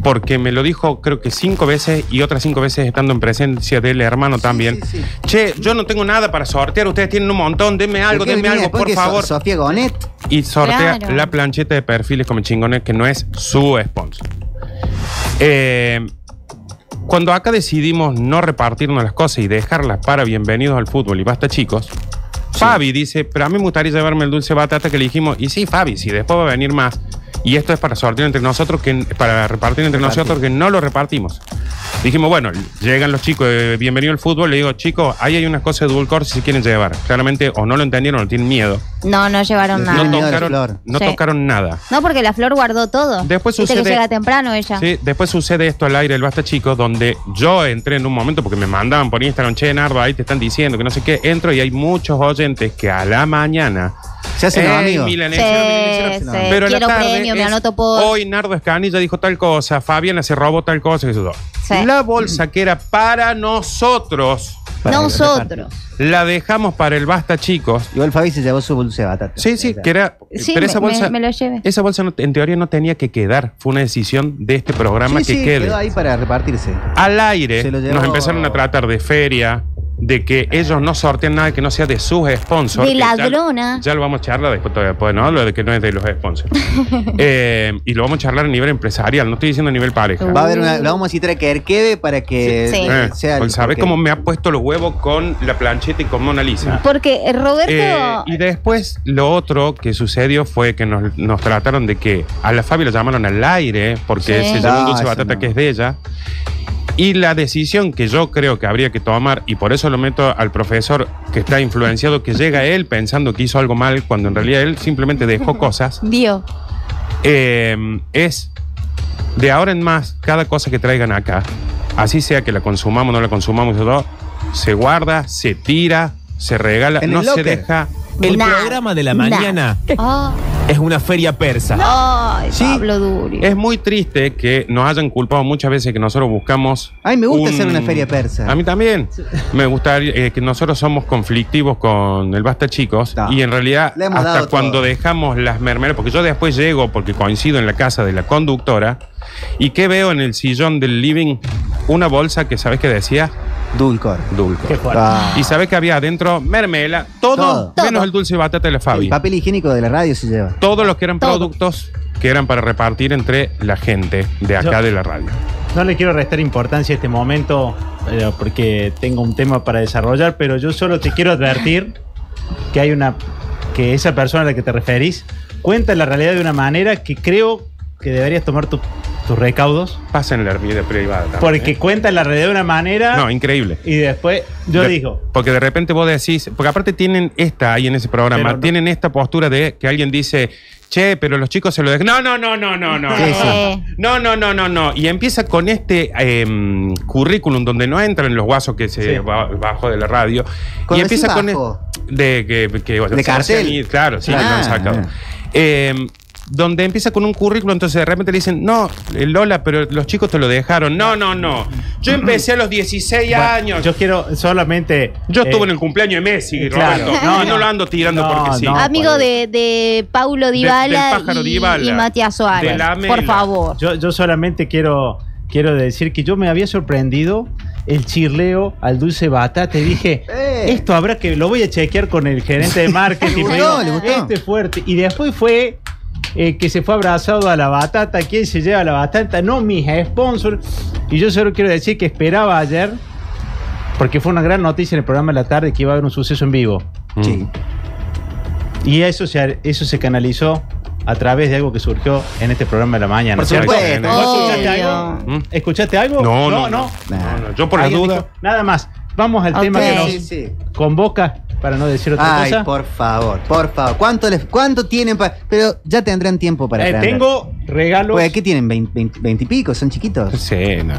Porque me lo dijo creo que cinco veces y otras cinco veces estando en presencia del hermano también. Che, yo no tengo nada para sortear, ustedes tienen un montón, denme algo, ¿Por qué denme algo, por So- favor. Sofía Gonet. y sortea Claro. la plancheta de perfiles como chingones que no es su sponsor. Eh, cuando acá decidimos no repartirnos las cosas y dejarlas para bienvenidos al fútbol y basta chicos, Fabi dice, pero a mí me gustaría llevarme el dulce batata que le dijimos, y sí, Fabi, si después va a venir más, y esto es para sortear entre nosotros, que para repartir entre nosotros, que no lo repartimos. Dijimos, bueno, llegan los chicos de Bienvenido al Fútbol, le digo, chicos, ahí hay unas cosas de Dulcor si se quieren llevar. Claramente o no lo entendieron o tienen miedo. No, no llevaron No nada. la tocaron, flor. no Sí. tocaron nada. No, porque la flor guardó todo. Después Viste sucede- que llega temprano ella. Sí, después sucede esto al aire del Basta Chicos, donde yo entré en un momento porque me mandaban por Instagram, che, Nardo, ahí te están diciendo que no sé qué. Entro y hay muchos oyentes que a la mañana. Se hacen los "Ey, amigos". milanesero, Sí, milanesero". sí. Pero a la Quiero tarde premio, me es, anoto por- Hoy Nardo Escanilla dijo tal cosa, Fabiana se robó tal cosa, que eso. Sí. La bolsa que era para nosotros, Nosotros. la dejamos para el Basta Chicos. Igual Fabi se llevó su dulce de batata. Sí, sí, que era. Sí, pero me, esa bolsa. me- me lo llevé. Esa bolsa no- en teoría no tenía que quedar. Fue una decisión de este programa Sí, que sí, quede. quedó ahí para repartirse. Al aire Se lo llevó- nos empezaron a tratar de feria, de que ellos no sortean nada que no sea de sus sponsors. De que ya- ladrona. Ya, lo vamos a charlar después todavía, pues, ¿no? Lo de que no es de los sponsors. Eh, y lo vamos a charlar a nivel empresarial, no estoy diciendo a nivel pareja. Va a haber una, lo vamos a citar a Kerkebe para que Sí. Sí. Eh, sea pues, ¿Sabes cómo me ha puesto los huevos con la plancheta y con Mona Lisa? Porque eh, Roberto. Eh, y después lo otro que sucedió fue que nos, nos trataron de que a la Fabi la llamaron al aire porque Sí. se llevó un dulce eso batata no. que es de ella. Y la decisión que yo creo que habría que tomar, y por eso lo meto al profesor que está influenciado, que llega él pensando que hizo algo mal, cuando en realidad él simplemente dejó cosas, Dio. eh, es de ahora en más, cada cosa que traigan acá, así sea que la consumamos o no la consumamos, todo, se guarda, se tira, se regala, no se deja. El Nah. programa de la Nah. mañana Ah, es una feria persa. Ay, Sí. Pablo Duri. Es muy triste que nos hayan culpado muchas veces que nosotros buscamos. A mí me gusta un- hacer una feria persa. A mí también. Me gustaría eh, que nosotros somos conflictivos con el Basta Chicos No. y en realidad Le hemos hasta dado cuando todo. dejamos las mermeladas, porque yo después llego porque coincido en la casa de la conductora y que veo en el sillón del living una bolsa que sabes que decía Dulcor. Dulcor. Ah. Y sabes que había adentro mermela, todo, Todo. menos el dulce de batata de la Fabi. El papel higiénico de la radio se lleva. Todos los que eran Todo. productos que eran para repartir entre la gente de acá Yo- de la radio. No le quiero restar importancia a este momento eh, porque tengo un tema para desarrollar, pero yo solo te quiero advertir que hay una que esa persona a la que te referís cuenta la realidad de una manera que creo que deberías tomar tu, tus recaudos. Pasen la vida privada. también, Porque ¿eh? cuenta la red de una manera. No, increíble. Y después yo De- digo. Porque de repente vos decís, porque aparte tienen esta ahí en ese programa, no- tienen esta postura de que alguien dice, che, pero los chicos se lo dejan. No, no, no, no, no, no. Sí, no, no, no, no, no, no. Y empieza con este em, currículum donde no entran los guasos que se Sí. ba- bajó de la radio. Con y empieza con el- de que, que De cartel. Claro, sí, Ah, lo han sacado. Donde empieza con un currículum, entonces de repente le dicen, no, eh, Lola, pero los chicos te lo dejaron. No, no, no. Yo empecé a los 16 Bueno, años. Yo quiero solamente. Yo estuve eh, en el cumpleaños de Messi, claro. Roberto. No, y no no. lo ando tirando No, porque sí. no. Amigo de, de Paulo Dybala y, y Matías Suárez. Por favor. Yo, yo solamente quiero, quiero decir que yo me había sorprendido el chirleo al dulce batata. Y dije, Eh. esto habrá que. Lo voy a chequear con el gerente de marketing. Le Me gustó, le gustó. Este es fuerte. Y después fue. Eh, que se fue abrazado a la batata, ¿quién se lleva la batata? No, mis sponsors. Y yo solo quiero decir que esperaba ayer, porque fue una gran noticia en el programa de la tarde que iba a haber un suceso en vivo. Sí. Y eso se, eso se canalizó a través de algo que surgió en este programa de la mañana. Por supuesto. ¿Vos escuchaste algo? ¿Mm? ¿Escuchaste algo? No, no, no. no. no. No, no, Yo por la ¿Alguien duda. dijo? Nada más. Vamos al tema que nos Sí, sí. convoca, para no decir otra Ay, cosa. por favor, por favor. ¿Cuánto, les, cuánto tienen para.? Pero ya tendrán tiempo para Eh, tengo regalos. Oye, ¿qué tienen? ¿20, y pico? ¿Son chiquitos? Sí, no.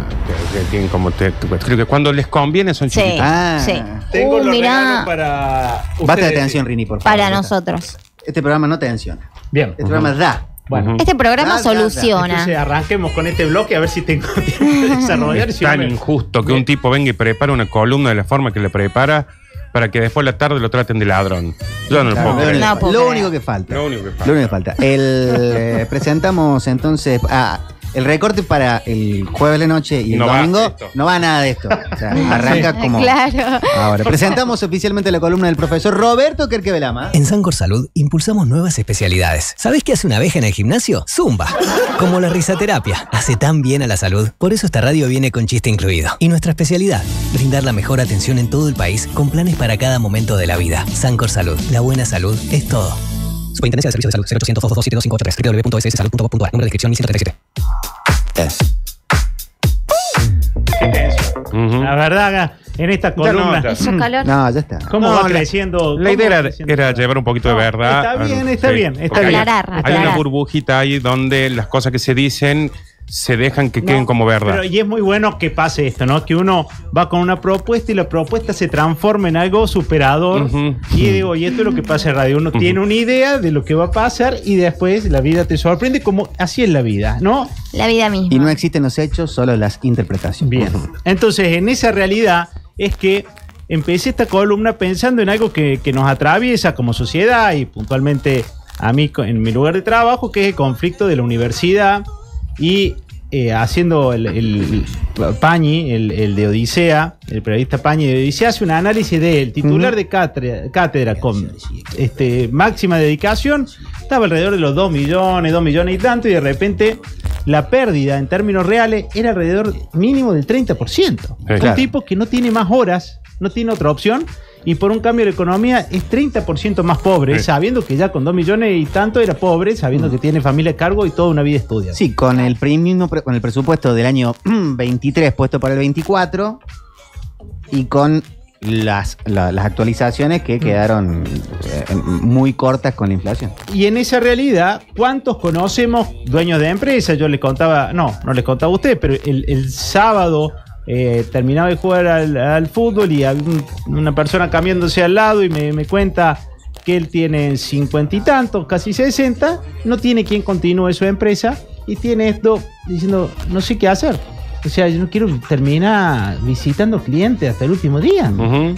tienen como te- creo que cuando les conviene son Sí, chiquitos. Ah. sí. Tengo Uh, los mirá, regalos para. Basta de atención, Rini, por favor. para nosotros. Este programa no te tensiona. Bien. Este programa da. Bueno. Este programa soluciona. Entonces arranquemos con este bloque a ver si tengo tiempo de desarrollar. Es si no tan me- injusto que un tipo venga y prepare una columna de la forma que le prepara para que después la tarde lo traten de ladrón. Yo no lo Claro, puedo lo, creer. único, No puedo lo creer. único que falta. Lo único que falta. Lo único que falta. El, eh, presentamos entonces ah, el recorte para el jueves de noche y el No domingo. No va nada de esto. O sea, arranca como. Claro. Ahora, presentamos oficialmente la columna del profesor Roberto Kerkevelama. En Sancor Salud impulsamos nuevas especialidades. ¿Sabés qué hace una abeja en el gimnasio? Zumba. Como la risaterapia. Hace tan bien a la salud. Por eso esta radio viene con chiste incluido. Y nuestra especialidad, brindar la mejor atención en todo el país con planes para cada momento de la vida. Sancor Salud. La buena salud es todo. Superintendencia de Servicios de Salud 0800 222 7253 www.sssalud.gov.ar Número de inscripción 1137. Qué tenso. Ujú. La verdad, en esta columna. no, ya. Hizo calor. No, ya está. ¿Cómo No, va la- creciendo? La cómo idea va era, creciendo? era llevar un poquito de No, verdad. está bien, está bien, está Porque bien. hay- Aclarar, Hay aclarar. una burbujita ahí donde las cosas que se dicen se dejan que queden como verdad. Pero y es muy bueno que pase esto, ¿no? Que uno va con una propuesta y la propuesta se transforma en algo superador. Y digo, y esto es lo que pasa en radio. Uno tiene una idea de lo que va a pasar y después la vida te sorprende como así es la vida, ¿no? La vida misma. Y no existen los hechos, solo las interpretaciones. Bien. Entonces, en esa realidad es que empecé esta columna pensando en algo que, que nos atraviesa como sociedad y puntualmente a mí en mi lugar de trabajo, que es el conflicto de la universidad y eh, haciendo el, el Pañi, el, el de Odisea, el periodista Pañi de Odisea, hace un análisis del titular de cátedra, cátedra con este, máxima dedicación, estaba alrededor de los 2 millones, 2 millones y tanto, y de repente la pérdida en términos reales era alrededor mínimo del 30%. Un claro. tipo que no tiene más horas, no tiene otra opción. Y por un cambio de economía es 30% más pobre, Sí. sabiendo que ya con 2 millones y tanto era pobre, sabiendo que tiene familia a cargo y toda una vida estudia. Sí, con el, con el presupuesto del año 23 puesto para el 24 y con las, la- las actualizaciones que quedaron eh, muy cortas con la inflación. Y en esa realidad, ¿cuántos conocemos dueños de empresas? Yo les contaba, no, no les contaba a usted, pero el, el sábado eh, terminaba de jugar al, al fútbol y un- una persona cambiándose al lado y me, me cuenta que él tiene cincuenta y tantos, casi 60, no tiene quien continúe su empresa y tiene esto diciendo, no sé qué hacer. O sea, yo no quiero terminar visitando clientes hasta el último día.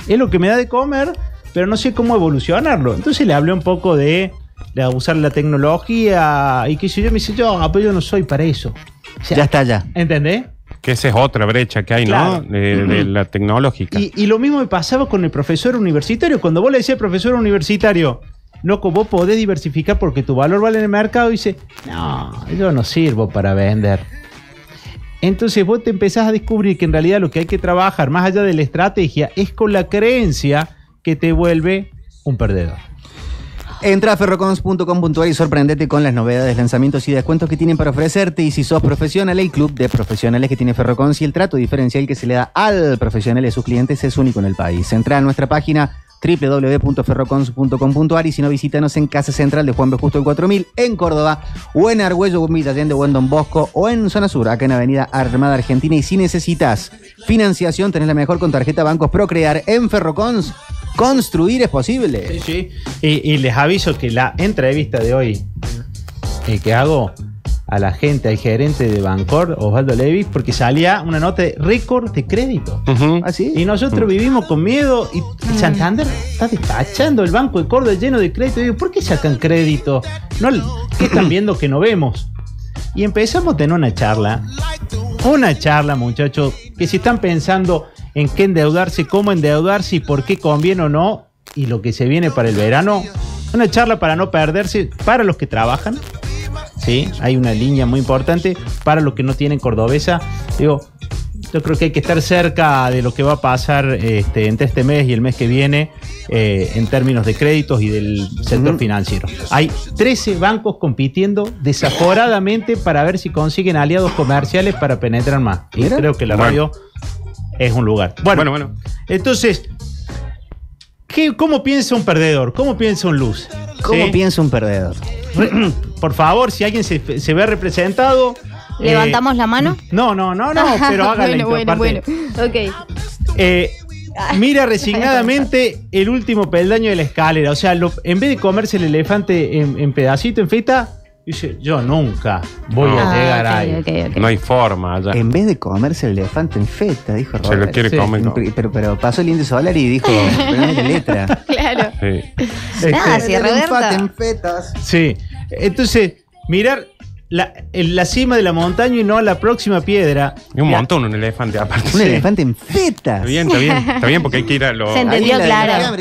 Es lo que me da de comer, pero no sé cómo evolucionarlo. Entonces le hablé un poco de, de usar la tecnología y que yo, me dice, yo, ah, pero yo no soy para eso. O sea, Ya está ya. ¿Entendés? Que esa es otra brecha que hay, Claro. ¿no? De, de la tecnológica. Y, y lo mismo me pasaba con el profesor universitario. Cuando vos le decías al profesor universitario, loco, vos podés diversificar porque tu valor vale en el mercado, dice, no, yo no sirvo para vender. Entonces vos te empezás a descubrir que en realidad lo que hay que trabajar, más allá de la estrategia, es con la creencia que te vuelve un perdedor. Entra a ferrocons.com.ar y sorprendete con las novedades, lanzamientos y descuentos que tienen para ofrecerte. Y si sos profesional, el club de profesionales que tiene Ferrocons y el trato diferencial que se le da al profesional de sus clientes es único en el país. Entra a nuestra página www.ferrocons.com.ar y si no, visítanos en Casa Central de Juan B. Justo el 4000 en Córdoba o en Argüello, Villa Allende o en Bosco o en Zona Sur, acá en Avenida Armada Argentina. Y si necesitas financiación, tenés la mejor con tarjeta Bancos Procrear en Ferrocons. Construir es posible. Sí, Y, y les aviso que la entrevista de hoy eh, que hago a la gente, al gerente de Bancor, Osvaldo Levis, porque salía una nota de récord de crédito. ¿Así? Y nosotros vivimos con miedo y y Santander está despachando el banco de Córdoba lleno de crédito. Y digo, ¿por qué sacan crédito? No, ¿Qué están viendo que no vemos? Y empezamos a tener una charla. Una charla, muchachos, que si están pensando en qué endeudarse, cómo endeudarse y por qué conviene o no, y lo que se viene para el verano, una charla para no perderse, para los que trabajan, ¿sí? Hay una línea muy importante para los que no tienen cordobesa. Digo, yo creo que hay que estar cerca de lo que va a pasar este, entre este mes y el mes que viene eh, en términos de créditos y del sector financiero. Hay 13 bancos compitiendo desaforadamente para ver si consiguen aliados comerciales para penetrar más. Y creo que la radio es un lugar. Bueno, bueno. Entonces, ¿qué- ¿cómo piensa un perdedor? ¿Cómo piensa un luz? ¿Cómo piensa un perdedor? Por favor, si alguien se, se ve representado. eh, ¿Levantamos la mano? no, no, no, no, pero hágale. bueno, bueno, bueno. Ok. Eh, mira resignadamente el último peldaño de la escalera. O sea, lo- en vez de comerse el elefante en, en pedacito, en feta, dice, yo nunca voy No. a Ah, llegar ok, ahí. No hay forma allá. En vez de comerse el elefante en feta, dijo Se lo Robert. quiere comer, no. Pero, pero pasó el indio solar y dijo, pero es la letra. Claro. Sí. Nada, si El Roberto. elefante en fetas. Sí. Entonces, mirar la, en la cima de la montaña y no a la próxima piedra. Y un montón, un elefante aparte. Un elefante en fetas. Está bien, está bien. Está bien porque hay que ir a lo. Se entendió claro.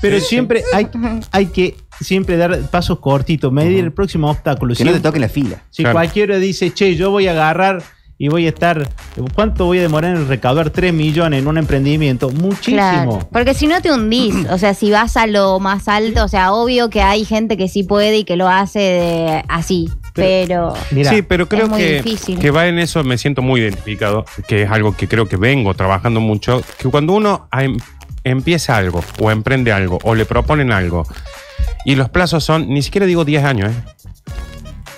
Pero siempre hay, hay que siempre dar pasos cortitos, medir el próximo obstáculo. Que no te toque la fila. Si Claro. cualquiera dice, che, yo voy a agarrar y voy a estar. ¿Cuánto voy a demorar en recaudar 3 millones en un emprendimiento? Muchísimo. Claro, porque si no te hundís, o sea, si vas a lo más alto, o sea, obvio que hay gente que sí puede y que lo hace de- así, pero, sí, pero creo es muy que, difícil. que va en eso, me siento muy identificado, que es algo que creo que vengo trabajando mucho, que cuando uno em- empieza algo o emprende algo o le proponen algo y los plazos son, ni siquiera digo 10 años, ¿eh?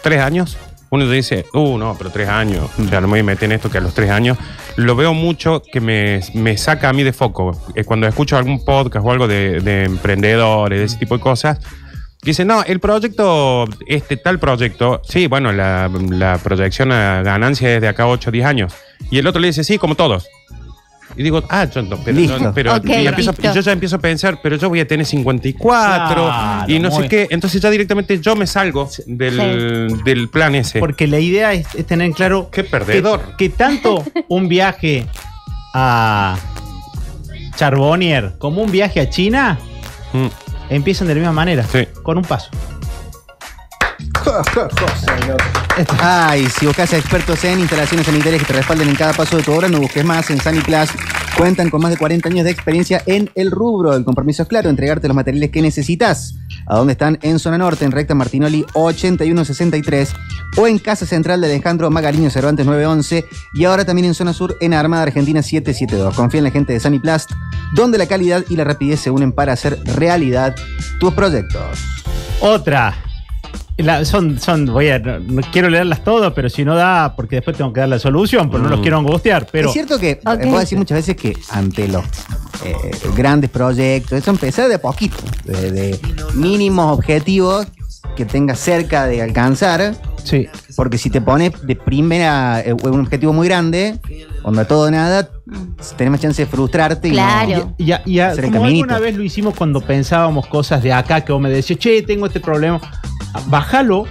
¿Tres años? Uno dice, uh, no, pero tres años, ya no me voy a meter en esto que a los tres años. Lo veo mucho que me, me saca a mí de foco. Eh, Cuando escucho algún podcast o algo de, de emprendedores, de ese tipo de cosas, Dice, no, el proyecto, este tal proyecto, sí, bueno, la, la proyección a ganancia es de acá 8 o 10 años. Y el otro le dice, sí, como todos. Y digo, ah, yo no, pero, Listo. no, pero Ok, y empiezo- listo. y yo ya empiezo a pensar, pero yo voy a tener 54 Claro, y no sé qué. Entonces ya directamente yo me salgo del, del plan ese. Porque la idea es, es tener en claro Qué perdedor. que, que tanto un viaje a Charbonnier como un viaje a China Mm, empiezan de la misma manera, Sí. con un paso. Ay, si buscas a expertos en instalaciones sanitarias que te respalden en cada paso de tu obra, no busques más en Saniplas. Cuentan con más de 40 años de experiencia en el rubro. El compromiso es claro, entregarte los materiales que necesitas. ¿A dónde están? En Zona Norte, en Recta Martinoli 8163 o en Casa Central de Alejandro Magariño Cervantes 911 y ahora también en Zona Sur en Armada Argentina 772. Confía en la gente de Saniplast, donde la calidad y la rapidez se unen para hacer realidad tus proyectos. Otra. La- son, son, voy a, no, no quiero leerlas todas, pero si no da, porque después tengo que dar la solución, pero no los quiero angustiar. Pero es cierto que Ok. puedo decir muchas veces que ante los eh, grandes proyectos, eso empezar de poquito, de, de mínimos objetivos que tengas cerca de alcanzar. Sí. Porque si te pones de primera eh, un objetivo muy grande, onda todo o nada, tenés más chance de frustrarte y no- Claro. Y, a- y a- Hacer el como alguna vez lo hicimos cuando pensábamos cosas de acá, que vos me decías, che, tengo este problema, bájalo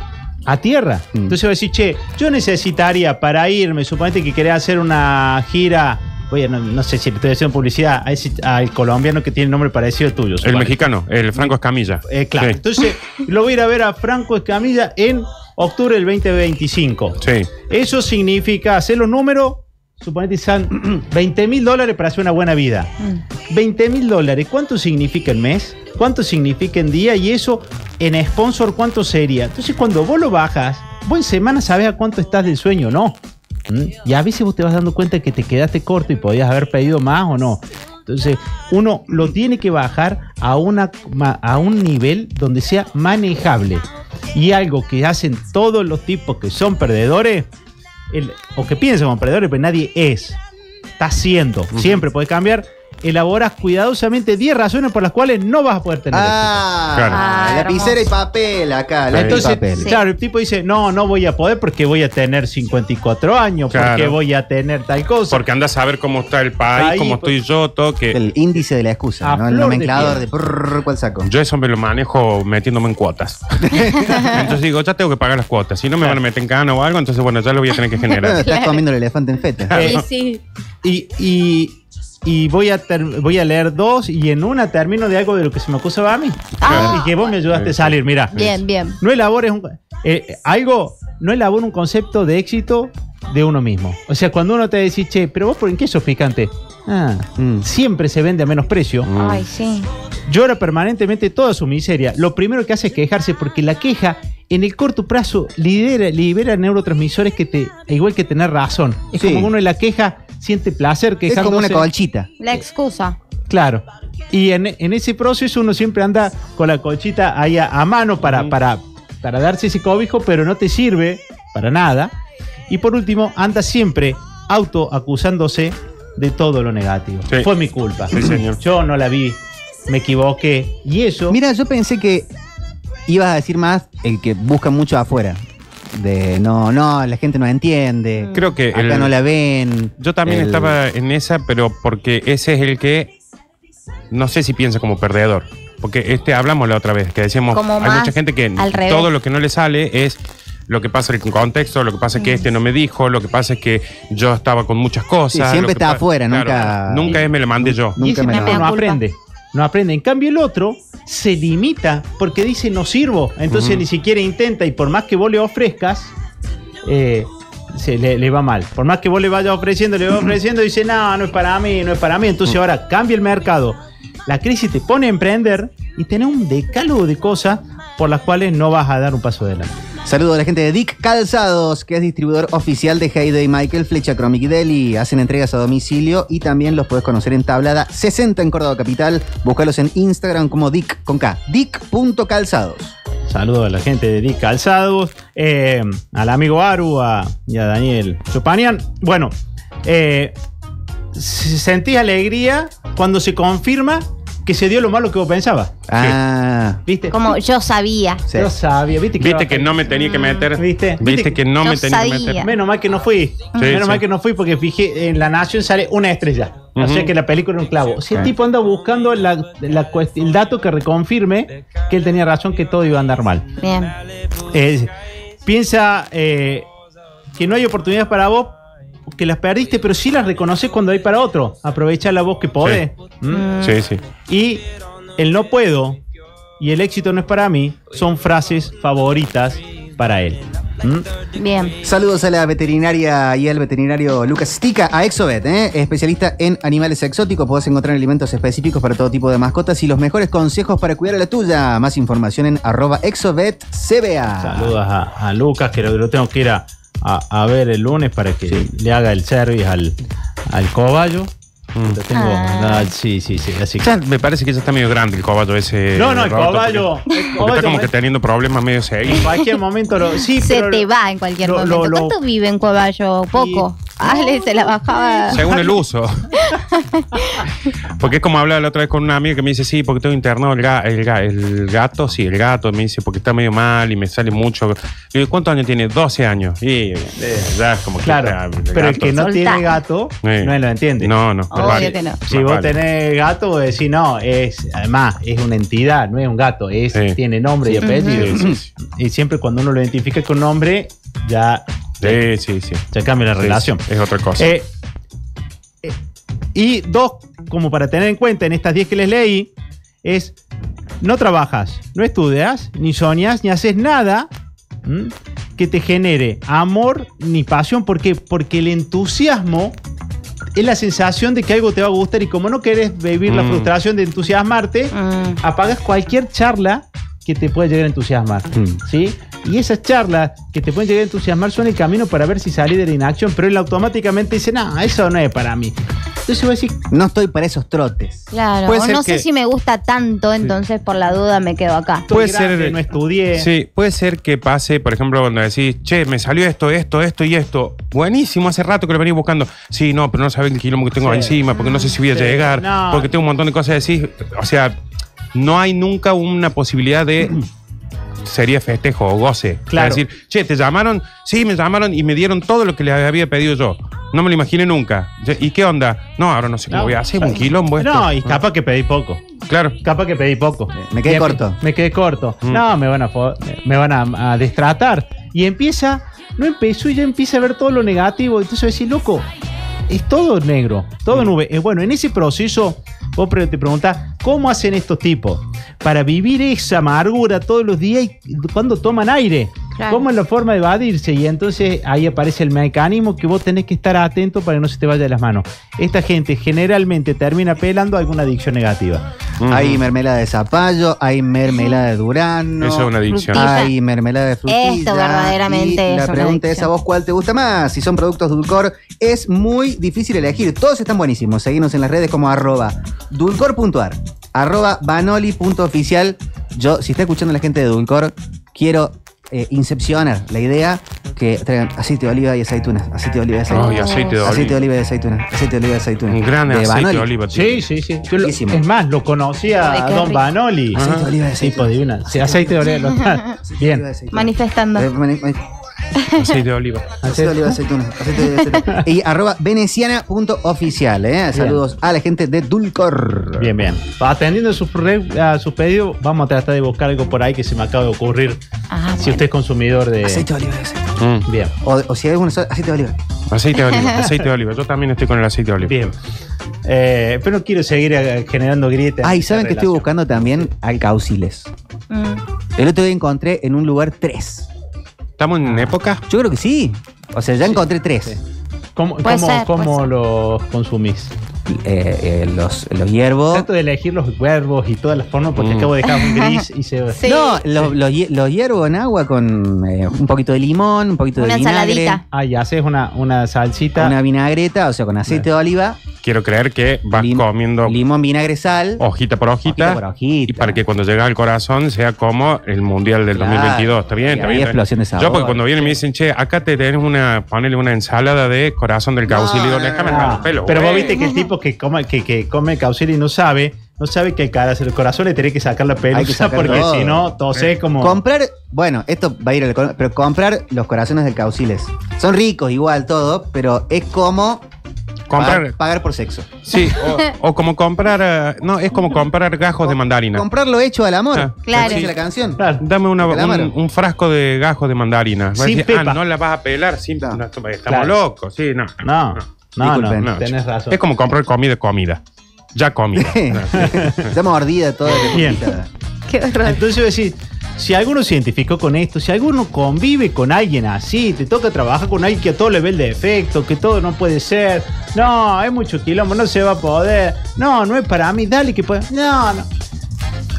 a tierra. Mm. Entonces voy a decir, che, yo necesitaría para irme, suponete que querés hacer una gira, oye, no, no sé si le estoy haciendo publicidad, a ese- al colombiano que tiene nombre parecido al tuyo. El suponete. mexicano, el Franco Escamilla. Eh, claro. Sí. Entonces, lo voy a ir a ver a Franco Escamilla en octubre del 2025. Sí. Eso significa hacer los números, suponete, son 20 mil dólares para hacer una buena vida. 20 mil dólares, ¿cuánto significa en mes? ¿Cuánto significa en día? Y eso en sponsor, ¿cuánto sería? Entonces, cuando vos lo bajas, vos en semana sabes a cuánto estás del sueño o no. ¿Mm? Y a veces vos te vas dando cuenta que te quedaste corto y podías haber pedido más o no. Entonces, uno lo tiene que bajar a, una, a un nivel donde sea manejable. Y algo que hacen todos los tipos que son perdedores, el- o que piensan como perdedores, pero nadie es. Está haciendo. Siempre puede cambiar. Elaboras cuidadosamente 10 razones por las cuales no vas a poder tener Ah, éxito. la lapicera y papel acá, la Entonces, y papel. claro, el tipo dice, no, no voy a poder porque voy a tener 54 años, porque Claro. voy a tener tal cosa. Porque anda a saber cómo está el país, Ahí, cómo estoy yo, todo que... El índice de la excusa, ¿no? El de nomenclador de, prrr, ¿cuál saco? Yo eso me lo manejo metiéndome en cuotas. entonces digo, ya tengo que pagar las cuotas. Si no me van a meter en cana o algo, entonces bueno, ya lo voy a tener que generar. Estás comiendo el elefante en feta. Eh, sí. Y, y, y voy, a ter- voy a leer dos y en una termino de algo de lo que se me acusaba a mí. Ah. Y que vos me ayudaste a salir, mira. Bien, bien. No elabores un, eh, algo, no elabora un concepto de éxito de uno mismo. O sea, cuando uno te dice, che, pero vos por en qué sos picante. Ah, siempre se vende a menos precio. Ay, sí. Llora permanentemente toda su miseria. Lo primero que hace es quejarse porque la queja en el corto plazo libera, libera neurotransmisores que te, igual que tener razón. Es Sí. como uno en la queja siente placer Es quejándose. como una colchita. La excusa. Claro. Y en, en ese proceso uno siempre anda con la colchita ahí a, a mano para, para, para darse ese cobijo, pero no te sirve para nada. Y por último, anda siempre autoacusándose de todo lo negativo. Sí. Fue mi culpa. Sí, señor. Yo no la vi, me equivoqué. Y eso. Mira, yo pensé que ibas a decir más el que busca mucho afuera. De no, no, la gente no entiende. Creo que Acá el- no la ven. Yo también El- estaba en esa, pero porque ese es el que no sé si piensa como perdedor. Porque este hablamos la otra vez, que decíamos, Como hay mucha gente que revés. todo lo que no le sale es lo que pasa en el contexto, lo que pasa es que este no me dijo, lo que pasa es que yo estaba con muchas cosas. Sí, lo siempre está afuera, Claro, nunca- Nunca es me lo mandé yo. Nunca me la- no aprende. No aprende. En cambio, el otro se limita porque dice no sirvo. Entonces ni siquiera intenta. Y por más que vos le ofrezcas, eh, se le, le va mal. Por más que vos le vayas ofreciendo, le vas ofreciendo, dice no, no es para mí, no es para mí. Entonces ahora cambia el mercado. La crisis te pone a emprender y tenés un decálogo de cosas por las cuales no vas a dar un paso adelante. Saludo a la gente de Dick Calzados, que es distribuidor oficial de Heyday Michael, Flecha Chromic y Deli. Hacen entregas a domicilio y también los puedes conocer en Tablada 60 en Córdoba Capital. Búscalos en Instagram como Dick con K. Dick.calzados. Saludos a la gente de Dick Calzados, eh, al amigo Aru y a Daniel Chopanian. Bueno, eh, sentí alegría cuando se confirma que se dio lo malo que vos pensabas. Ah, ¿Viste? Como yo sabía. sí. Yo sabía, ¿viste? Viste que no me tenía que meter. ¿Viste? Viste que no Yo me tenía que meter. Menos mal que no fui. Menos sí. mal que no fui porque fijé en La Nación sale una estrella. O sea que la película era un clavo. Si el tipo anda buscando la- la el dato que reconfirme que él tenía razón, que todo iba a andar mal. Bien. Eh, piensa eh, que no hay oportunidades para vos, que las perdiste, pero sí las reconoces cuando hay para otro. Aprovecha la voz que podés. ¿Mm? Sí, sí. Y el no puedo y el éxito no es para mí son frases favoritas para él. ¿Mm? Bien. Saludos a la veterinaria y al veterinario Lucas Stica, a Exovet, ¿eh? especialista en animales exóticos. Podés encontrar alimentos específicos para todo tipo de mascotas y los mejores consejos para cuidar a la tuya. Más información en arroba exovet CBA. Saludos a, a Lucas, que lo, lo tengo que ir a, a- a ver el lunes para que le haga el service al, al cobayo. Tengo- Ah. ah, sí, sí, sí. Así que- Ya me parece que ya está medio grande el coballo ese. No, no, el Roberto, cobayo. porque- el Porque cobayo está como que teniendo problemas medio seguidos. en cualquier momento lo. Sí, se pero- te va en cualquier lo- momento. lo- lo- ¿Cuánto vive en Coballo? Poco. Ale se la bajaba. Según el uso. porque es como hablaba la otra vez con una amiga que me dice, sí, porque tengo internado el, ga- el, ga- el gato, sí, el gato, me dice, porque está medio mal y me sale mucho. Le digo, ¿cuántos años tiene? 12 años. Y eh, ya es como que Claro, está, pero el gato. que no Soltá. tiene gato Sí. no lo entiende. No, no. Obvio vale. que no. Si vos tenés gato, vos decís, no, es, además, es una entidad, no es un gato, es, Sí. tiene nombre y apellido. Sí, sí, Y siempre cuando uno lo identifica con nombre, ya, Sí, sí, sí. ya cambia la Sí, relación. Es otra cosa. Eh, eh, y dos, como para tener en cuenta en estas 10 que les leí, es no trabajas, no estudias, ni soñas, ni haces nada ¿m? que te genere amor ni pasión. ¿Por qué? Porque el entusiasmo es la sensación de que algo te va a gustar y como no querés vivir la Mm. frustración de entusiasmarte, apagas cualquier charla que te pueda llegar a entusiasmar. ¿Sí? Y esas charlas que te pueden llegar a entusiasmar son el camino para ver si salís de la inacción, pero él automáticamente dice, no, eso no es para mí. Entonces voy a decir, no estoy para esos trotes. Claro, Puede o ser no sé si me gusta tanto, entonces por la duda me quedo acá. Puede ser. no estudié. Sí, puede ser que pase, por ejemplo, cuando decís, che, me salió esto, esto, esto y esto. Buenísimo, hace rato que lo venís buscando. Sí, no, pero no sabes el quilombo que tengo Sí. encima, porque no sé si voy a Sí, llegar, no. porque tengo un montón de cosas que decir. O sea, no hay nunca una posibilidad de. Sería festejo o goce. Claro. Es decir, che, te llamaron, sí, me llamaron y me dieron todo lo que les había pedido yo. No me lo imaginé nunca. ¿Y qué onda? No, ahora no sé cómo No, voy a hacer, un quilombo esto. No, y capaz que pedí poco. Claro. Capaz que pedí poco. Me quedé Y em- corto. Me quedé corto. Mm. No, me van a fo- me van a, a destratar. Y empieza, no empezó y ya empieza a ver todo lo negativo. Entonces voy a decir, loco, es todo negro, todo nube. Eh, bueno, en ese proceso, vos te preguntás, ¿cómo hacen estos tipos para vivir esa amargura todos los días y cuando toman aire? Claro. ¿Cómo es la forma de evadirse? Y entonces ahí aparece el mecanismo que vos tenés que estar atento para que no se te vaya de las manos. Esta gente generalmente termina pelando alguna adicción negativa. Hay mermelada de zapallo, hay mermelada de durano. Eso es una adicción. Hay mermelada de frutilla. Esto verdaderamente y es La una pregunta es a vos cuál te gusta más. Si son productos Dulcor, es muy difícil elegir. Todos están buenísimos. Seguimos en las redes como arroba dulcor.ar, arroba banoli.oficial. Yo, si está escuchando la gente de Dulcor, quiero eh, incepcionar la idea que traigan aceite de oliva y aceitunas. Aceite de oliva y aceitunas. Ay, aceite de Aceite de oliva. oliva y aceitunas. Aceite de oliva y aceitunas. Un gran De aceite Banoli. de oliva. Sí, sí, sí. Yo lo- es más, lo conocía a Don. Banoli. Aceite de oliva y aceitunas. Tipo. Sí, aceite de oliva. Bien. Manifestando. Eh, mani- mani- Aceite de oliva. Aceite de oliva, aceituna. aceite de oliva, aceituna. Y arroba veneciana.oficial, ¿eh? Saludos a la gente de Dulcor. Bien, bien. Atendiendo a sus, pedidos, vamos a tratar de buscar algo por ahí que se me acaba de ocurrir. Ah, Si usted es consumidor de. Aceite de oliva, aceite. Mm. Bien. O, o si hay alguna aceite de oliva. Aceite de oliva, aceite de oliva. Yo también estoy con el aceite de oliva. Bien. Eh, pero no quiero seguir eh, generando grietas. Ay, en ¿saben que estoy buscando también alcauciles? Mm. El otro día encontré en un lugar tres. ¿Estamos en época? Yo creo que sí. O sea, ya encontré tres. ¿Cómo, Puede cómo- ser, cómo puede ser. los consumís? Eh, eh, los, los hierbos. Trato de elegir los huevos y todas las formas porque Mm. acabo de dejar un gris y se. Sí. No, los, hiervo en agua con eh, un poquito de limón, un poquito Una de vinagre. ensaladita. Ah, y haces una, una salsita. Una vinagreta, o sea, con aceite de oliva, Quiero creer que vas Lim- comiendo limón, vinagre, sal. hojita por hojita. Hojita por hojita. Y para que cuando llega al corazón sea como el mundial del Claro. 2022. Está bien, Y está bien. explosión de Yo, sabor. porque cuando vienen me dicen, che, acá te tenés una, ponele una ensalada de corazón del caucil. No, no, déjame no. el pelo. Pero vos viste que el tipo que come, que, que come y no sabe, no sabe que el, corazón le tiene que sacar la pelusa porque todo. si no, tosé como. Comprar, bueno, esto va a ir al pero comprar los corazones del cauciles. Son ricos igual todo, pero es como Comprar- pagar, pagar por sexo. Sí, o, o como comprar, eh, no, es como comprar gajos de mandarina. Comprarlo hecho al amor. Ah, Claro. Dice la canción. Claro. Dame una- un, un frasco de gajos de mandarina. Sin decir, ah, pepa. no la vas a pelar sin. No, estamos Claro. locos, sí, no. No, no, no, Disculpen. No, tenés razón. Es como comprar comida, comida. Ya comida. Está mordida toda. Bien. Qué horror. Entonces yo decir, si alguno se identificó con esto, si alguno convive con alguien así, te toca trabajar con alguien que a todo le ve el defecto, que todo no puede ser, no, hay mucho quilombo, no se va a poder, no, no es para mí, dale que puede, no, no.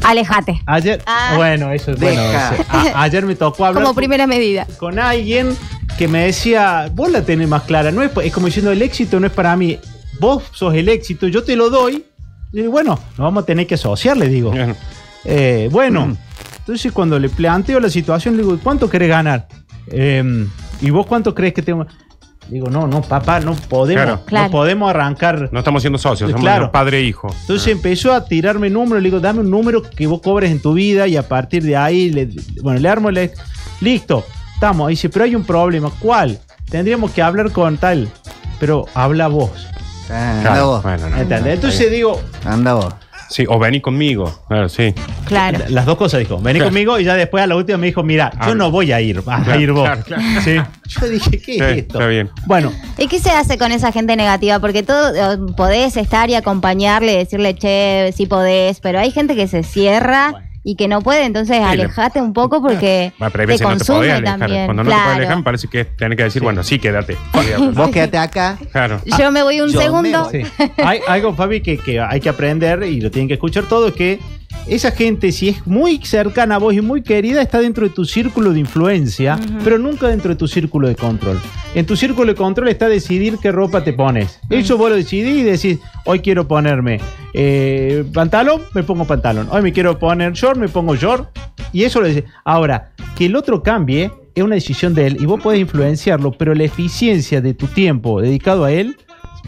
Alejate. Ayer, Ah. bueno, eso es bueno. Deja. ese. A- ayer me tocó hablar Como con- primera medida. con alguien que me decía, vos la tenés más clara, no es, es como diciendo, el éxito no es para mí, vos sos el éxito, yo te lo doy, y bueno, nos vamos a tener que asociar, le digo. Bien. Eh, bueno, entonces cuando le planteo la situación, le digo, ¿cuánto querés ganar? Eh, ¿Y vos cuánto crees que tengo? Digo, no, no, papá, no podemos, Claro. Claro. no podemos arrancar. No estamos siendo socios, somos Claro. padre e hijo. Entonces empezó a tirarme números, le digo, dame un número que vos cobres en tu vida y a partir de ahí, le, bueno, le armo el... Listo, estamos. Dice, pero hay un problema. ¿Cuál? Tendríamos que hablar con tal, pero habla vos. Ah, anda Claro, vos. bueno, no. ¿Entendés? Entonces digo, Anda vos. Sí, o vení conmigo. Claro, sí. Claro. las dos cosas dijo. Vení Claro. conmigo y ya después a la última me dijo, mira, yo Habla. no voy a ir, vas a Claro, ir vos. claro, claro. Sí. Yo dije, ¿qué Sí, es esto? está bien. Bueno, ¿Y qué se hace con esa gente negativa? Porque todo eh, podés estar y acompañarle, decirle, che, sí podés, pero hay gente que se cierra, y que no puede, entonces le- alejate un poco porque Va, pero hay te veces no te consume alejar. también. Cuando no te claro. puedes alejar, me parece que tenés que decir, bueno, sí, quédate. Vos quédate acá. Claro. Yo me voy un segundo. Sí. Hay algo, Fabi, que, que hay que aprender y lo tienen que escuchar todo, es que esa gente, si es muy cercana a vos y muy querida, está dentro de tu círculo de influencia, pero nunca dentro de tu círculo de control. En tu círculo de control está decidir qué ropa te pones. Eso vos lo decidís y decís, hoy quiero ponerme eh, pantalón, me pongo pantalón. Hoy me quiero poner short, me pongo short. Y eso lo decís. Ahora, que el otro cambie es una decisión de él y vos podés influenciarlo, pero la eficiencia de tu tiempo dedicado a él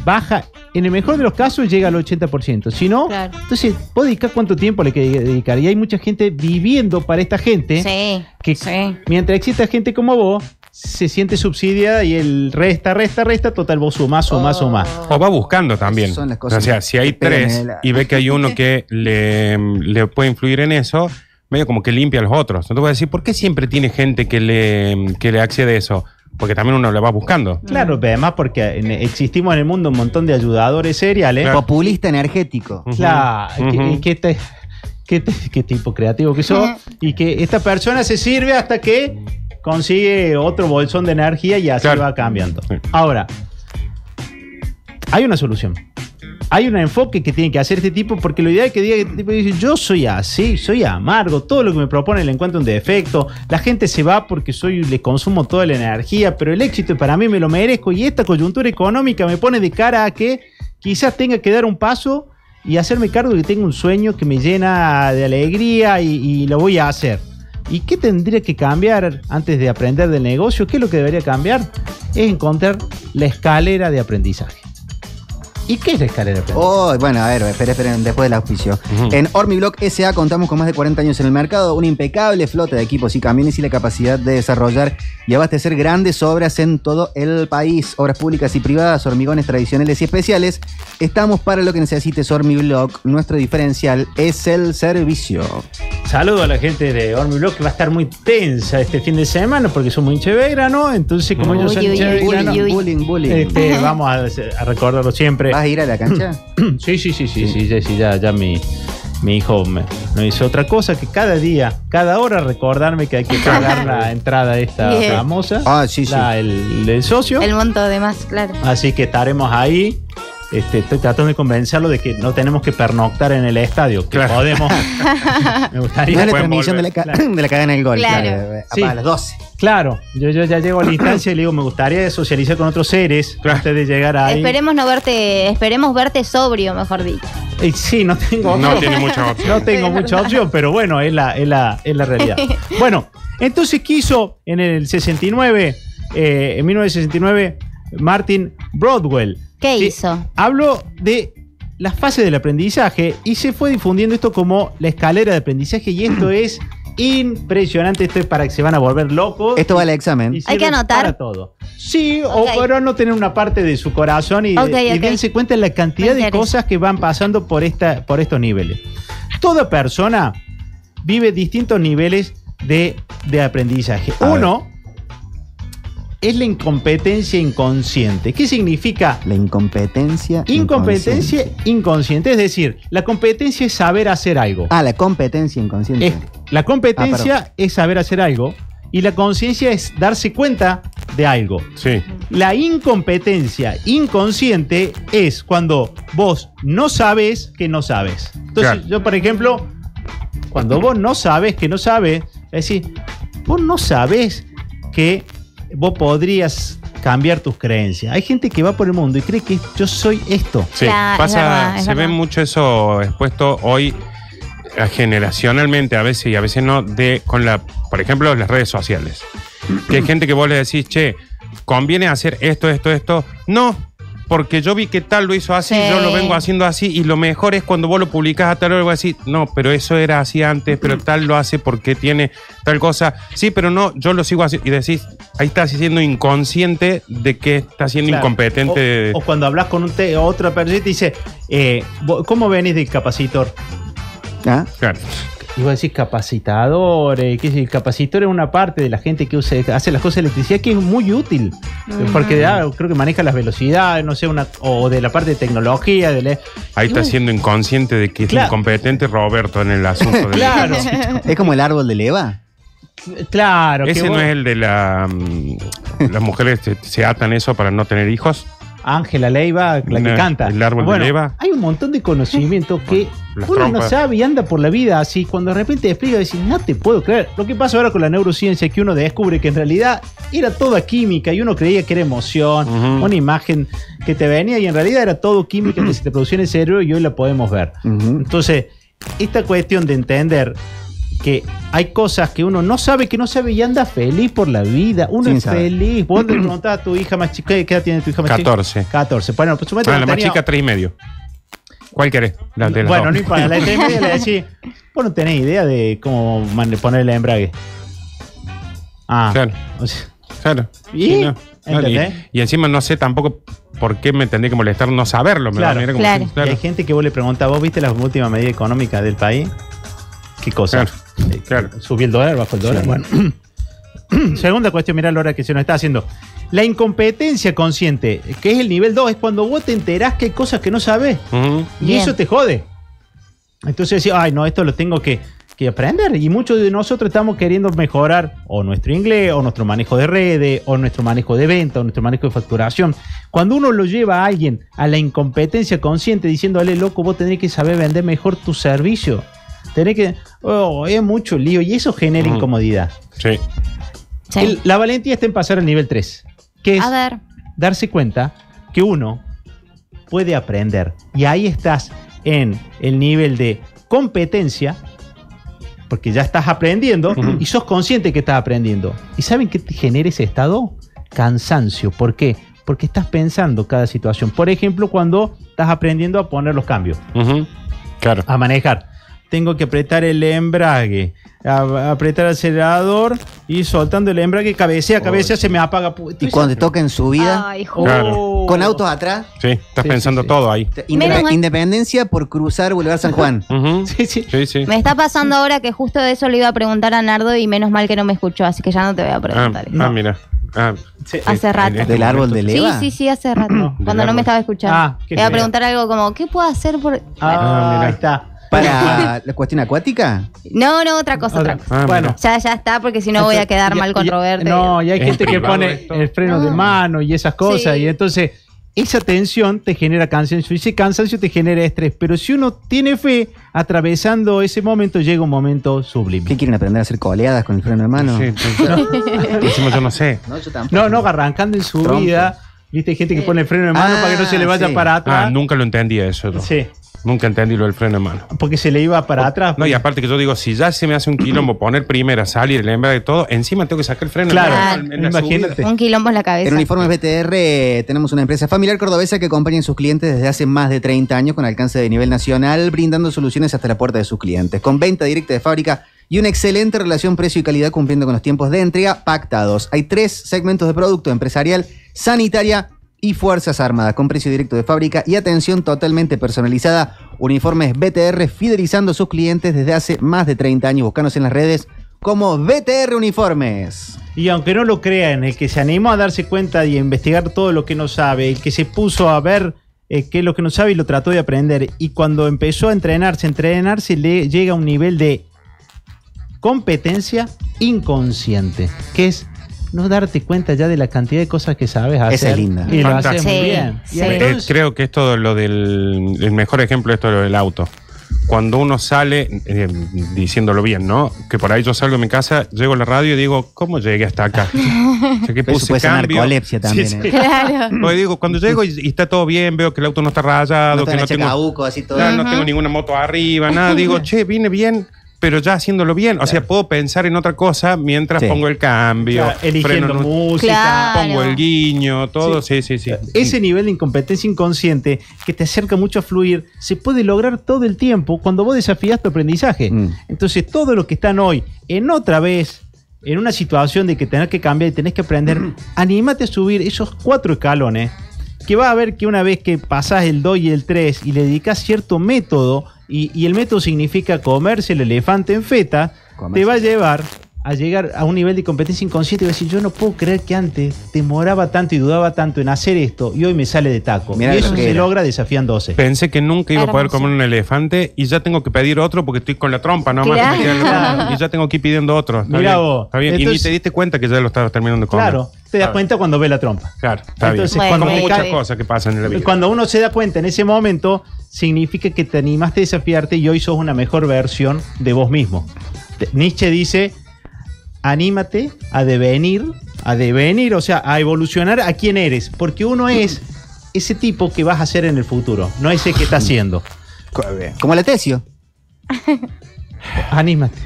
baja, en el mejor de los casos llega al 80%. Si no, Claro. entonces vos dedicás cuánto tiempo le querés dedicar. Y hay mucha gente viviendo para esta gente Sí, que mientras exista gente como vos, se siente subsidiada y el resta, resta, resta, total vos sumás, sumás, sumás. O va buscando también. Son las cosas o sea, si hay tres y ve que hay uno que le, le puede influir en eso, medio como que limpia a los otros. No te voy a decir, ¿por qué siempre tiene gente que le, que le accede a eso? Porque también uno le va buscando. Claro, pero además porque en- existimos en el mundo un montón de ayudadores seriales. Populista energético. Claro, Ujú. que te- qué, te- qué tipo creativo que sos. Y que esta persona se sirve hasta que consigue otro bolsón de energía y así va cambiando. Ahora, hay una solución. Hay un enfoque que tiene que hacer este tipo, porque lo ideal es que diga este tipo dice, yo soy así, soy amargo, todo lo que me propone le encuentro un defecto, la gente se va porque soy, le consumo toda la energía, pero el éxito para mí me lo merezco y esta coyuntura económica me pone de cara a que quizás tenga que dar un paso y hacerme cargo de que tengo un sueño que me llena de alegría y, y lo voy a hacer. ¿Y qué tendría que cambiar antes de aprender del negocio? ¿Qué es lo que debería cambiar? Es encontrar la escalera de aprendizaje. ¿Y qué es la escalera? Oh, bueno, a ver, esperen, esperen, después del auspicio. En Ormiblock SA contamos con más de 40 años en el mercado, una impecable flota de equipos y camiones y la capacidad de desarrollar y abastecer grandes obras en todo el país. Obras públicas y privadas, hormigones tradicionales y especiales. Estamos para lo que necesites Ormiblock. Nuestro diferencial es el servicio. Saludo a la gente de Ormiblock que va a estar muy tensa este fin de semana porque somos hincha de Belgrano. Entonces, como ellos son Belgrano, bullying, bullying, bullying. este, vamos a, a recordarlo siempre. ¿Vas a ir a la cancha? sí, sí, sí, sí, sí, sí, sí, ya, ya mi, mi hijo me, no hizo otra cosa que cada día, cada hora recordarme que hay que pagar la entrada esta Bien. famosa. Ah, sí, sí. La- el, el socio. El monto de más, claro. Así que estaremos ahí. Este, estoy tratando de convencerlo de que no tenemos que pernoctar en el estadio, que podemos. Me gustaría No es la transmisión de la, ca- de la cadena del gol. Claro. eh, Sí. A las 12. Claro, yo, yo ya llego a la instancia y le digo, me gustaría socializar con otros seres antes de llegar ahí. Esperemos no verte, esperemos verte sobrio, mejor dicho. Y sí, no tengo No opción. tiene mucha opción. No tengo mucha opción, pero bueno, es la, es la, es la realidad. Bueno, entonces quiso en el 69, eh, en 1969, Martin Broadwell. ¿Qué hizo? Habló de las fases del aprendizaje y se fue difundiendo esto como la escalera de aprendizaje y esto es impresionante. Esto es para que se van a volver locos. Esto va al examen. Y Hay que anotar. Para todo. Sí, o para no tener una parte de su corazón y, Ok, y dense cuenta de la cantidad de cosas que van pasando por, esta, por estos niveles. Toda persona vive distintos niveles de, de aprendizaje. A ver. Uno es la incompetencia inconsciente. ¿Qué significa? La incompetencia. Incompetencia inconsciente. Es decir, la competencia es saber hacer algo. Ah, la competencia inconsciente. Es- la Ah, competencia perdón. es saber hacer algo y la conciencia es darse cuenta de algo. Sí. La incompetencia inconsciente es cuando vos no sabes que no sabes. Entonces, Claro. yo, por ejemplo, cuando vos no sabes que no sabes, es decir, vos no sabes que vos podrías cambiar tus creencias. Hay gente que va por el mundo y cree que yo soy esto. Sí, Claro, es pasa, verdad, es se verdad. ve mucho eso expuesto hoy eh, generacionalmente a veces y a veces no, de con la, por ejemplo, las redes sociales. Que hay gente que vos le decís, che, conviene hacer esto, esto, esto. No, porque yo vi que tal lo hizo así, Sí. yo lo vengo haciendo así, y lo mejor es cuando vos lo publicás a tal hora, vos decís, no, pero eso era así antes, pero tal lo hace porque tiene tal cosa. Sí, pero no, yo lo sigo haciendo. Y decís, ahí estás siendo inconsciente de que estás siendo Claro. incompetente. O, o cuando hablas con un te- otra persona y te dice, eh, vos- ¿cómo venís del capacitor? ¿Ah? Claro. Y vos decís capacitadores, que el capacitor es una parte de la gente que usa, hace las cosas de electricidad que es muy útil. Porque ah, creo que maneja las velocidades, no sé, una, o de la parte de tecnología. De la- Ahí Y está bueno, siendo inconsciente de que es incompetente Roberto en el asunto del Claro. Es como el árbol de leva. Claro. que Ese vos- no es el de la. mm, las mujeres se, se atan eso para no tener hijos. Ángela Leiva, la que canta. el árbol de Bueno, Leiva. Hay un montón de conocimiento que uno no sabe y anda por la vida así. Cuando de repente explica, decir, no te puedo creer. Lo que pasa ahora con la neurociencia es que uno descubre que en realidad era toda química y uno creía que era emoción, una imagen que te venía y en realidad era todo química que se te producía en el cerebro y hoy la podemos ver. Entonces, esta cuestión de entender que hay cosas que uno no sabe, que no sabe y anda feliz por la vida. Uno Sin es saber. feliz. Vos le preguntás a tu hija más chica, ¿qué edad tiene tu hija más chica? 14. 14. Bueno, pues la más tenía- chica, tres y medio. ¿Cuál querés? La de las Bueno, dos. no importa. La de tres y media le decís, vos no tenés idea de cómo man- poner el embrague. Ah. Claro. o sea, Claro. ¿Y? Sí, no. No, y, ¿Entendés? y encima no sé tampoco por qué me tendría que molestar no saberlo. me claro, Y hay gente que vos le preguntás, ¿vos viste la última medida económica del país? ¿Qué cosa? Claro. ¿Subió el dólar? ¿Bajó el dólar? Sí. Bueno. Segunda cuestión, mirá la hora que se nos está haciendo. La incompetencia consciente, que es el nivel 2, es cuando vos te enterás que hay cosas que no sabes. Y Bien. eso te jode. Entonces decís, ay, no, esto lo tengo que, que aprender. Y muchos de nosotros estamos queriendo mejorar o nuestro inglés, o nuestro manejo de redes, o nuestro manejo de venta, o nuestro manejo de facturación. Cuando uno lo lleva a alguien a la incompetencia consciente diciéndole, loco, vos tenés que saber vender mejor tu servicio. Tenés que. Oh, es mucho lío. Y eso genera incomodidad. Sí. El- la valentía está en pasar al nivel 3, que es A ver. darse cuenta que uno puede aprender. Y ahí estás en el nivel de competencia, porque ya estás aprendiendo y sos consciente que estás aprendiendo. ¿Y saben qué te genera ese estado? Cansancio. ¿Por qué? Porque estás pensando cada situación. Por ejemplo, cuando estás aprendiendo a poner los cambios. Claro. A manejar. Tengo que apretar el embrague, a- apretar el acelerador y soltando el embrague, cabecea, cabecea, se me apaga. Pu- Y cuando te toca en subida, Ay, Claro. con autos atrás, Sí, estás pensando todo ahí. Independencia por cruzar Boulevard San Juan. Sí, sí. sí, Me está pasando ahora que justo de eso le iba a preguntar a Nardo y menos mal que no me escuchó, así que ya no te voy a Ah, preguntar. ah, mira. Ah, Hace rato. este ¿Del árbol de Sí, leva? sí, sí, hace rato. cuando no me estaba escuchando. Ah, qué le iba a preguntar algo como, ¿qué puedo hacer por...? Ah, ahí está. Para la cuestión acuática. No, no, otra cosa, otra cosa. Ah, bueno. Ya, ya está, porque si no voy a quedar mal con Roberto. No, y hay gente que pone esto. el freno de mano y esas cosas. Sí. Y entonces, esa tensión te genera cansancio. Y ese cansancio te genera estrés. Pero si uno tiene fe, atravesando ese momento, llega un momento sublime. ¿Qué quieren aprender a hacer coleadas con el freno de mano? Sí. Decimos, yo no sé. No, yo tampoco. No, no, arrancando en su Trompo. vida. Viste, hay gente que pone el freno de mano Ah, para que no se le vaya sí. para atrás. Ah, nunca lo entendí eso. Sí. Nunca entendí lo del freno de mano. Porque se le iba para atrás. No, y aparte que yo digo, si ya se me hace un quilombo poner primera, salir, el embrague y todo, encima tengo que sacar el freno. Claro, mano en la imagínate. subida. Un quilombo en la cabeza. En Uniformes BTR eh, tenemos una empresa familiar cordobesa que acompaña a sus clientes desde hace más de 30 años con alcance de nivel nacional, brindando soluciones hasta la puerta de sus clientes, con venta directa de fábrica y una excelente relación precio y calidad cumpliendo con los tiempos de entrega pactados. Hay tres segmentos de producto, empresarial, sanitaria y Fuerzas Armadas, con precio directo de fábrica y atención totalmente personalizada. Uniformes BTR fidelizando a sus clientes desde hace más de 30 años. Buscanos en las redes como BTR Uniformes. Y aunque no lo crean, el que se animó a darse cuenta y a investigar todo lo que no sabe, el que se puso a ver eh, qué es lo que no sabe y lo trató de aprender, y cuando empezó a entrenarse, entrenarse, le llega a un nivel de competencia inconsciente, que es no darte cuenta ya de la cantidad de cosas que sabes hacer. Esa es linda. Y lo haces muy bien. Sí. Eh, creo que esto de lo del el mejor ejemplo es esto de lo del auto. Cuando uno sale, eh, diciéndolo bien, ¿no? Que por ahí yo salgo de mi casa, llego a la radio y digo, ¿cómo llegué hasta acá? O sea, que Pero eso puse puede narcolepsia también, ¿eh? Claro. Porque digo, cuando llego y, y está todo bien, veo que el auto no está rayado, No que no tengo, así todo. Claro, no tengo ninguna moto arriba, nada. Digo, che, vine bien, pero ya haciéndolo bien. O sea, puedo pensar en otra cosa mientras Sí. pongo el cambio, Claro, eligiendo freno música. Claro. pongo el guiño, todo. Sí, sí, sí. Ese nivel de incompetencia inconsciente que te acerca mucho a fluir se puede lograr todo el tiempo cuando vos desafías tu aprendizaje. Mm. Entonces, todo lo que están hoy en otra vez, en una situación de que tenés que cambiar y tenés que aprender, anímate a subir esos cuatro escalones. Que va a ver que una vez que pasás el 2 y el 3 y le dedicas cierto método, y, y el método significa comerse el elefante en feta, te va a llevar a llegar a un nivel de competencia inconsciente y decir, yo no puedo creer que antes demoraba tanto y dudaba tanto en hacer esto y hoy me sale de taco. Mirá y eso se era. logra desafiándose. Pensé que nunca iba a poder comer un elefante y ya tengo que pedir otro porque estoy con la trompa nomás. Claro. que me la. Y ya tengo que ir pidiendo otro. Está Mirá bien, vos. Está bien. y ni Entonces- te diste cuenta que ya lo estabas terminando de comer. Claro, te das cuenta cuando ve la trompa. Claro, está Entonces, bien. cuando Como muchas cosas que pasan en la vida. Cuando uno se da cuenta en ese momento, significa que te animaste a desafiarte y hoy sos una mejor versión de vos mismo. Nietzsche dice, anímate a devenir, a devenir, o sea, a evolucionar a quién eres, porque uno es ese tipo que vas a ser en el futuro, no ese que está haciendo. Como la tesio. Anímate.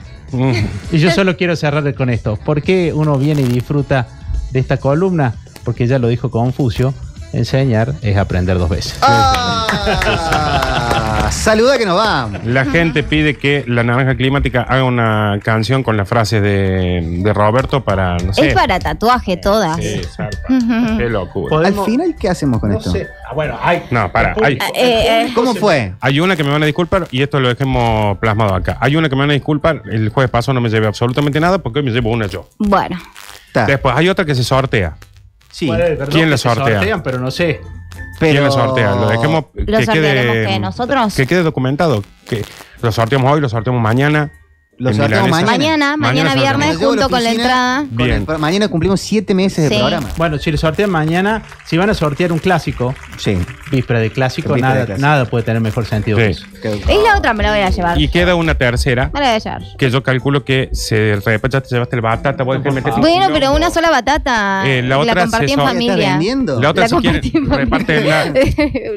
Y yo solo quiero cerrar con esto. ¿Por qué uno viene y disfruta de esta columna? Porque ya lo dijo Confucio, enseñar es aprender dos veces. Ah, saluda que nos vamos. La gente pide que la naranja climática haga una canción con las frases de, de Roberto para, no sé. Es para tatuaje todas. Sí, zarpa. Qué locura. Al final, ¿qué hacemos con esto? Ah, bueno, hay. No, para. Hay, Eh, eh. ¿Cómo fue? hay una que me van a disculpar y esto lo dejemos plasmado acá. Hay una que me van a disculpar. El jueves pasado no me llevé absolutamente nada porque hoy me llevo una yo. Bueno. Después hay otra que se sortea. Sí. Perdón, ¿Quién la que se sortea? sortean, pero no sé. ¿Quién la sortea? Lo dejemos ¿Lo que quede, qué, nosotros? que quede documentado. Que lo sorteamos hoy, lo sorteamos mañana. Lo sorteamos Milanesa. Mañana, mañana, sorteamos. viernes, junto la con la entrada. Con Bien. el- mañana cumplimos siete meses de Sí. programa. Bueno, si le sortean mañana, si van a sortear un clásico, sí. víspera de clásico, Víspera de nada, clásico. nada puede tener mejor sentido que eso. Es la otra, me la voy a llevar. Y queda una tercera Me la voy a llevar. que yo calculo que se repete, te llevaste el batata, vos dejás meter Bueno, pero una sola batata. Eh, la otra la compartí en familia. La otra, si quieren, reparten la,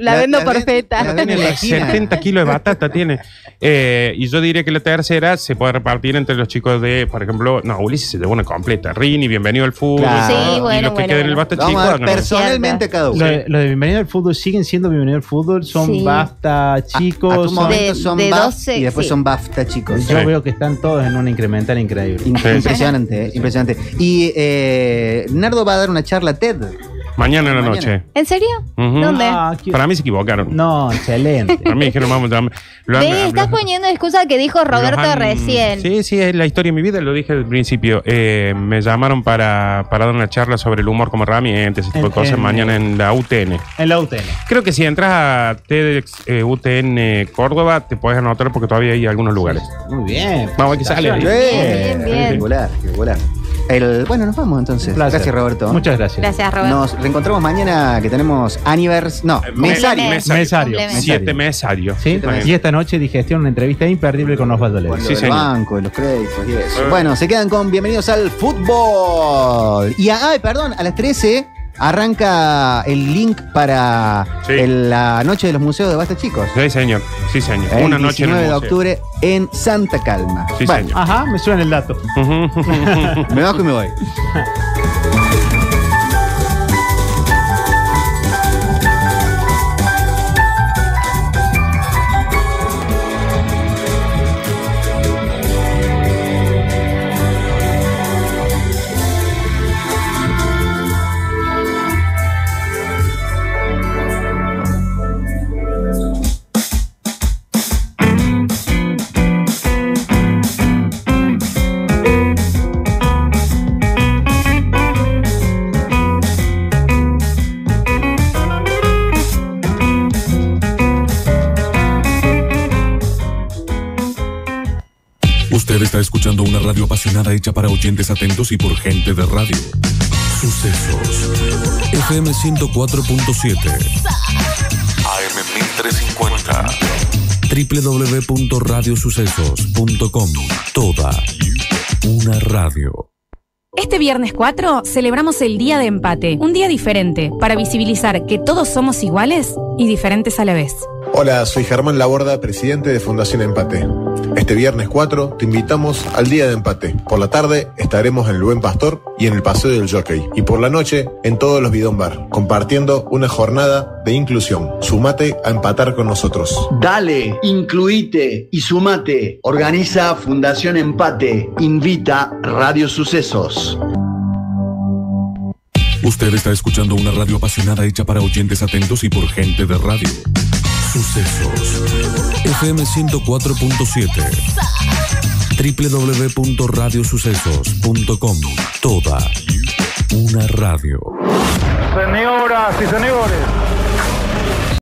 La vendo por feta. tiene la 70 kilos de batata, tiene. Eh, y yo diría que la tercera se puede repartir entre los chicos de, por ejemplo, no, Ulises se llevó una completa. Rini, bienvenido al fútbol. Claro. Sí, y bueno, los que bueno, queden en el basta Vamos chico, a dar háganlo. personalmente a cada uno. Lo, de- lo de bienvenido al fútbol siguen siendo bienvenido al fútbol, son Sí. basta chicos. De- son de BAF 12, y después sí. son BAFTA, chicos. Yo veo que están todos en una incremental increíble. In- Impresionante, eh, impresionante. Y eh, Nardo va a dar una charla TED. Mañana en la Mañana. noche. ¿En serio? Ujú. ¿Dónde? Ah, qué- Para mí se equivocaron. No, excelente. Para mí dijeron, vamos, ya- lo han- Ve, estás lo- poniendo excusa que dijo Roberto los han- recién. Sí, sí, es la historia de mi vida, lo dije al principio. Eh, me llamaron para, para dar una charla sobre el humor como herramienta, ese tipo de cosas, en- mañana en la UTN. En la UTN. Creo que si entras a TEDx eh, UTN Córdoba, te puedes anotar porque todavía hay algunos lugares. Muy bien. Vamos a ver qué sale. Bien, bien, bien. Espectacular, espectacular. El, bueno, nos vamos entonces. Placer. Gracias, Roberto. Muchas gracias. Gracias, Roberto. Nos reencontramos mañana que tenemos anivers. No, mesario. Mesario. Mesario. Siete mesarios. ¿Sí? Y esta noche digestión, una entrevista imperdible con Osvaldo lo Sí, señor. banco, de los créditos y eso. Eh. Bueno, se quedan con bienvenidos al fútbol. Y a- ay, perdón, a las 13 arranca el link para Sí. el- la noche de los museos de Basta Chicos. Sí, señor. Sí, señor. El Una noche en 19 el de octubre en Santa Calma. Sí, Bueno, señor. Ajá, me suena el dato. me bajo y me voy. Usted está escuchando una radio apasionada hecha para oyentes atentos y por gente de radio. Sucesos. FM 104.7. AM 1350. www.radiosucesos.com. Toda una radio. Este viernes 4 celebramos el Día de Empate, un día diferente para visibilizar que todos somos iguales y diferentes a la vez. Hola, soy Germán Laborda, presidente de Fundación Empate. Este viernes 4 te invitamos al Día de Empate. Por la tarde estaremos en el Buen Pastor y en el Paseo del Jockey. Y por la noche en todos los Bidón Bar, compartiendo una jornada de inclusión. Sumate a empatar con nosotros. Dale, incluite y sumate. Organiza Fundación Empate. Invita Radio Sucesos. Usted está escuchando una radio apasionada hecha para oyentes atentos y por gente de radio. Sucesos. FM 104.7. www.radiosucesos.com. Toda una radio. Señoras y señores.